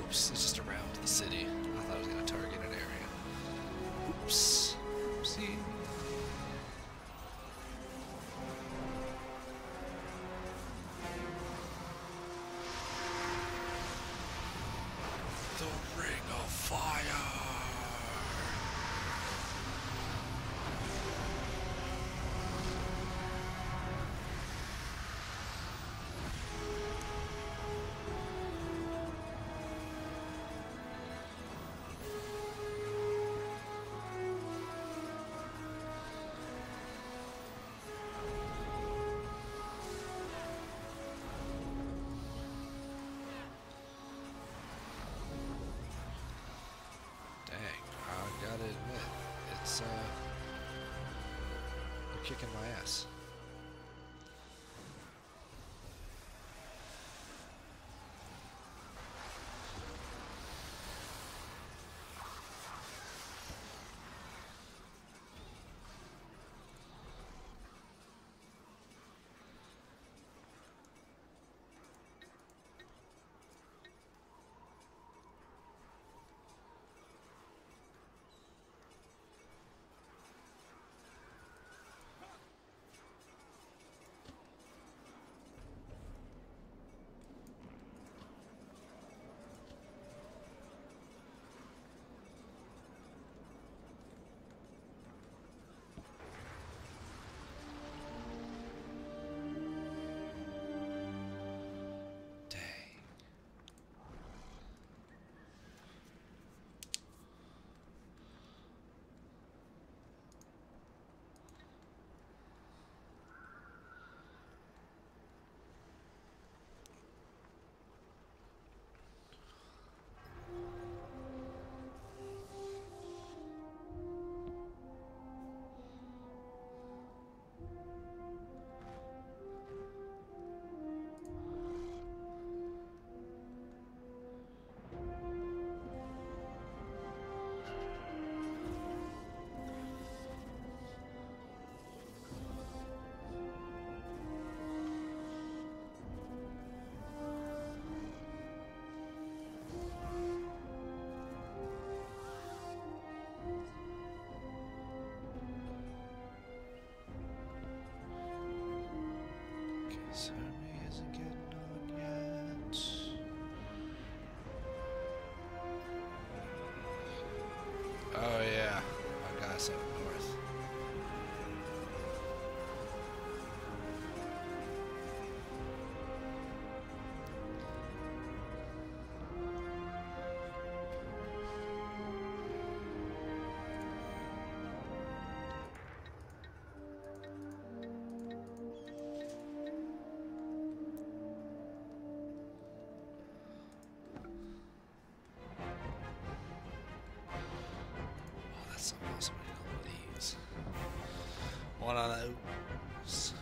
Oops. It's just around the city. It's uh, kicking my ass. One of those.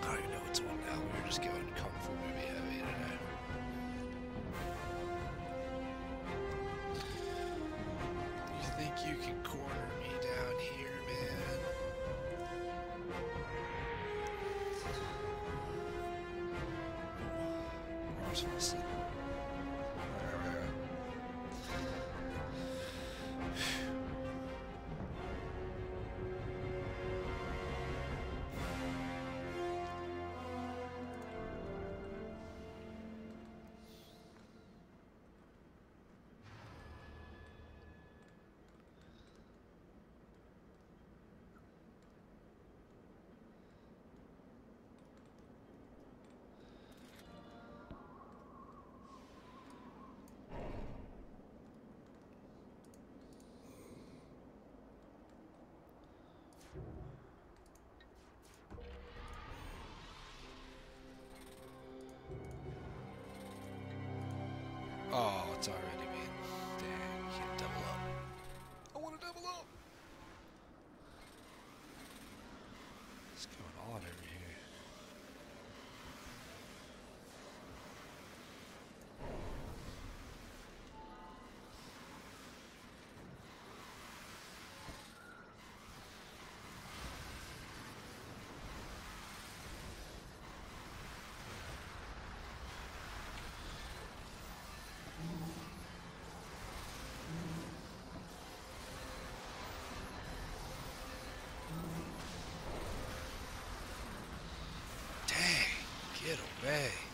I don't know what's now. We were just going kung heavy. You think you can corner me down here, man? Oh, it's alright. Jerks.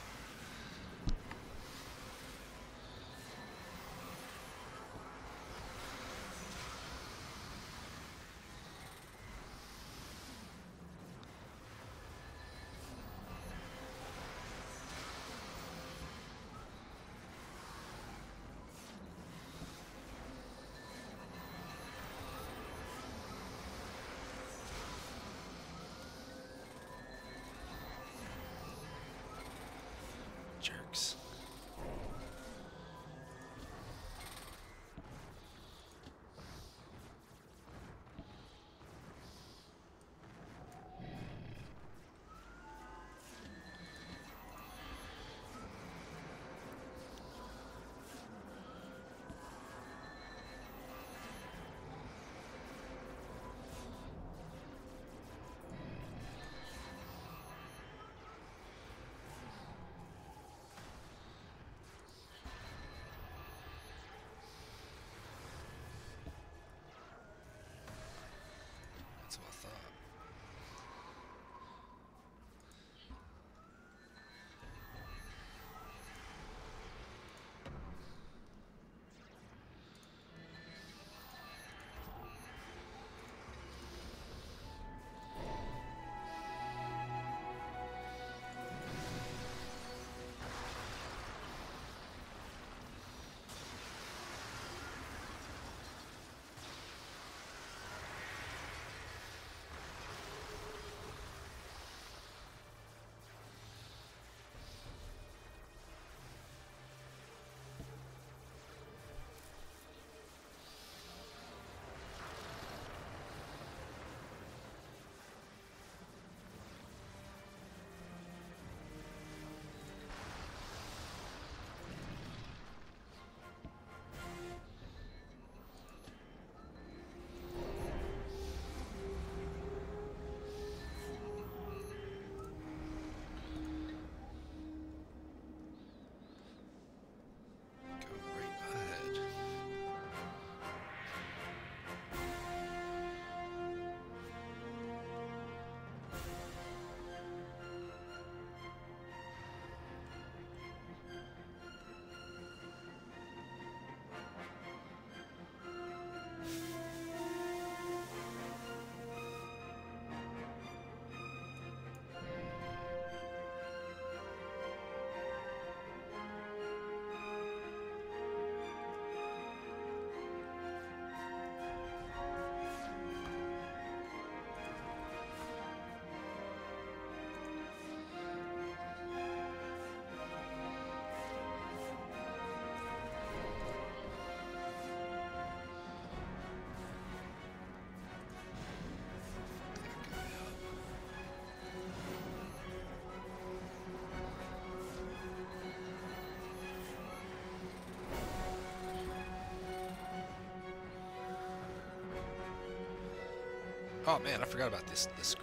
Oh man, I forgot about this this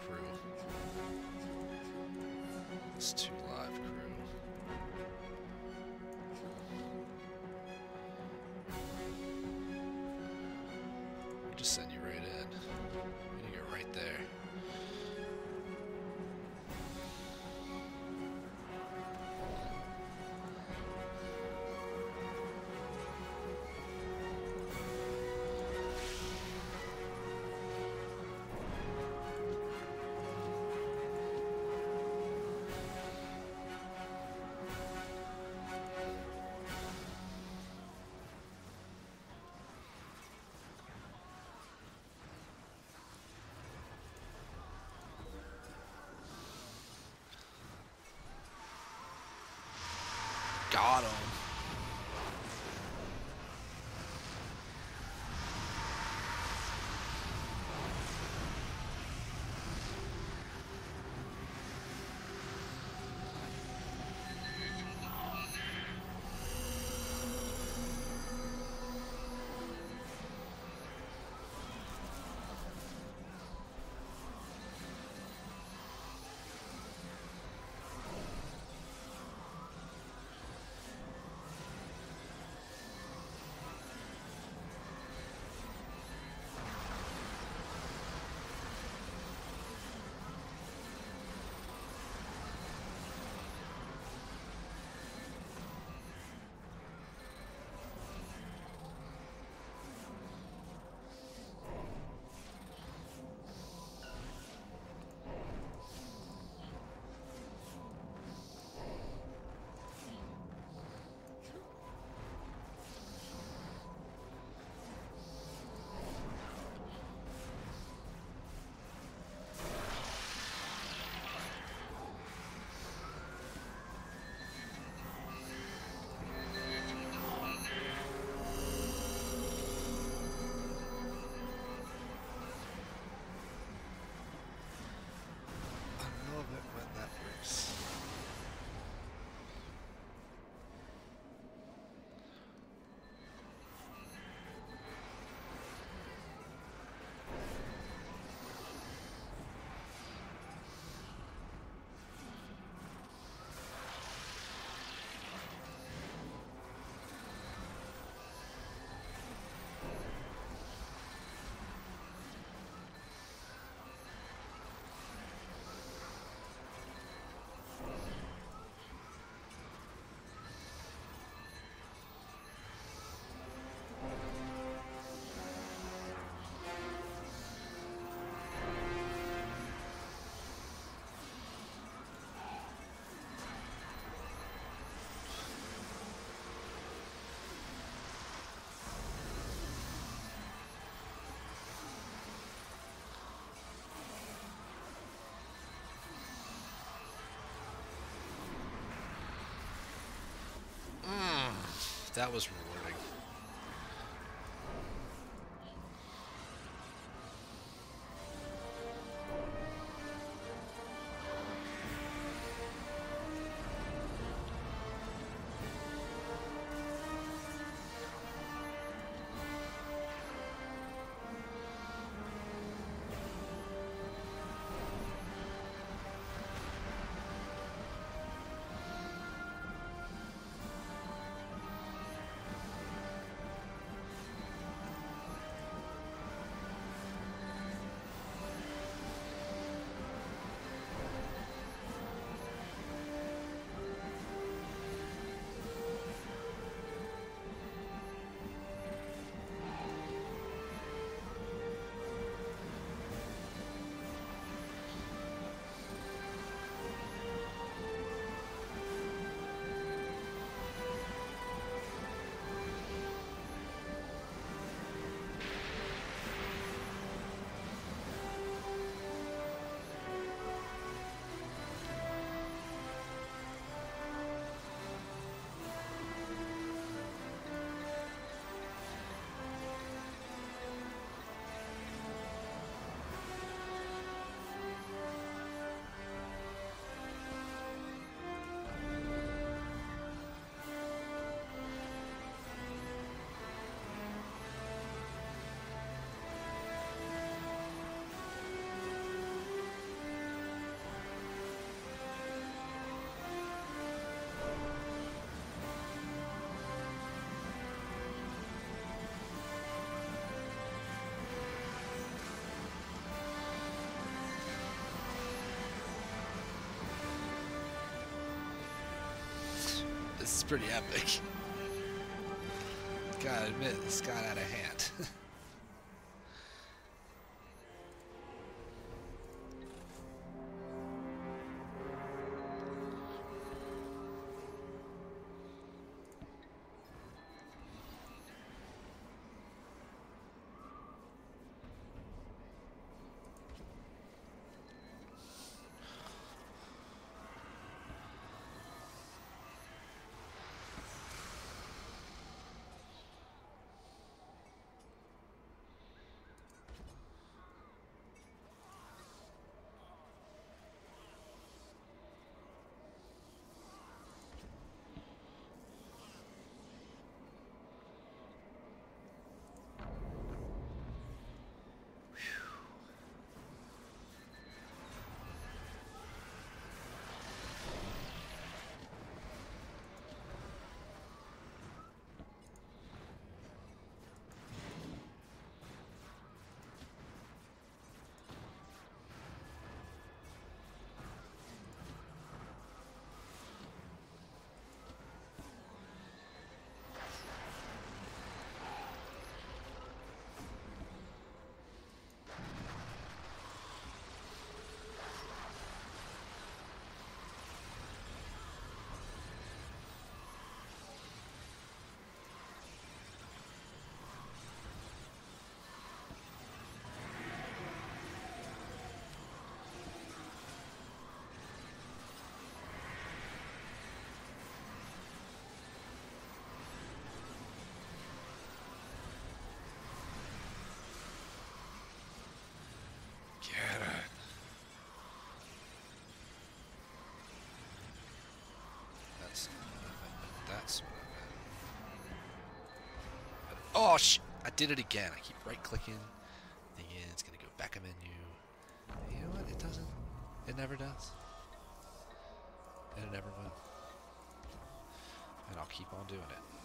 That was pretty epic. Gotta admit, this got out of hand. Oh, sh! I did it again. I keep right clicking. Thinking it's gonna go back a menu. You know what? It doesn't. It never does. And it never will. And I'll keep on doing it.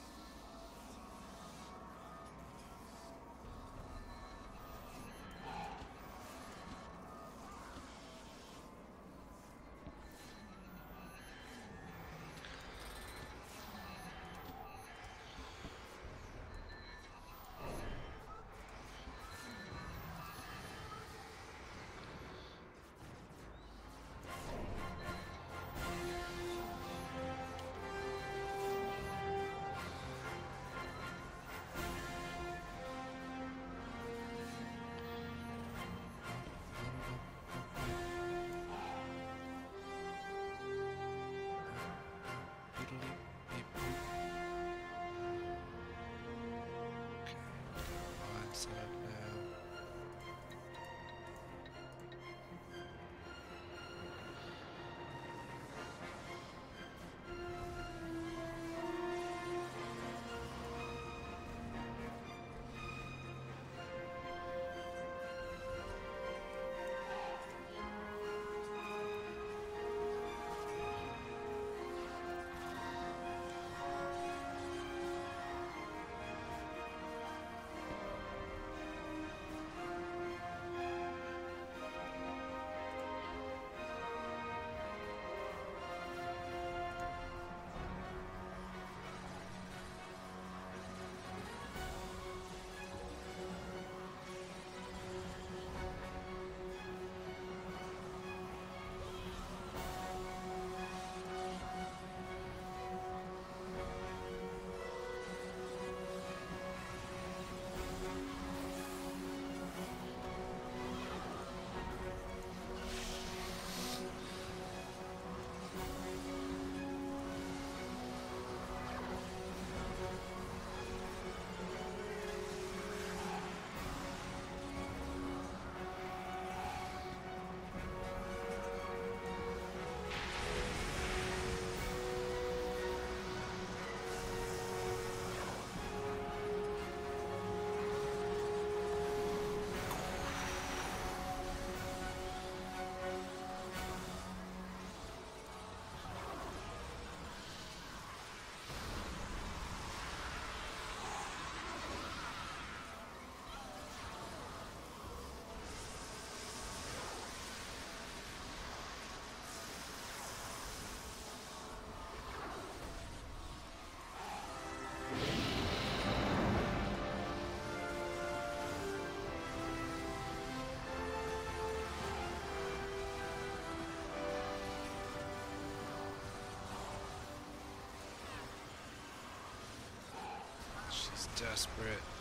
Desperate.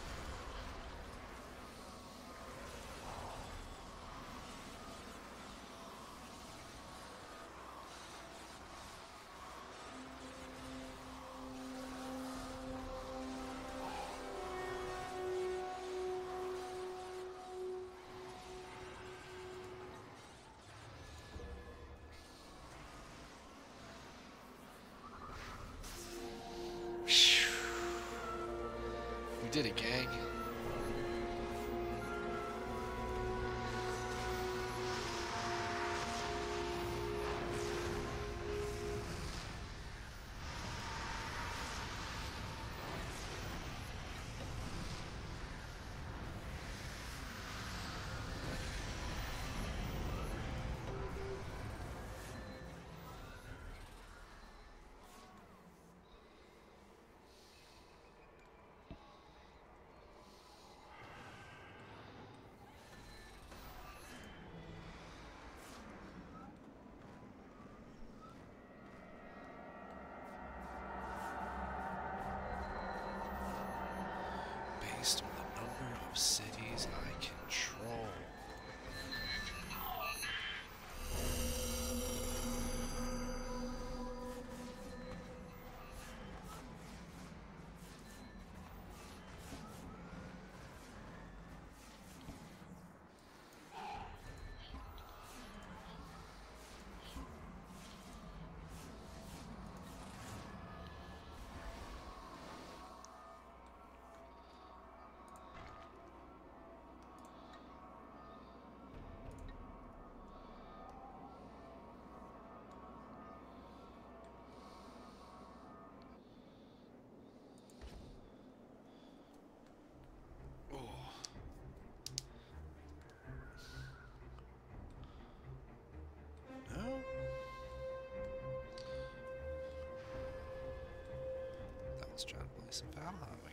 Did it, gang.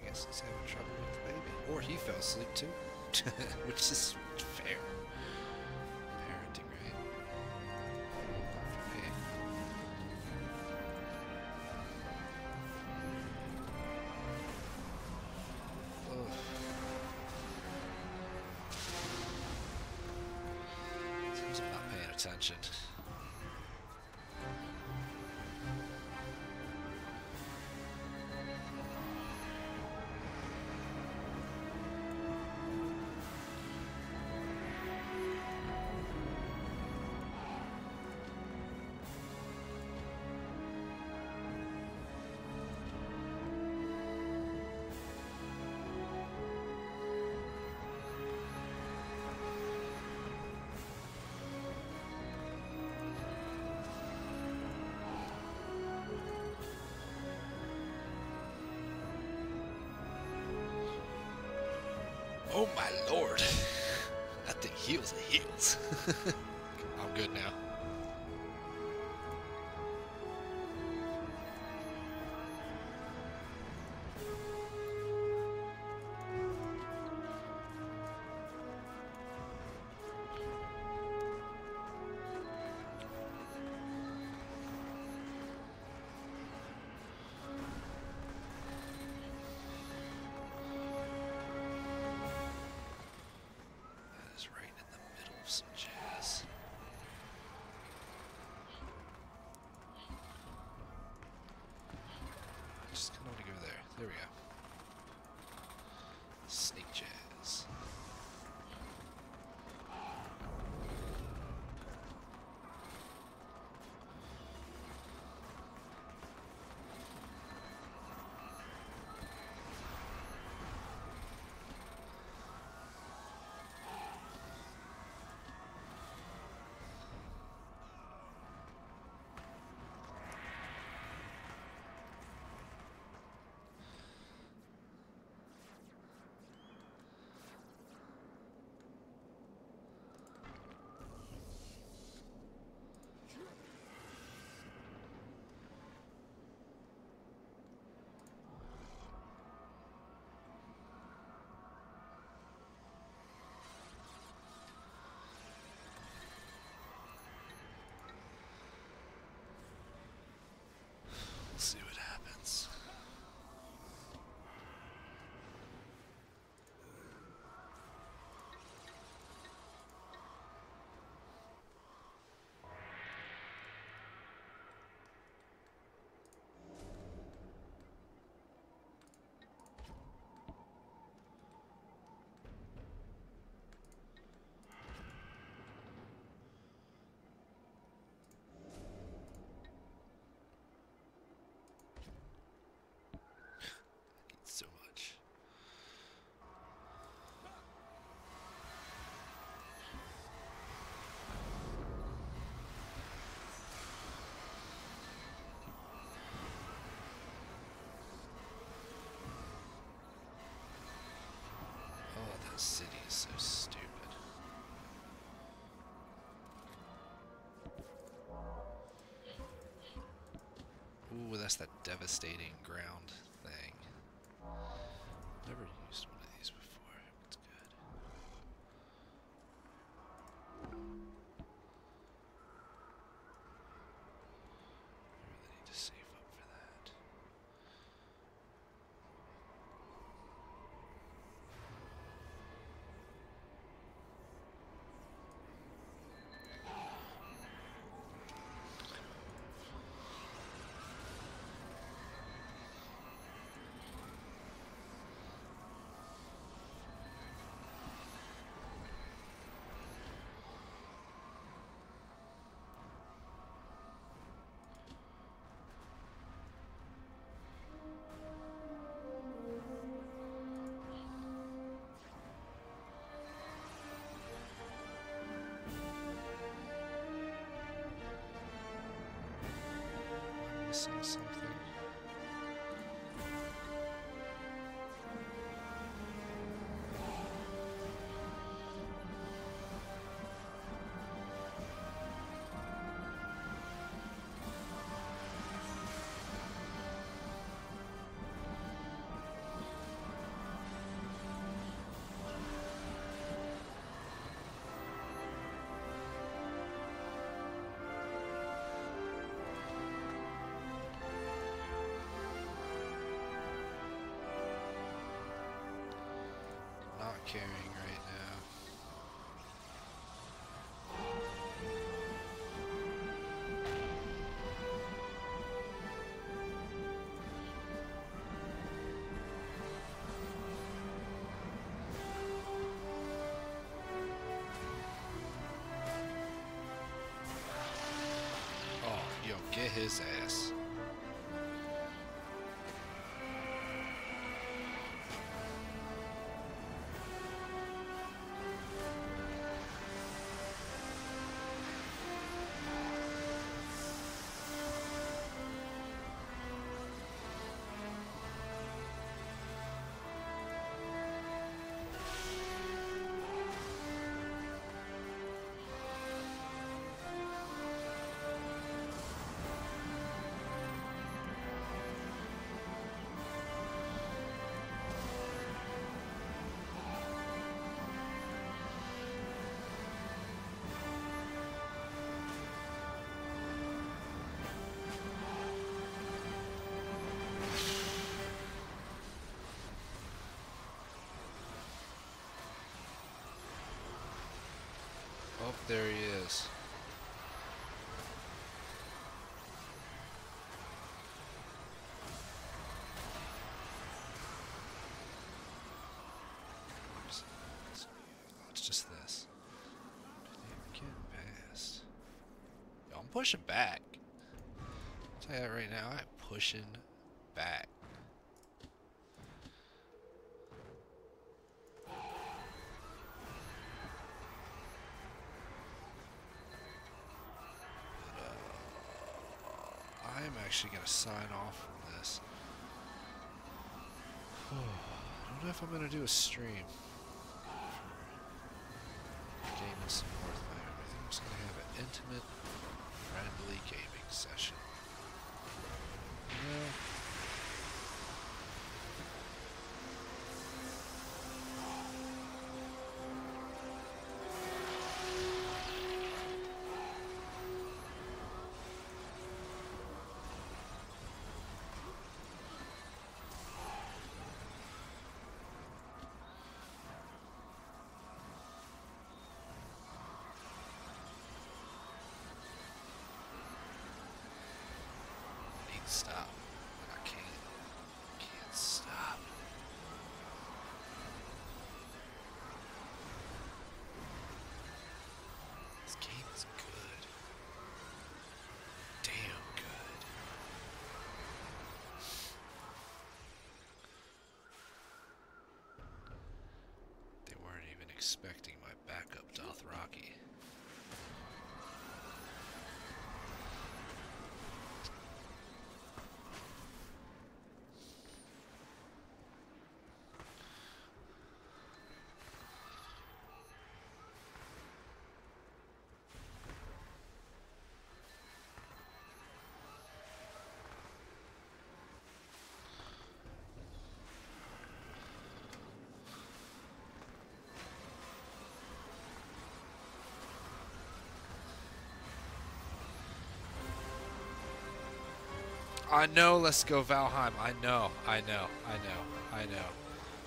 I guess he's having trouble with the baby. Or he fell asleep too. Which is fair. heals. I'm good now. some jazz. city is so stupid. Ooh, that's that devastating ground. say something. carrying right now. Oh, yo, get his ass. Oh, there he is. Oh, it's just this. I'm pushing back. I'll tell you that right now. I'm pushing actually going to sign off from this. I don't know if I'm going to do a stream gaming Northland. I think I'm just going to have an intimate, friendly gaming session. Expecting my backup Dothraki. I know, let's go Valheim. I know, I know, I know, I know.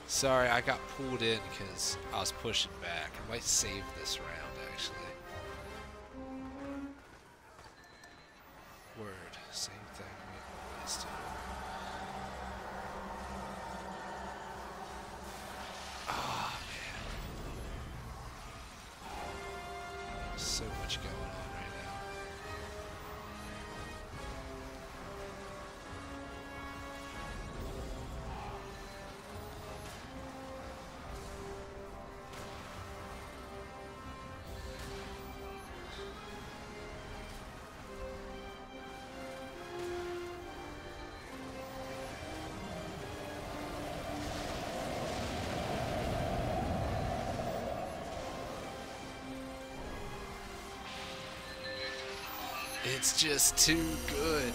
Sorry, I got pulled in because I was pushing back. I might save this round, actually. Just too good.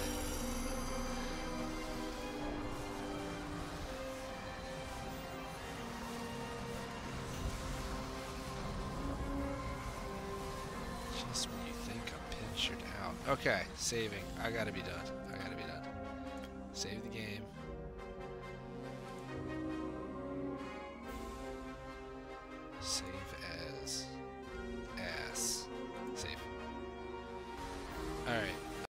Just when you think I'm pinchered out. Okay, saving. I gotta be done.